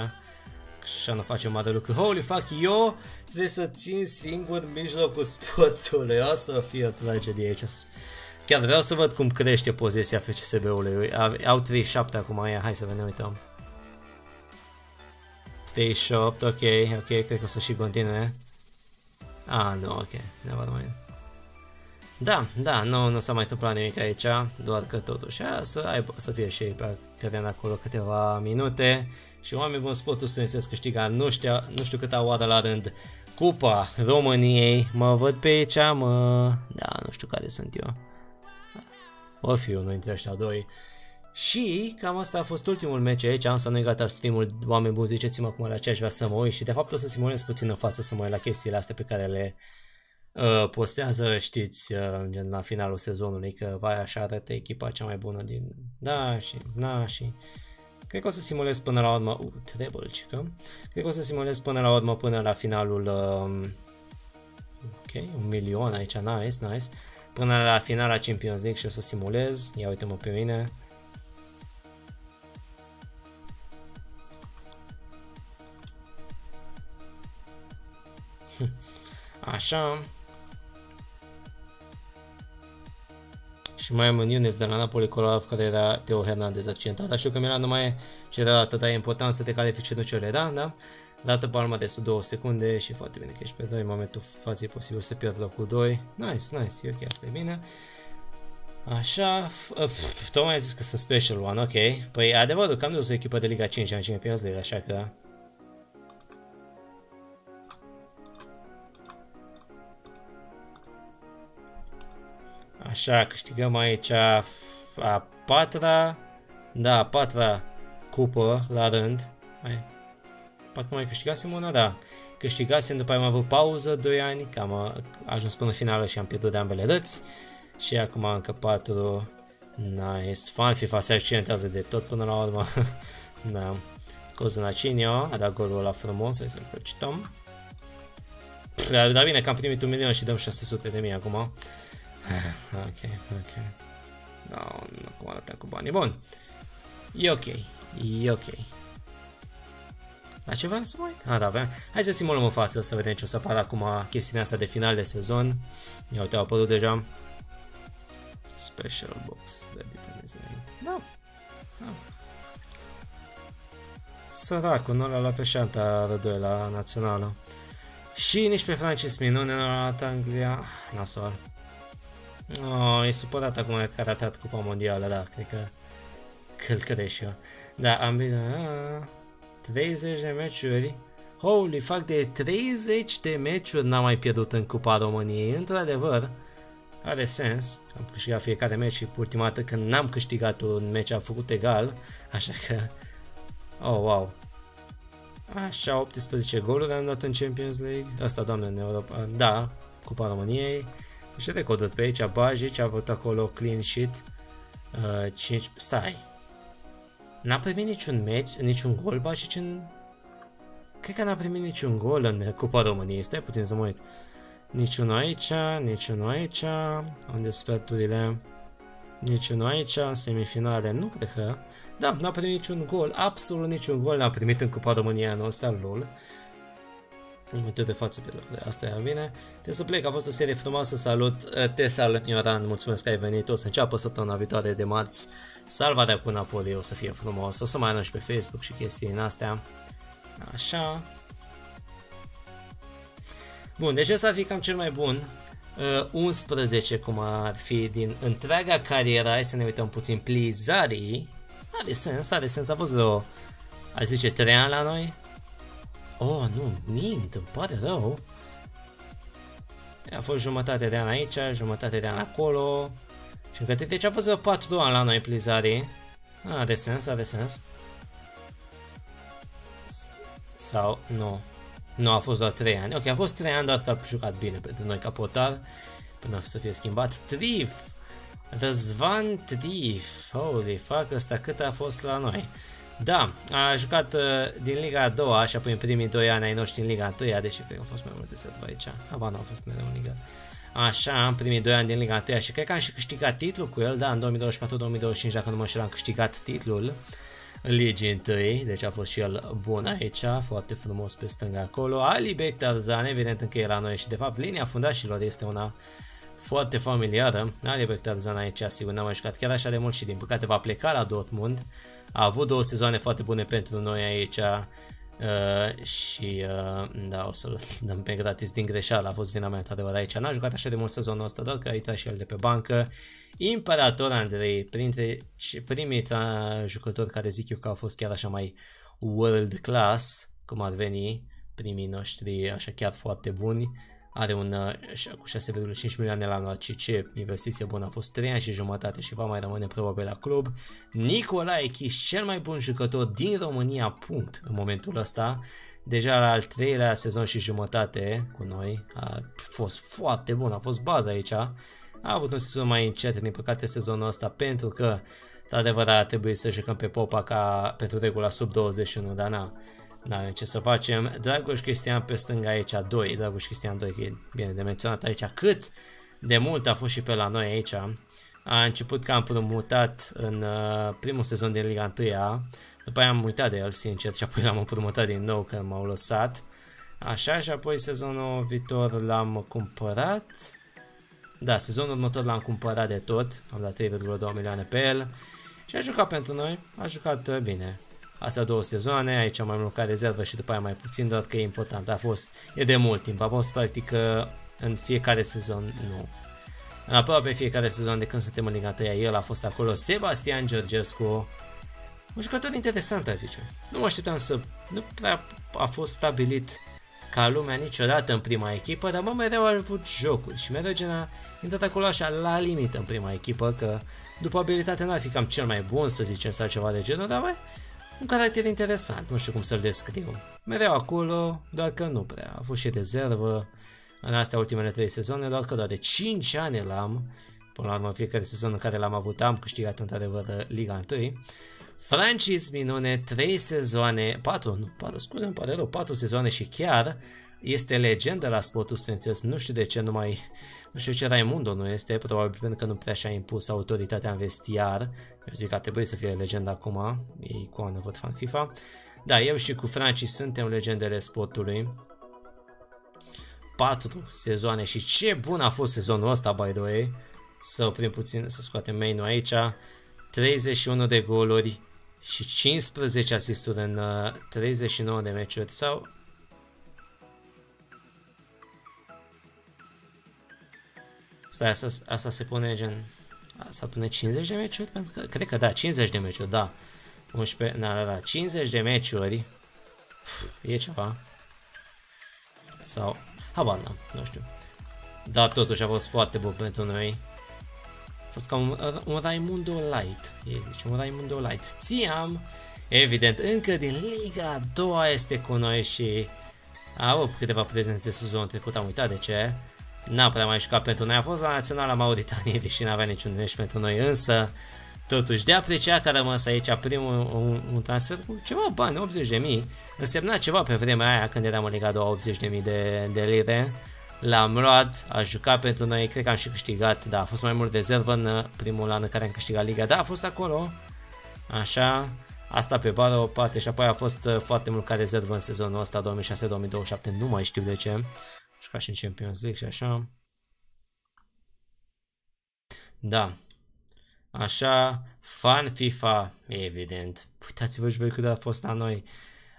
Și așa nu face mare lucru. Holy fuck, eu trebuie să țin singur mijlocul sportului. Asta o fi o tragedie aici. Chiar vreau să văd cum crește poziția FCSB-ului. Au 37 acum aia. Hai să vedem, uităm. 38, ok, ok, cred că o să și continue. Ah, nu, ok, never mind. Da, da, nu, nu s-a mai întâmplat nimic aici, doar că totuși a, să, aibă, să fie și ei pe teren acolo câteva minute și oameni buni sportul studențesc câștiga nu știu, nu știu câta oară la rând Cupa României, mă văd pe aici, mă, da, nu știu care sunt eu. O fi unul dintre ăștia doi. Și cam asta a fost ultimul meci aici, am să nu gata streamul, oameni buni, ziceți-mă acum la ce aș vrea să mă uit și de fapt o să simulez puțin în față să mă uit la chestiile astea pe care le uh, postează, știți, uh, gen la finalul sezonului, că vai așa arată echipa cea mai bună din... Da, și... Na, și... Cred că o să simulez până la urmă, uh, treble, că cred că o să simulez până la urmă, până la finalul, uh, ok, un milion aici, nice, nice, până la finala Champions League și o să simulez, ia uite-mă pe mine, hm. Așa, Și mai am în Iones de la Napoli Colarov care era Teo Hernandez accidentat. Dar știu că Milan nu mai e ce era atât e important să te califici în UCL, da? Da? Dată palma de sub 2 secunde și foarte bine că ești pe 2. În momentul față e posibil să pierd locul 2. Nice, nice, e ok, asta e bine. Așa, tocmai ai zis că sunt special one, ok. Păi adevărul că am dus o echipă de Liga 5 în Champions League, așa că... Așa, câștigăm aici a, a patra, da, a patra cupă la rând. Mai, parcă mai câștigasem una, da. Câștigasem, după aia am avut pauză, 2 ani, că am ajuns până în finală și am pierdut de ambele dăți. Și acum încă 4. Nice. Fan FIFA se accidentează de tot până la urmă. *laughs* da. Cozunacinio a dat golul ăla frumos, hai să-l felicităm. Dar bine că am primit un milion și dăm 600 de mii acum. Ok, ok. Da, no, acum arătăm cu banii. Bun. E ok. E ok. La ce vreau să mă uit? A, da, aveam. Hai să simulăm în față să vedem ce o să apară acum chestiunea asta de final de sezon. Ia uite, au apărut deja. Special box, Reddit Da. da. Săracul, nu l-a luat pe șanta rădoiela națională. Și nici pe Francis Minu nu l-a luat Anglia. Nasol. Oh, e supărat acum că a ratat Cupa Mondială, da, cred că călcăreș și eu. Da, am bine, 30 de meciuri. Holy fuck, de 30 de meciuri n-am mai pierdut în Cupa României, într-adevăr. Are sens, am câștigat fiecare meci și ultima dată când n-am câștigat un meci a făcut egal, așa că... Oh, wow. Așa, 18 goluri am dat în Champions League. Asta, doamne, în Europa. Da, Cupa României. Și recorduri pe aici, Bajic a avut acolo clean sheet. Uh, 5... Stai. N-a primit niciun meci, niciun gol Bajic în... Cred că n-a primit niciun gol în Cupa României. Stai puțin să mă uit. Niciunul aici, niciunul aici, unde sferturile, niciunul aici, în semifinale, nu cred că, da, n-a primit niciun gol, absolut niciun gol n-a primit în Cupa România anul ăsta, lol. În momentul de față pe de asta e bine. Trebuie să plec, a fost o serie frumoasă, salut, te salut Ioran, mulțumesc că ai venit, o să înceapă săptămâna viitoare de marți, salvarea cu Napoli, o să fie frumos, o să mai și pe Facebook și chestii din astea. Așa, Bun, deci ăsta ar fi cam cel mai bun. Uh, 11 cum ar fi din întreaga carieră. Hai să ne uităm puțin. Plizari. Are sens, are sens. A fost vreo, aș zice, 3 ani la noi. Oh, nu, mint, îmi pare rău. A fost jumătate de an aici, jumătate de an acolo. Și încă deci a fost vreo 4 ani la noi Plizari. Are sens, are sens. Sau, nu. Nu, a fost doar 3 ani. Ok, a fost 3 ani, doar că a jucat bine pentru noi ca portar. Până să fie schimbat. Trif! Răzvan Trif. Holy fuck, ăsta cât a fost la noi. Da, a jucat uh, din Liga a doua și apoi în primii 2 ani ai noștri în Liga a treia, deși cred că a fost mai mult de serva aici. Aba nu a fost mereu în Liga. Așa, în primii 2 ani din Liga a treia și cred că am și câștigat titlul cu el, da, în 2024-2025, dacă nu mă știu, am câștigat titlul. Uh, ligii întâi, deci a fost și el bun aici, foarte frumos pe stânga acolo. Ali Tarzan, evident încă era noi și de fapt linia fundașilor este una foarte familiară. Ali Tarzan aici, sigur, n-a mai jucat chiar așa de mult și din păcate va pleca la Dortmund. A avut două sezoane foarte bune pentru noi aici, Uh, și uh, da, o să-l dăm pe gratis din greșeală, a fost vina mea într-adevăr aici. N-a jucat așa de mult sezonul ăsta, doar că a intrat și el de pe bancă. Imperator Andrei, printre primii jucători care zic eu că au fost chiar așa mai world class, cum ar veni, primii noștri așa chiar foarte buni are un uh, cu 6,5 milioane la anul, ci ce investiție bună a fost 3 ani și jumătate și va mai rămâne probabil la club. Nicolae Chis, cel mai bun jucător din România, punct, în momentul ăsta. Deja la al treilea sezon și jumătate cu noi, a fost foarte bun, a fost baza aici. A avut un sezon mai încet, din păcate, sezonul ăsta, pentru că, de adevărat, trebuie să jucăm pe Popa ca pentru regula sub 21, dar na, N-avem ce să facem. Dragoș Cristian pe stânga aici, 2. Dragoș Cristian 2, că e bine de menționat aici. Cât de mult a fost și pe la noi aici. A început că am promutat în uh, primul sezon din Liga 1 -a. După aia am uitat de el, sincer, și apoi l-am împrumutat din nou, că m-au lăsat. Așa, și apoi sezonul viitor l-am cumpărat. Da, sezonul următor l-am cumpărat de tot, am dat 3,2 milioane pe el și a jucat pentru noi, a jucat uh, bine. Astea două sezoane, aici mai mult ca rezervă și după aia mai puțin, doar că e important. A fost, e de mult timp, a fost practic uh, în fiecare sezon, nu. În aproape fiecare sezon de când suntem în Liga 3, el a fost acolo. Sebastian Georgescu, un jucător interesant, a zice. Nu mă așteptam să... Nu prea a fost stabilit ca lumea niciodată în prima echipă, dar mă mereu a avut jocuri și mereu gen a intrat acolo așa la limită în prima echipă, că după abilitate n-ar fi cam cel mai bun să zicem sau ceva de genul, dar băi, un caracter interesant, nu știu cum să-l descriu. Mereu acolo, doar că nu prea, a fost și rezervă în astea ultimele 3 sezoane, doar că doar de 5 ani l-am, până la urmă fiecare sezon în care l-am avut am câștigat într-adevăr Liga 1. Francis Minune, 3 sezoane, 4, nu, 4, scuze, îmi pare rău, 4 sezoane și chiar este legendă la sportul studențesc, nu știu de ce nu mai, nu știu ce Raimundo nu este, probabil pentru că nu prea și-a impus autoritatea în vestiar, eu zic că ar trebui să fie legendă acum, e icoană, văd fan FIFA, da, eu și cu Francis suntem legendele sportului, 4 sezoane și ce bun a fost sezonul ăsta, by the way, să oprim puțin, să scoatem main aici, 31 de goluri, și 15 asisturi în uh, 39 de meciuri. Sau Stai, asta, asta se pune gen... Asta pune 50 de meciuri? Pentru că, cred că da, 50 de meciuri, da. 11, da, da, da, 50 de meciuri. Uf, e ceva. Sau, habar n-am, nu știu. Dar totuși a fost foarte bun pentru noi. A fost ca un, un Raimundo Light. Ei zice, un Raimundo Light. Țiam, evident, încă din Liga a doua este cu noi și a avut câteva prezențe sezonul trecut, am uitat de ce. N-a prea mai jucat pentru noi, a fost la Naționala Mauritaniei, deși n-avea niciun meci pentru noi, însă Totuși, de apreciat că a rămas aici primul un, un transfer cu ceva bani, 80 de mii, însemna ceva pe vremea aia când eram în Liga 2, 80 de mii de, de lire. L-am luat, a jucat pentru noi, cred că am și câștigat, da, a fost mai mult de rezervă în uh, primul an în care am câștigat Liga, da, a fost acolo, așa, asta pe bară o parte și apoi a fost uh, foarte mult ca rezervă în sezonul ăsta, 2006-2027, nu mai știu de ce, și ca și în Champions League și așa. Da, așa, fan FIFA, evident, uitați-vă și voi cât a fost la noi.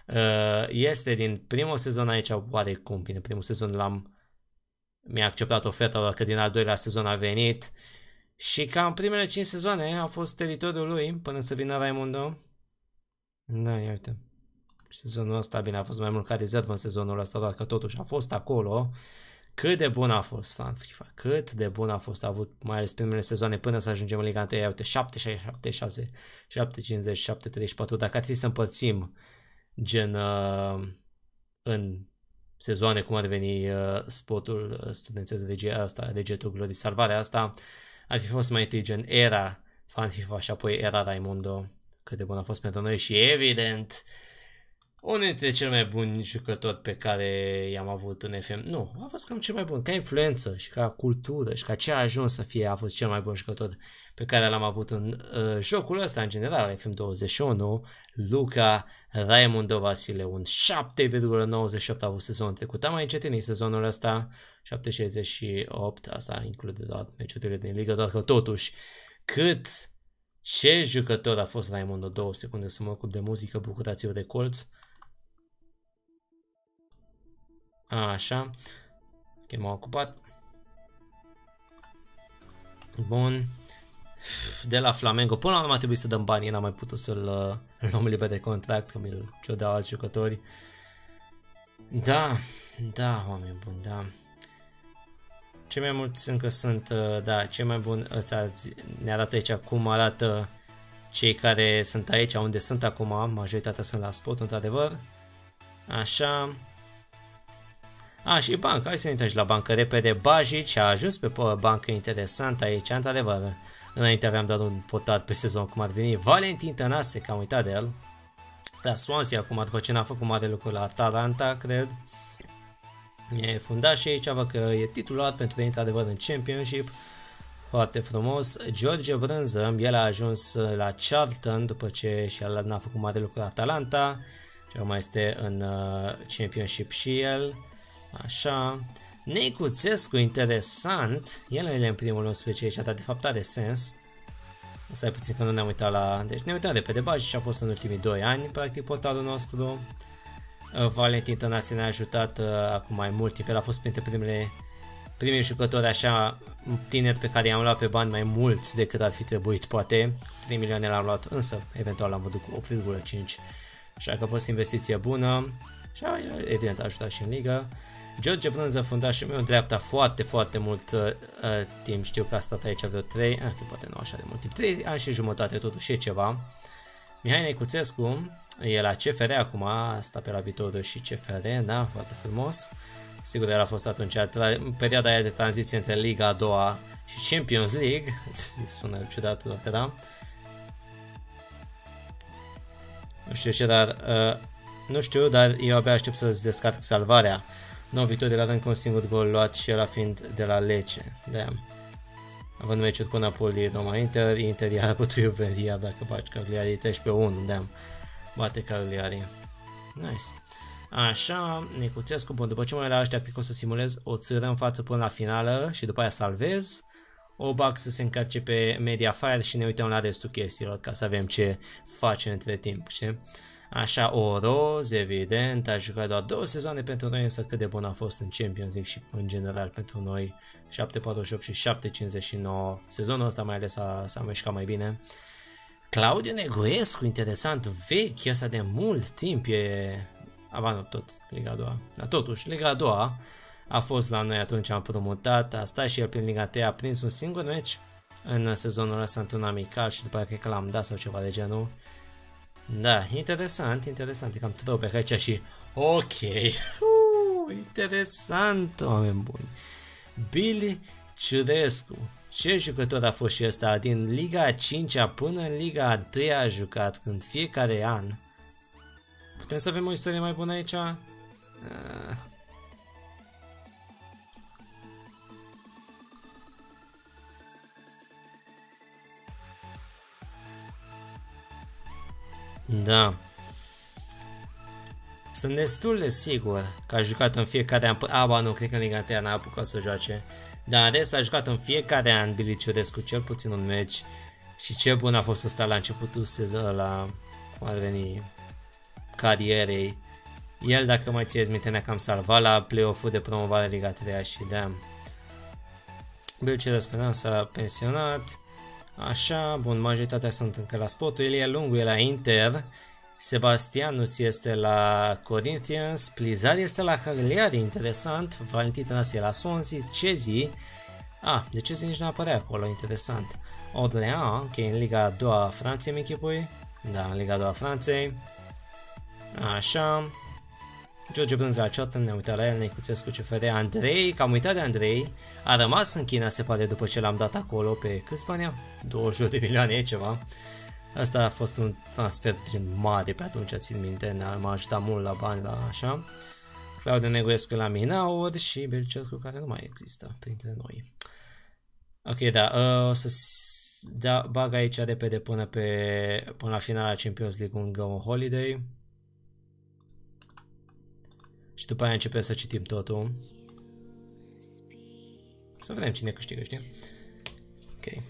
Uh, este din primul sezon aici, oarecum, bine, primul sezon l-am mi-a acceptat oferta, doar că din al doilea sezon a venit. Și cam primele 5 sezoane a fost teritoriul lui până să vină Raimundo. Da, ia uite. Sezonul ăsta, bine, a fost mai mult ca rezervă în sezonul ăsta, doar că totuși a fost acolo. Cât de bun a fost fan FIFA, cât de bun a fost, a avut mai ales primele sezoane până să ajungem în Liga 1, uite, 7, 6, 7, 6, 7, 50, 7, 34, dacă ar fi să împărțim gen uh, în sezoane, cum ar veni uh, spotul uh, studențesc de G asta, de Getul Glory, salvarea asta, ar fi fost mai întâi gen era Fan FIFA și apoi era Raimundo, cât de bun a fost pentru noi și evident unul dintre cel mai buni jucători pe care i-am avut în FM. Nu, a fost cam cel mai bun, ca influență și ca cultură și ca ce a ajuns să fie, a fost cel mai bun jucător pe care l-am avut în uh, jocul ăsta, în general, FM21, Luca Raimundo Vasile, un 7,98 a avut sezonul trecut. Am mai încetinit sezonul ăsta, 7,68, asta include doar meciurile din ligă, doar că totuși, cât ce jucător a fost Raimundo, două secunde să mă ocup de muzică, bucurați-vă de colț. Așa. Ok, m-am ocupat. Bun. De la Flamengo. Până la urmă a trebuit să dăm bani, n-am mai putut să-l luăm liber de contract, că mi-l ciodeau alți jucători. Da, da, oameni buni, da. Ce mai mulți încă sunt, uh, da, ce mai bun, ăsta ne arată aici cum arată cei care sunt aici, unde sunt acum, majoritatea sunt la spot, într-adevăr. Așa, a, și banca, hai să ne uităm și la bancă repede. Bajic a ajuns pe bancă interesant aici, într-adevăr. Înainte aveam doar un potat pe sezon cum ar veni. Valentin Tănase, că am uitat de el. La Swansea acum, după ce n-a făcut mare lucru la Atalanta, cred. E fundat și aici, văd că e titulat pentru într-adevăr în Championship. Foarte frumos. George Brânză, el a ajuns la Charlton după ce și el n-a făcut mare lucru la Atalanta. Și acum este în uh, Championship și el. Așa. Necuțescu, interesant. El e în primul 11 aici, dar de fapt are sens. Stai puțin că nu ne-am uitat la... Deci ne uităm de pe de și a fost în ultimii 2 ani, practic, portalul nostru. Uh, Valentin Tănase ne-a ajutat uh, acum mai mult timp, el a fost printre primele primii jucători așa tineri pe care i-am luat pe bani mai mulți decât ar fi trebuit, poate 3 milioane l-am luat, însă eventual l-am văzut cu 8,5 așa că a fost investiție bună și evident a ajutat și în liga. George Brânză, fundașul meu, dreapta foarte, foarte mult uh, uh, timp, știu că a stat aici vreo 3, ah, că poate nu așa de mult timp, 3 ani și jumătate totuși e ceva. Mihai Necuțescu, e la CFR acum, asta pe la viitorul și CFR, da, foarte frumos. Sigur, el a fost atunci în perioada aia de tranziție între Liga a doua și Champions League. *laughs* Sună ciudat dacă da. Nu știu ce, dar... Uh, nu știu, dar eu abia aștept să-ți descarc salvarea. 9 victorii de la rând cu un singur gol luat și ăla fiind de la Lece. Damn. Având meciul cu Napoli, Roma Inter, Inter iar bătui Juventus, iar dacă baci Cagliari 13 1, damn. Bate Cagliari. Nice. Așa, Necuțescu, bun, după ce mă la ăștia, cred că o să simulez o țără în față până la finală și după aia salvez. O bag să se încarce pe Mediafire și ne uităm la restul chestiilor ca să avem ce face între timp, știi? Așa, o roz, evident, a jucat doar două sezoane pentru noi, însă cât de bun a fost în Champions League și în general pentru noi, 748 și 759. Sezonul ăsta mai ales s-a mișcat mai bine. Claudiu Negoescu, interesant, vechi, ăsta de mult timp, e Aba nu, tot Liga a doua. Dar totuși, Liga a doua a fost la noi atunci, am promutat, a stat și el prin Liga 3, a prins un singur meci în sezonul ăsta într-un amical și după aceea cred că l-am dat sau ceva de genul. Da, interesant, interesant, e cam pe aici și ok, *laughs* uh, interesant, oameni buni. Billy Ciurescu, ce jucător a fost și ăsta? Din Liga 5 până în Liga 3 a jucat, când fiecare an Putem să avem o istorie mai bună aici? Uh. Da. Sunt destul de sigur că a jucat în fiecare an. A, ba nu, cred că în Liga 3 n-a apucat să joace. Dar în rest a jucat în fiecare an Billy Ciurescu, cel puțin un meci. Și ce bun a fost să sta la începutul sezonului la... Cum ar veni carierei. El, dacă mai țineți minte, ne-a cam salvat la play-off-ul de promovare Liga 3 și de Bilcerescu, da, s-a pensionat. Așa, bun, majoritatea sunt încă la sportul. Elia Lungu e la Inter. Sebastianus este la Corinthians, Plizar este la Cagliari, interesant, Valentin Tănase e la Swansea, Cezi, ah, de Cezi nici nu apărea acolo, interesant, Orléans, ok, în Liga a doua Franței, mi da, în Liga a doua Franței, Așa. George Brânza Ciot, ne uitat la el, Necuțescu CFR, Andrei, că am uitat de Andrei, a rămas în China, se pare, după ce l-am dat acolo pe câți bani 22 de milioane, e ceva. Asta a fost un transfer prin mare pe atunci, țin minte, m-a ajutat mult la bani, la așa. Claudiu Neguescu la Minaur și Belcescu care nu mai există printre noi. Ok, da, uh, o să da, bag aici repede până, pe, până la finala Champions League un Go Holiday. Și după aia începem să citim totul. Să vedem cine câștigă, știi? Ok.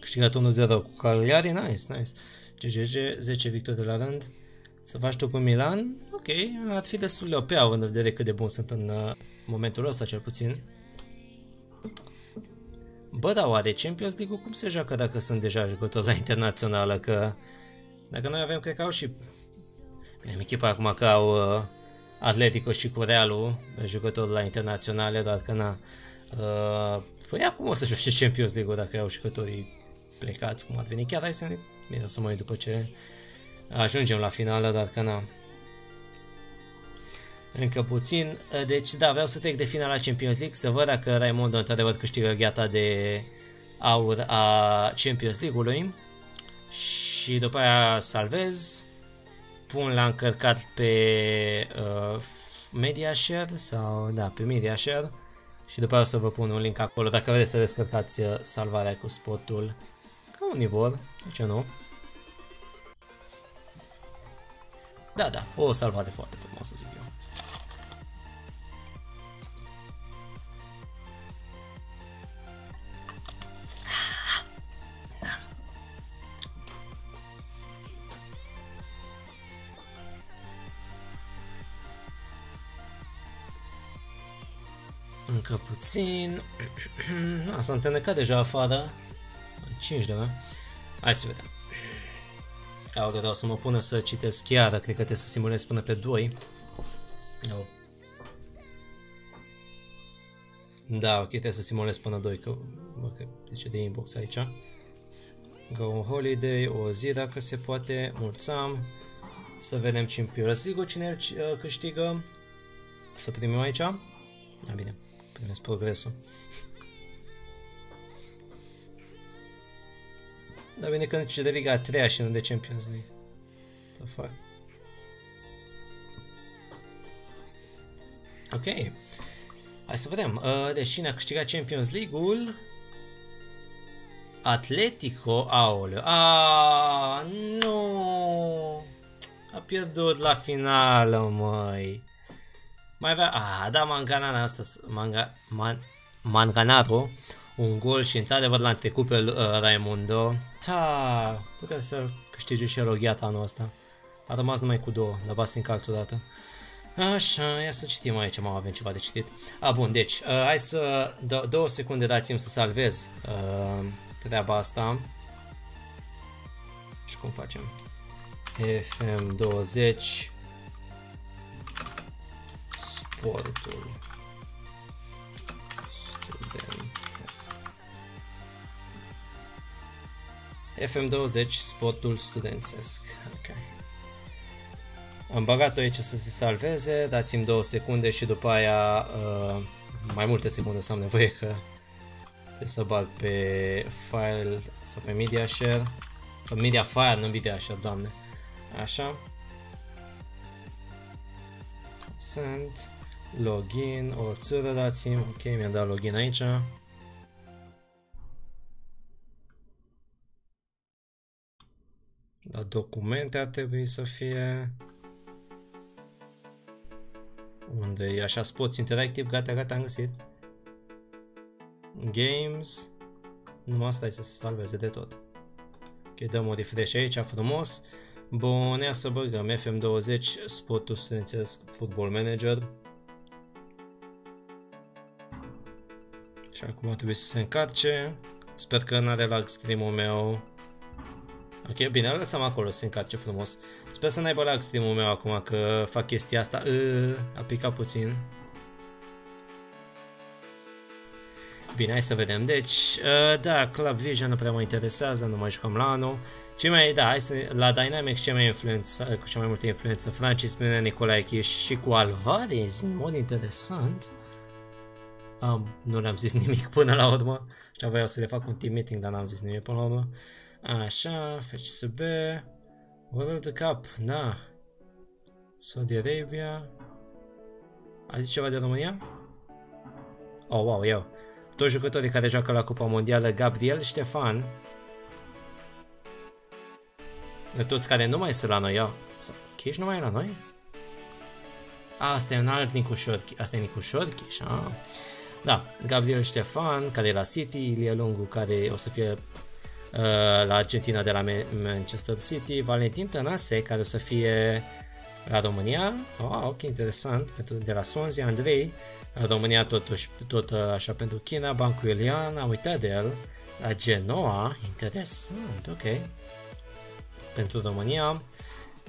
Câștigat 1-0 cu Cagliari, nice, nice. GGG, 10 victorii de la rând. Să faci tu cu Milan, ok, ar fi destul de OP, având în vedere cât de bun sunt în uh, momentul ăsta, cel puțin. Bă, da, oare Champions League cum se joacă dacă sunt deja jucători la internațională, că dacă noi avem, cred că au și... Mi-am echipa acum că au uh, Atletico și cu Realul, jucători la internaționale, dar că na... Uh, păi acum o să joace Champions League dacă au jucătorii plecați, cum ar veni. Chiar hai să ne... Bine, o să mai după ce ajungem la finală, dar că na... Încă puțin. Deci, da, vreau să trec de finala Champions League, să văd dacă Raimondo într-adevăr câștigă gheata de aur a Champions League-ului și după aia salvez, pun la încărcat pe uh, MediaShare sau da, pe MediaShare și după aia o să vă pun un link acolo dacă vreți să descărcați uh, salvarea cu spotul. unii vor, de ce nu? Da, da, o salvare foarte frumoasă, zic eu. Încă puțin. *clears throat* A, s-a întunecat deja afară. 5 de mea. Hai să vedem. Au, vreau să mă pună să citesc chiar, cred că trebuie să simulez până pe 2. Oh. Da, ok, trebuie să simulez până 2, că, bă, că zice de inbox aici. Go on holiday, o zi dacă se poate, mulțam. Să vedem ce împiură. Sigur cine îl uh, câștigă. Să primim aici. Da, bine primesc progresul. Dar bine că zice de Liga 3 și nu de Champions League. The fuck? Ok. Hai să vedem. Uh, deci cine a câștigat Champions League-ul? Atletico, aoleu. A, nu. A pierdut la finală, măi. Mai avea, ah, da, Manganana asta, Manga, Man, Manganaro, un gol și într-adevăr l-a trecut pe uh, Raimundo. Ta, putea să câștige și roghiata anul ăsta. A rămas numai cu două, dar ba în calț odată. Așa, ia să citim aici, mai avem ceva de citit. A, bun, deci, uh, hai să, d- două secunde dați-mi să salvez uh, treaba asta. Și cum facem? FM20 sportul studentesc. FM20, sportul studențesc. Ok. Am bagat-o aici să se salveze, dați-mi două secunde și după aia uh, mai multe secunde să am nevoie că trebuie să bag pe file sau pe media share. Pe media file, nu media share, doamne. Așa. Sunt login, o țără dați-mi, ok, mi-am dat login aici. La documente ar trebui să fie unde e așa spots interactive, gata, gata, am găsit. Games, numai asta e să se salveze de tot. Ok, dăm o refresh aici, frumos. Bun, ia să băgăm FM20, spotul studențesc Football Manager. Și acum trebuie să se încarce. Sper că n-are lag stream-ul meu. Ok, bine, îl lăsăm acolo să se încarce frumos. Sper să n-aibă lag stream-ul meu acum că fac chestia asta. Uh, a picat puțin. Bine, hai să vedem. Deci, uh, da, Club Vision nu prea mă interesează, nu mai jucăm la anul. Ce mai, da, hai să, la Dynamics ce mai influență, cu cea mai multă influență, Francis Mine, Nicolae Chiș și cu Alvarez, în mod interesant. Am, nu le-am zis nimic până la urmă. Și voiau să le fac un team meeting, dar n-am zis nimic până la urmă. Așa, FCSB, World Cup, da. Saudi Arabia. A zis ceva de România? Oh, wow, eu. Toți jucătorii care joacă la Cupa Mondială, Gabriel Ștefan. De toți care nu mai sunt la noi, eu. Chiș nu mai e la noi? A, asta e un alt Nicu Șorchi. Asta e Nicu Șorchi, așa. Da, Gabriel Ștefan, care e la City, Ilie Lungu, care o să fie uh, la Argentina de la Manchester City, Valentin Tănase, care o să fie la România, oh, ok, interesant, pentru, de la Swansea, Andrei, la România totuși, tot uh, așa pentru China, Bancu Ilian, am uitat de el, la Genoa, interesant, ok, pentru România,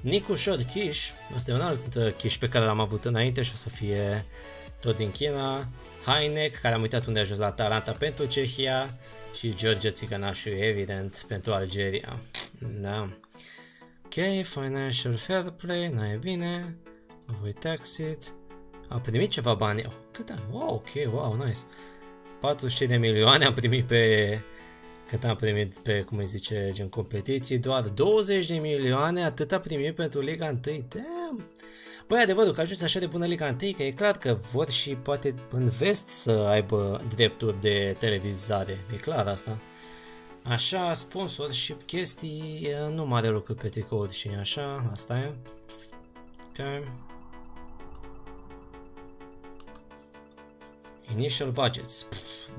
Nicu Chiș, ăsta e un alt uh, Chiș pe care l-am avut înainte și o să fie tot din China, Heineck, care am uitat unde a ajuns la Atalanta pentru Cehia și George Țigănașu, evident, pentru Algeria. Da. Ok, Financial Fair Play, nu e bine. Voi tax it. Am primit ceva bani. Oh, cât am? Wow, ok, wow, nice. 40 de milioane am primit pe... Cât am primit pe, cum îi zice, gen competiții, doar 20 de milioane, atât am primit pentru Liga 1. Damn! Băi, adevărul că a ajuns așa de bună Liga 1, că e clar că vor și poate în vest să aibă drepturi de televizare. E clar asta. Așa, sponsor și chestii, nu mare lucru pe tricouri și așa, asta e. Ok. Initial budgets.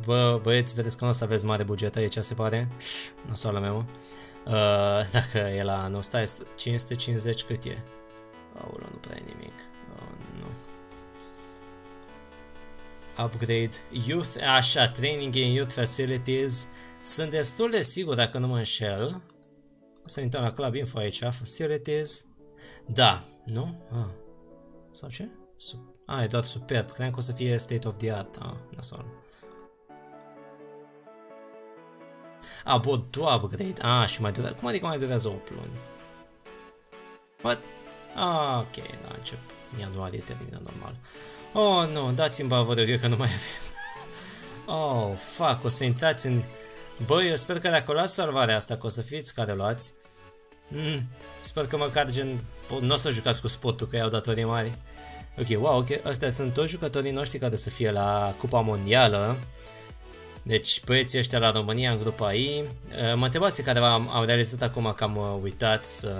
Bă, băieți, vedeți că nu o să aveți mare buget aici, se pare. Nasoala mea, uh, *laughs* Dacă e la, nu, stai, 550 cât e? Aoleu, nu prea e nimic. Oh, nu. Upgrade. Youth, așa, training in youth facilities. Sunt destul de sigur, dacă nu mă înșel. O să intrăm la club info aici, facilities. Da, nu? Ah. Sau ce? Sub Ah, e doar superb. Credeam că o să fie state of the art. Ah, nasol. Ah, bă, două upgrade. Ah, și mai durează. Cum adică mai durează 8 luni? What? Ah, ok, la încep. Ianuarie termină normal. Oh, nu, dați-mi bă, vă rog eu că nu mai avem. *laughs* oh, fuck, o să intrați în... Băi, eu sper că dacă luați salvarea asta, că o să fiți care luați. Mm, sper că măcar gen... Nu o să jucați cu spotul, că iau datorii mari. Ok, wow, ok, astea sunt toți jucătorii noștri care să fie la Cupa Mondială. Deci băieții ăștia la România în grupa I. Uh, mă întrebați care am, am realizat acum că am uh, uitat să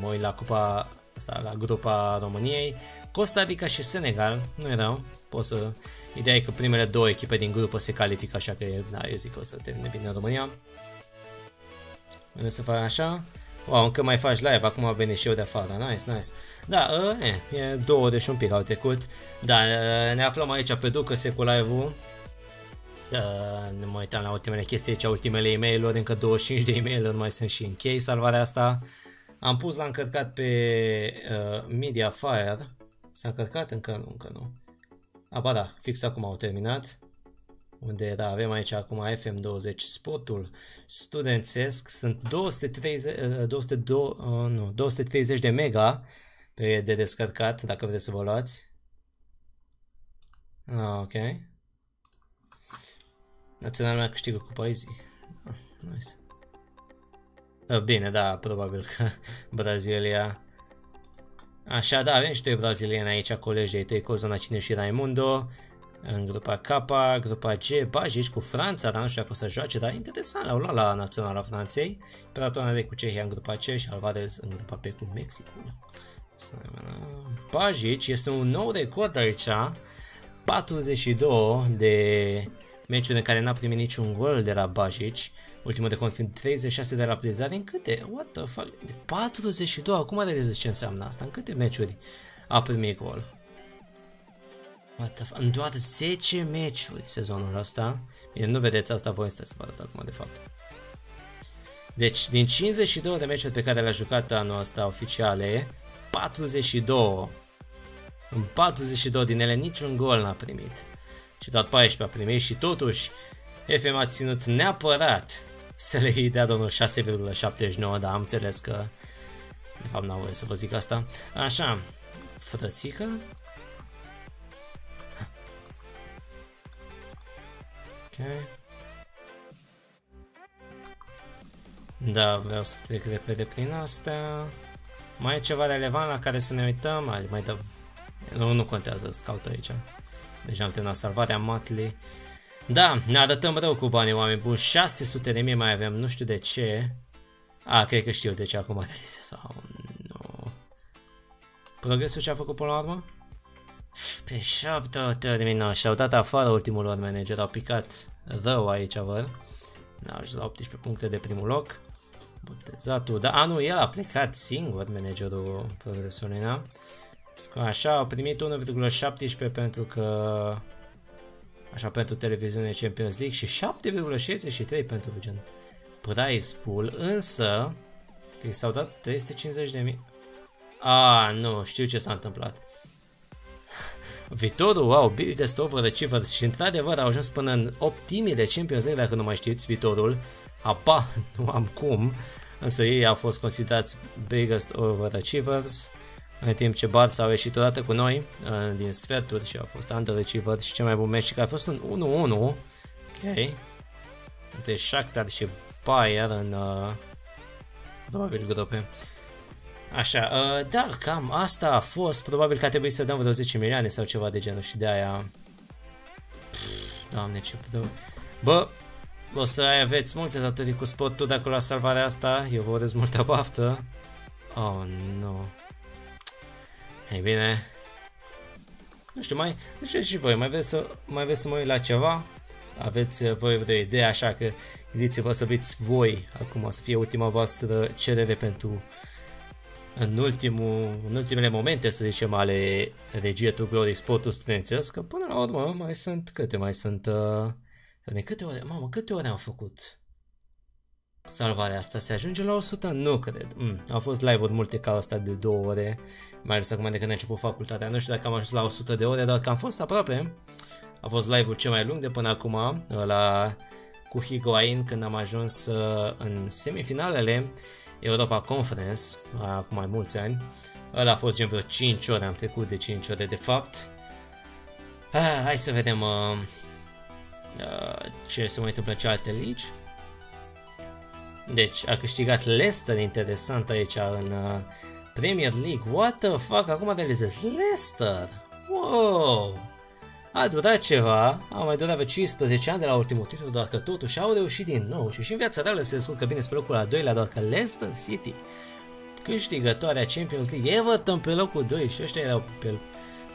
mă uit la Cupa asta, la grupa României. Costa Rica și Senegal, nu erau. Pot să... Ideea e că primele două echipe din grupă se califică, așa că da, eu zic că o să termine bine România. Vreau să fac așa. Wow, încă mai faci live, acum a venit și eu de afară, nice, nice. Da, uh, e, e două ore și un pic au trecut. Da, uh, ne aflăm aici pe ducă cu live-ul. Uh, nu mă uitam la ultimele chestii aici, ultimele e mail încă 25 de e mail nu mai sunt și închei salvarea asta. Am pus la încărcat pe uh, Mediafire. S-a încărcat? Încă nu, încă nu. Aba da, fix acum au terminat unde da, avem aici acum FM20 spotul studențesc, sunt 230, 202, uh, nu, 230 de mega pe de descărcat, dacă vreți să vă luați. Ah, ok. Naționalul mea câștigă cupa easy. Ah, nice. Ah, bine, da, probabil că *laughs* Brazilia... Așa, da, avem și doi brazilieni aici, colegii tăi, Cozona Cine și Raimundo în grupa K, grupa G, Bajic cu Franța, dar nu știu dacă o să joace, dar interesant, l-au luat la Naționala Franței, Imperatorul cu Cehia în grupa C și Alvarez în grupa P cu Mexicul. Bajic este un nou record aici, 42 de meciuri în care n-a primit niciun gol de la Bajic, ultimul de confirm 36 de raprizare, în câte? What the fuck? 42, acum realizez ce înseamnă asta, în câte meciuri a primit gol? What the În doar 10 meciuri sezonul ăsta. Bine, nu vedeți asta voi, să vă arăt acum de fapt. Deci, din 52 de meciuri pe care le-a jucat anul ăsta oficiale, 42. În 42 din ele niciun gol n-a primit. Și doar 14 a primit și totuși FM a ținut neapărat să le dea domnul 6,79, dar am înțeles că de fapt n-am voie să vă zic asta. Așa, frățică, Da, vreau să trec repede prin astea. Mai e ceva relevant la care să ne uităm? Mai, mai dă... Nu, nu contează, scout aici. Deja am terminat salvarea Matli. Da, ne arătăm rău cu banii oameni buni. 600 de mii mai avem, nu știu de ce. A, cred că știu de ce acum sau nu. Progresul ce a făcut până la urmă? Pe 7 au terminat și au dat afară ultimul lor manager, au picat rău aici, văd. N-au ajuns la 18 puncte de primul loc. Botezatul, da, anul el a plecat singur, managerul progresului, da? Așa, au primit 1,17 pentru că... Așa, pentru televiziune Champions League și 7,63 pentru gen prize pool, însă că s-au dat 350 de mii. A, nu, știu ce s-a întâmplat. Viitorul, wow, biggest over achievers și într-adevăr au ajuns până în optimile Champions League, dacă nu mai știți, viitorul. Apa, *laughs* nu am cum, însă ei au fost considerați biggest over achievers, în timp ce Barça au ieșit odată cu noi uh, din sferturi și au fost underachievers și cel mai bun meci, care a fost un 1-1, ok, între Shakhtar și Bayern în uh, probabil grupe. Așa, uh, da, cam asta a fost. Probabil că a trebuit să dăm vreo 10 milioane sau ceva de genul și de aia... Pff, doamne, ce... Bă, o să aveți multe datorii cu spotul dacă la salvarea asta. Eu vă urez multă baftă. Oh, nu. Ei bine. Nu știu, mai... Deci și voi, mai vreți să, mai vreți să mă uit la ceva? Aveți voi vreo idee, așa că gândiți-vă să veți voi acum o să fie ultima voastră cerere pentru în, ultimul, în ultimele momente, să zicem, ale regie to Glory sportul studențesc, că până la urmă mai sunt câte, mai sunt... Uh, de câte ore, mamă, câte ore am făcut salvarea asta? Se ajunge la 100? Nu cred. Mm, au fost live-uri multe ca asta de două ore, mai ales acum de când a început facultatea. Nu știu dacă am ajuns la 100 de ore, dar că am fost aproape. A fost live-ul cel mai lung de până acum, la cu Higuain când am ajuns uh, în semifinalele Europa Conference, acum mai mulți ani. Ăla a fost gen vreo 5 ore, am trecut de 5 ore de fapt. Ah, hai să vedem uh, uh, ce se mai întâmplă în cealaltă ligi. Deci a câștigat Leicester, interesant aici în uh, Premier League. What the fuck, acum realizez Leicester! Wow! A durat ceva, a mai durat 15 ani de la ultimul titlu, doar că totuși au reușit din nou. Și și în viața reală se descurcă bine spre locul al doilea, doar că Leicester City, câștigătoarea Champions League, Everton pe locul 2 și ăștia erau pe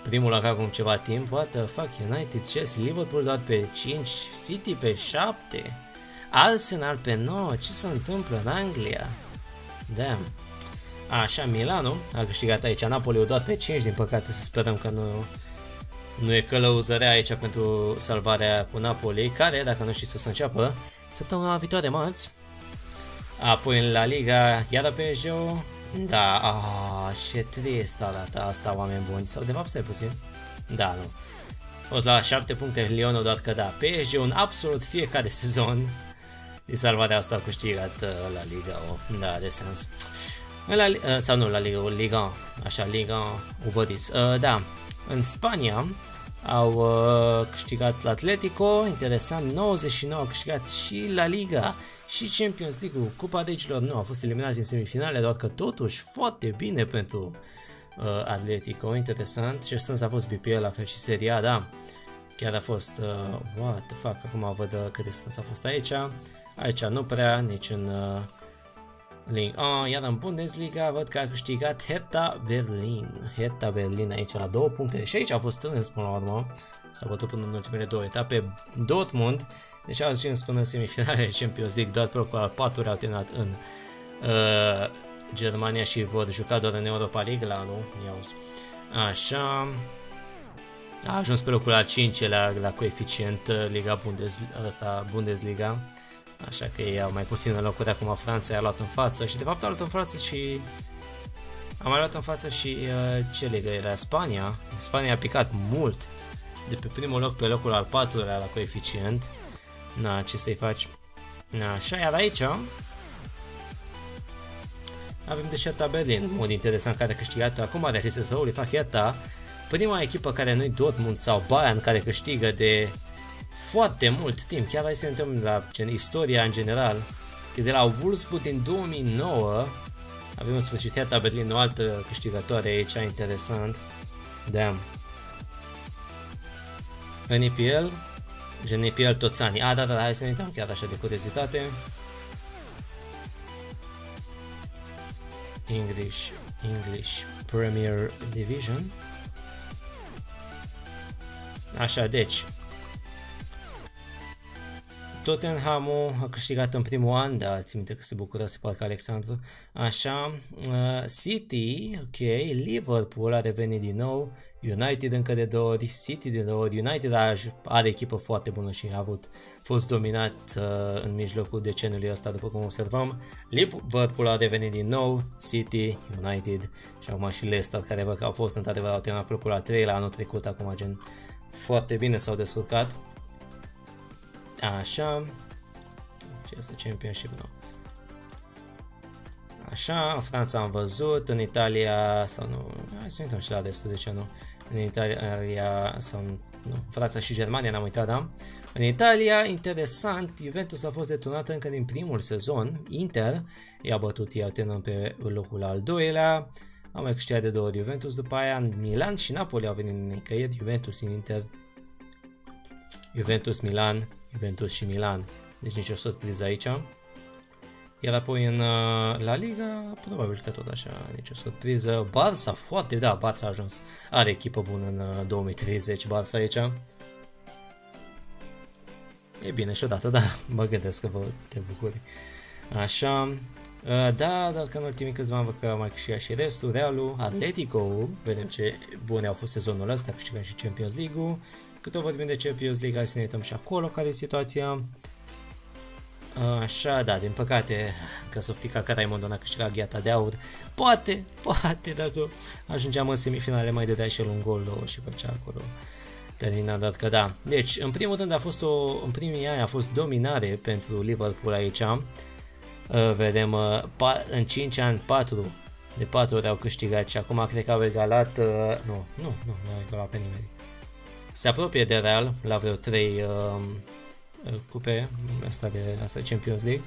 primul loc acum ceva timp, what the fuck, United, Chelsea, Liverpool doar pe 5, City pe 7, Arsenal pe 9, ce se întâmplă în Anglia? Damn. Așa, Milano a câștigat aici, Napoli doar pe 5, din păcate să sperăm că nu nu e călăuzărea aici pentru salvarea cu Napoli, care, dacă nu știți, o să înceapă săptămâna viitoare, marți. Apoi în La Liga, iară psg Da, ah, ce trist arată asta, oameni buni. Sau de fapt, stai puțin. Da, nu. A fost la 7 puncte Lyon, doar că da, PSG un absolut fiecare *laughs* sezon din salvarea asta a câștigat uh, la Liga, oh. da, de sens. La, uh, sau nu, la Liga, Liga, așa, Liga, Ubădiți. Uh, da, în Spania au uh, câștigat Atletico, interesant, 99 au câștigat și La Liga și Champions League-ul, Cupa Regilor nu, au fost eliminați în semifinale, doar că totuși foarte bine pentru uh, Atletico, interesant, și astăzi a fost BPL, la fel și Seria, da, chiar a fost, uh, what the fuck, acum văd uh, cât de a fost aici, aici nu prea, nici în uh, Link. Oh, iar în Bundesliga văd că a câștigat Hertha Berlin. Hertha Berlin aici la două puncte. Și aici a fost strâns până la urmă. S-a bătut până în ultimele două etape. Dortmund, deci a ajuns până în semifinale *laughs* Champions League, doar pe al patrulea au terminat în uh, Germania și vor juca doar în Europa League la anul. Iauzi. Așa. A ajuns pe locul al 5 la, la coeficient uh, Liga Bundes, ăsta, Bundesliga. Așa că ei au mai puține locuri acum Franța i-a luat în față și de fapt a luat în față și a mai luat în față și uh, ce ligă era Spania. Spania a picat mult de pe primul loc pe locul al patrulea la coeficient. Na, ce să-i faci? Na, așa, iar aici avem de Hertha Berlin, mod interesant care a câștigat acum are Risesauli, fac Hertha, prima echipă care nu-i Dortmund sau Bayern care câștigă de foarte mult timp, chiar hai să ne uităm la gen, istoria în general, că de la Wolfsburg din 2009 avem în sfârșit Hertha Berlin, o altă câștigătoare aici, interesant. Da. În EPL, gen EPL toți anii. A, da, da, da, hai să ne uităm chiar așa de curiozitate. English, English Premier Division. Așa, deci, Tottenham a câștigat în primul an, da, ți minte că se bucură se parcă Alexandru. Așa, uh, City, ok, Liverpool a revenit din nou, United încă de două ori, City de două ori, United are, are echipă foarte bună și a avut, fost dominat uh, în mijlocul deceniului ăsta, după cum observăm. Liverpool a revenit din nou, City, United și acum și Leicester, care văd că au fost într-adevăr au terminat locul la 3 la anul trecut, acum gen foarte bine s-au descurcat. Așa. Ce este Championship? Nu. Așa, în Franța am văzut, în Italia, sau nu, hai să uităm și la destul, de ce nu? În Italia, sau nu, Franța și Germania n-am uitat, da? În Italia, interesant, Juventus a fost detonată încă din primul sezon, Inter i-a bătut iar pe locul al doilea, am mai câștigat de două ori Juventus, după aia Milan și Napoli au venit în nicăieri, Juventus în Inter, Juventus, Milan, Juventus și Milan. Deci nicio surpriză aici. Iar apoi în uh, La Liga, probabil că tot așa, nicio surpriză. Barça, foarte, da, Barça a ajuns. Are echipă bună în uh, 2030, Barça aici. E bine și odată, *laughs* da, mă gândesc că vă te bucuri. Așa, uh, da, dar că în ultimii câțiva ani văd că mai câștigat și restul, Realul, Atletico, vedem ce bune au fost sezonul ăsta, câștigăm și Champions League-ul. Cât o vorbim de Champions League, hai să ne uităm și acolo care e situația. Așa, da, din păcate, că Softica Caraimondo n-a câștigat gheata de aur. Poate, poate, dacă ajungeam în semifinale mai dădea și el un gol și făcea acolo terminat, dar că da. Deci, în primul rând a fost o, în primii ani a fost dominare pentru Liverpool aici. Uh, vedem, uh, în 5 ani 4 de 4 ori au câștigat și acum cred că au egalat, uh, nu, nu, nu, nu au egalat pe nimeni. Se apropie de Real la vreo 3 cupe, asta de asta Champions League,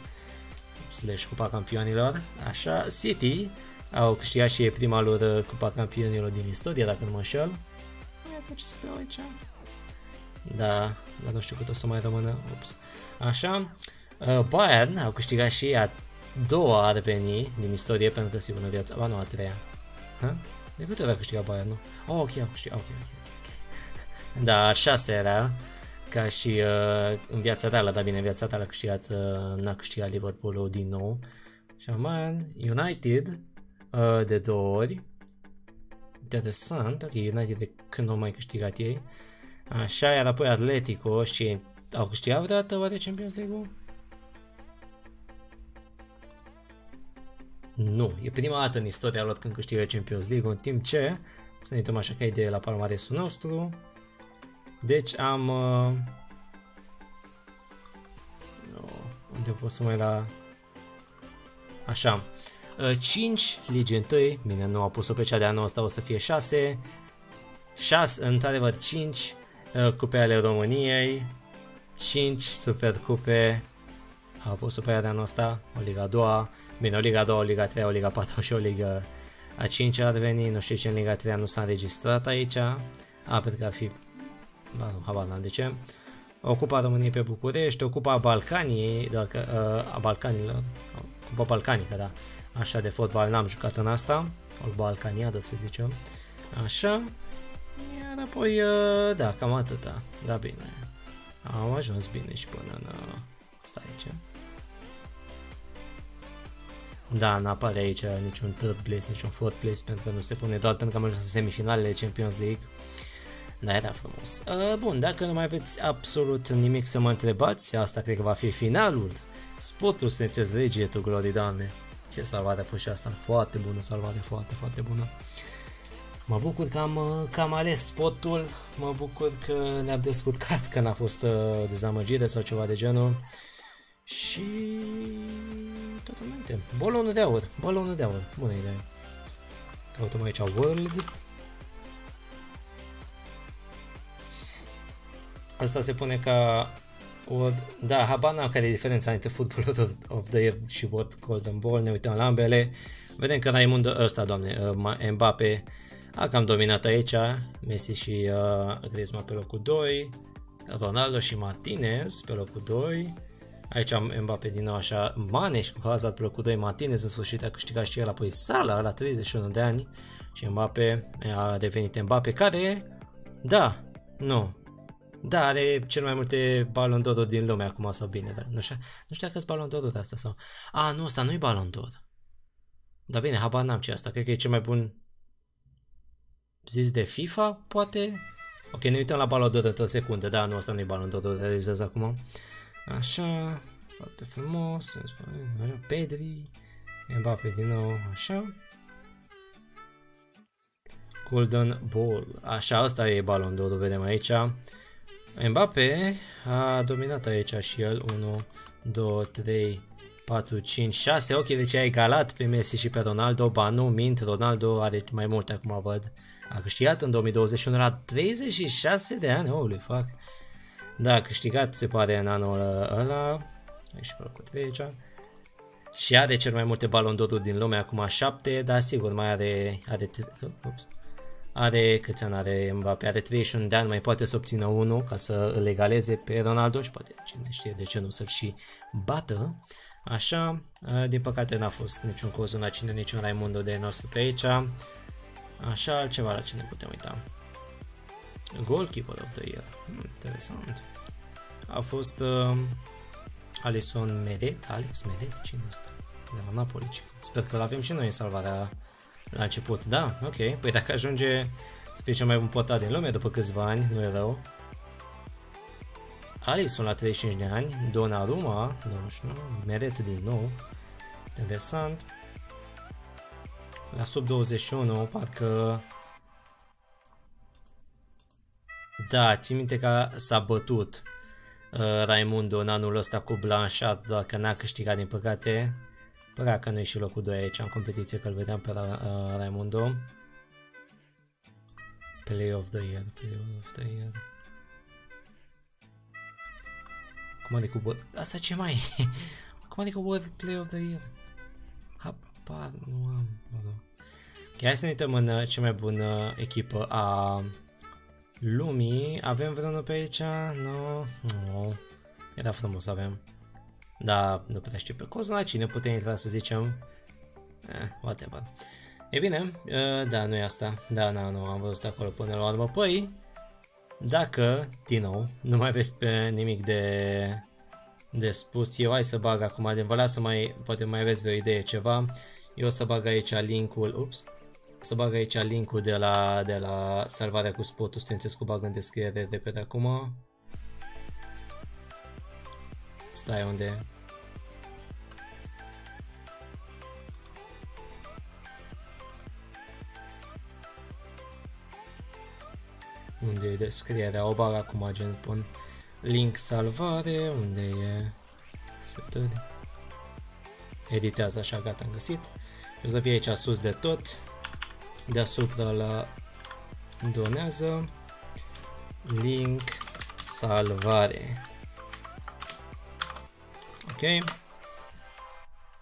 slash Cupa Campionilor. Așa, City au câștigat și prima lor Cupa Campionilor din istorie, dacă nu mă înșel face să beau aici. Da, dar nu știu cât o să mai rămână. Ups. Așa, uh, Bayern au câștigat și a doua ar veni din istorie, pentru că sigur în viața, ba nu, a treia. Ha? De câte ori a câștigat Bayern, nu? Oh, ok, a câștigat, ok, ok, ok. okay. Da, șase era, ca și uh, în viața reală, dar bine, în viața reală a câștigat, uh, n-a câștigat Liverpool din nou. Și Man United uh, de două ori, interesant, ok, United de când au mai câștigat ei. Așa, iar apoi Atletico și au câștigat vreodată oare Champions League-ul? Nu, e prima dată în istoria lor când câștigă Champions League, în timp ce, să ne uităm așa ca idee la palmaresul nostru, deci am... Uh, unde pot să mai la... Așa, 5 uh, ligi întâi, bine, nu au pus-o pe cea de anul ăsta, o să fie 6, 6, într-adevăr 5 uh, cupe ale României, 5 supercupe, au pus-o pe de anul ăsta, o Liga a doua, bine, o Liga a doua, o Liga 3, o Liga 4 și o Liga a 5 ar veni, nu știu ce în Liga 3 nu s-a înregistrat aici, a, pentru că ar fi, ba nu, habar n-am de ce, o Cupa României pe București, o Cupa Balcanii, doar că, uh, a Balcanilor, Cupa Balcanică, da, Așa de fotbal n-am jucat în asta, o balcaniadă să zicem. Așa. Iar apoi, uh, da, cam atâta. Da, bine. Am ajuns bine și până în... Uh, stai aici. Da, nu apare aici niciun third place, niciun fourth place, pentru că nu se pune doar pentru că am ajuns în semifinalele Champions League. Da, era frumos. Uh, bun, dacă nu mai aveți absolut nimic să mă întrebați, asta cred că va fi finalul. Spotul Senses Regie tu Glory, Doamne. Ce salvare a fost și asta. Foarte bună salvare, foarte, foarte bună. Mă bucur că am, că am ales spotul, mă bucur că ne-am descurcat, că n-a fost uh, dezamăgire sau ceva de genul. Și tot înainte. Bolonul de aur, bolonul de aur, bună idee. Căutăm aici World. Asta se pune ca o, da, habar n-am care e diferența între Footballer of, of the Year și What Golden Ball, ne uităm la ambele. Vedem că Raimundo, ăsta, doamne, uh, Mbappe a cam dominat aici, Messi și uh, Griezmann pe locul 2, Ronaldo și Martinez pe locul 2, aici am Mbappe din nou așa, Maneș cu Hazard pe locul 2, Martinez în sfârșit a câștigat și el, apoi Sala la 31 de ani și Mbappe a devenit Mbappe care, da, nu, da, are cel mai multe Ballon d'Or din lume acum sau bine, dar nu știu, nu știu dacă sunt Ballon d'Or de asta sau... A, nu, asta nu-i Ballon d'Or. Dar bine, habar n-am ce asta, cred că e cel mai bun zis de FIFA, poate? Ok, ne uităm la Ballon d'Or într-o secundă, da, nu, asta nu-i Ballon d'Or, realizez acum. Așa, foarte frumos, Pedri, Mbappe din nou, așa. Golden Ball, așa, asta e Ballon d'Or, vedem aici. Mbappe a dominat aici și el 1, 2, 3, 4, 5, 6, ok, deci a egalat pe Messi și pe Ronaldo, ba nu, mint, Ronaldo are mai multe acum văd. A câștigat în 2021 la 36 de ani, holy fuck. Da, a câștigat se pare în anul ăla, aici pe locul 3 aici. Și are cel mai multe balon din lume, acum 7, dar sigur mai are, are ups, are, câți ani are Mbappé, are 31 de ani, mai poate să obțină unul ca să îl egaleze pe Ronaldo și poate cine știe de ce nu să-l și bată. Așa, din păcate n-a fost niciun Cozuna cine, niciun Raimundo de nostru pe aici. Așa, altceva la ce ne putem uita. Goalkeeper of the Year. Hmm, interesant. A fost uh, Alison Medet, Alex Medet, cine este? De la Napoli, cică. Sper că l-avem și noi în salvarea la început. Da, ok. Păi dacă ajunge să fie cel mai bun potat din lume după câțiva ani, nu e rău. Alisson la 35 de ani, Donnarumma, 29, Meret din nou, interesant. La sub 21, parcă... Da, țin minte că s-a bătut uh, Raimundo în anul ăsta cu Blanchard, doar că n-a câștigat din păcate. Părea că nu e și locul 2 aici în competiție, că îl vedeam pe Ra uh, Raimundo. Play of the year, play of the year. Cum adică bă... Asta ce mai e? Cum adică World Play of the Year? Habar nu am, mă rog. Ok, hai să ne uităm în uh, cea mai bună echipă a lumii. Avem vreunul pe aici? Nu? Nu. Era frumos să avem. Da, nu prea știu pe Cozona cine putem intra să zicem. Eh, whatever. E bine, uh, da, nu e asta. Da, nu, nu, am văzut acolo până la urmă. Păi, dacă, din nou, nu mai vezi pe nimic de, de spus, eu hai să bag acum, de vă să mai, poate mai aveți vreo idee ceva. Eu o să bag aici linkul, ups, o să bag aici linkul de la, de la salvarea cu spotul Studențescu, bag în descriere repede acum. Stai unde e. unde e descrierea, o bag acum gen pun link salvare, unde e setări. Editează așa, gata, am găsit. O să fie aici sus de tot, deasupra la donează, link salvare. Ok.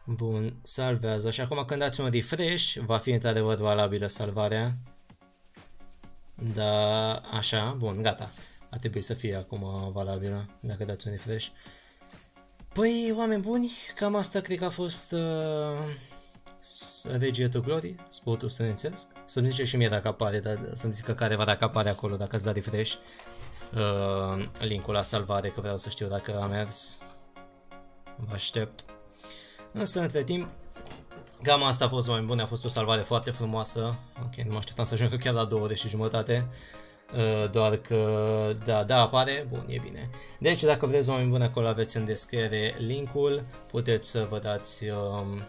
Bun, salvează. Și acum când dați un refresh, va fi într-adevăr valabilă salvarea. Da, așa, bun, gata. A trebuit să fie acum valabilă, dacă dați un refresh. Păi, oameni buni, cam asta cred că a fost uh, Regia to Glory, sportul studențesc. Să-mi zice și mie dacă apare, dar să-mi zică va dacă apare acolo, dacă ați dat refresh. Uh, linkul la salvare, că vreau să știu dacă a mers. Vă aștept. Însă, între timp, Cam asta a fost mai bun, a fost o salvare foarte frumoasă. Ok, nu mă așteptam să ajung chiar la două ore și jumătate. Uh, doar că, da, da, apare, bun, e bine. Deci, dacă vreți oameni buni, acolo aveți în descriere linkul, puteți să vă dați, um,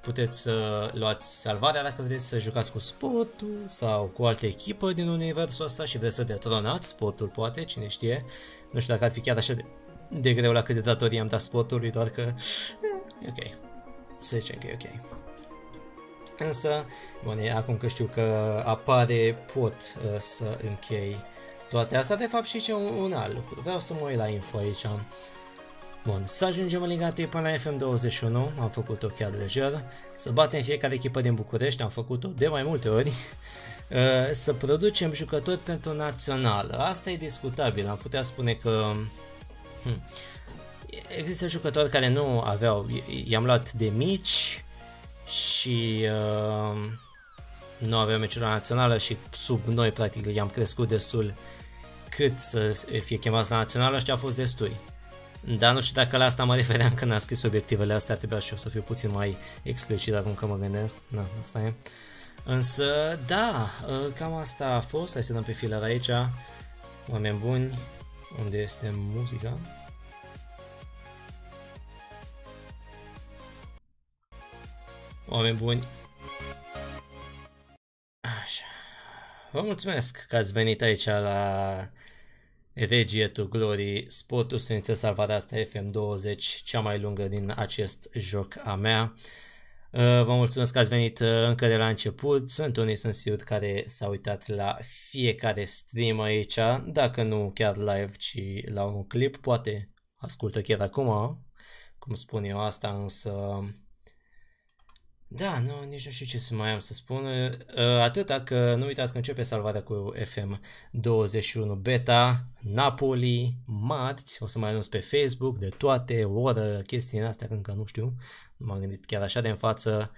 puteți să luați salvarea dacă vreți să jucați cu sportul sau cu alte echipă din universul ăsta și vreți să detronați sportul, poate, cine știe. Nu știu dacă ar fi chiar așa de, de greu la cât de datorii am dat sportului, doar că, eh, ok să zicem că e ok. Însă, bun, acum că știu că apare, pot uh, să închei toate astea. De fapt, și ce un, un alt lucru. Vreau să mă uit la info aici. Bun, să ajungem în Liga 3 până la FM21, am făcut-o chiar lejer, să batem fiecare echipă din București, am făcut-o de mai multe ori, uh, să producem jucători pentru națională. Asta e discutabil, am putea spune că hmm, există jucători care nu aveau, i-am luat de mici și uh, nu aveau meciul la națională și sub noi practic i-am crescut destul cât să fie chemați la națională și a fost destui. Dar nu știu dacă la asta mă refeream când am scris obiectivele astea, trebuia și eu să fiu puțin mai explicit acum că mă gândesc. Da, asta e. Însă, da, uh, cam asta a fost. Hai să dăm pe filar aici. Oameni buni, unde este muzica? Oameni buni. Așa. Vă mulțumesc că ați venit aici la Regie to Glory, spotul Studență Salvarea asta FM20, cea mai lungă din acest joc a mea. Uh, vă mulțumesc că ați venit uh, încă de la început. Sunt unii, sunt sigur, care s-au uitat la fiecare stream aici, dacă nu chiar live, ci la un clip. Poate ascultă chiar acum, cum spun eu asta, însă Da, nu, nici nu știu ce să mai am să spun. Uh, atâta că nu uitați că începe salvarea cu FM 21 Beta, Napoli, marți, o să mai anunț pe Facebook de toate, o oră, chestii astea, că încă nu știu, nu m-am gândit chiar așa de în față.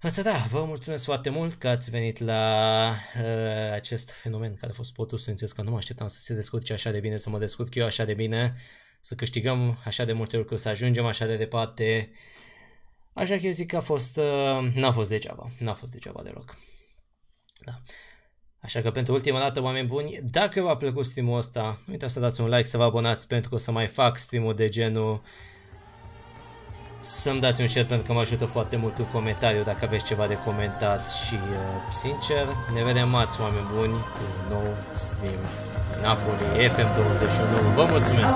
Asta da, vă mulțumesc foarte mult că ați venit la uh, acest fenomen care a fost sportul studențesc, că nu mă așteptam să se descurce așa de bine, să mă descurc eu așa de bine, să câștigăm așa de multe lucruri, să ajungem așa de departe. Așa că eu zic că a fost, uh, n-a fost degeaba, n-a fost degeaba deloc. Da. Așa că pentru ultima dată, oameni buni, dacă v-a plăcut streamul ăsta, nu uitați să dați un like, să vă abonați pentru că o să mai fac streamul de genul să-mi dați un share pentru că mă ajută foarte mult un comentariu dacă aveți ceva de comentat și uh, sincer, ne vedem marți, oameni buni, cu un nou stream Napoli FM21. Vă mulțumesc!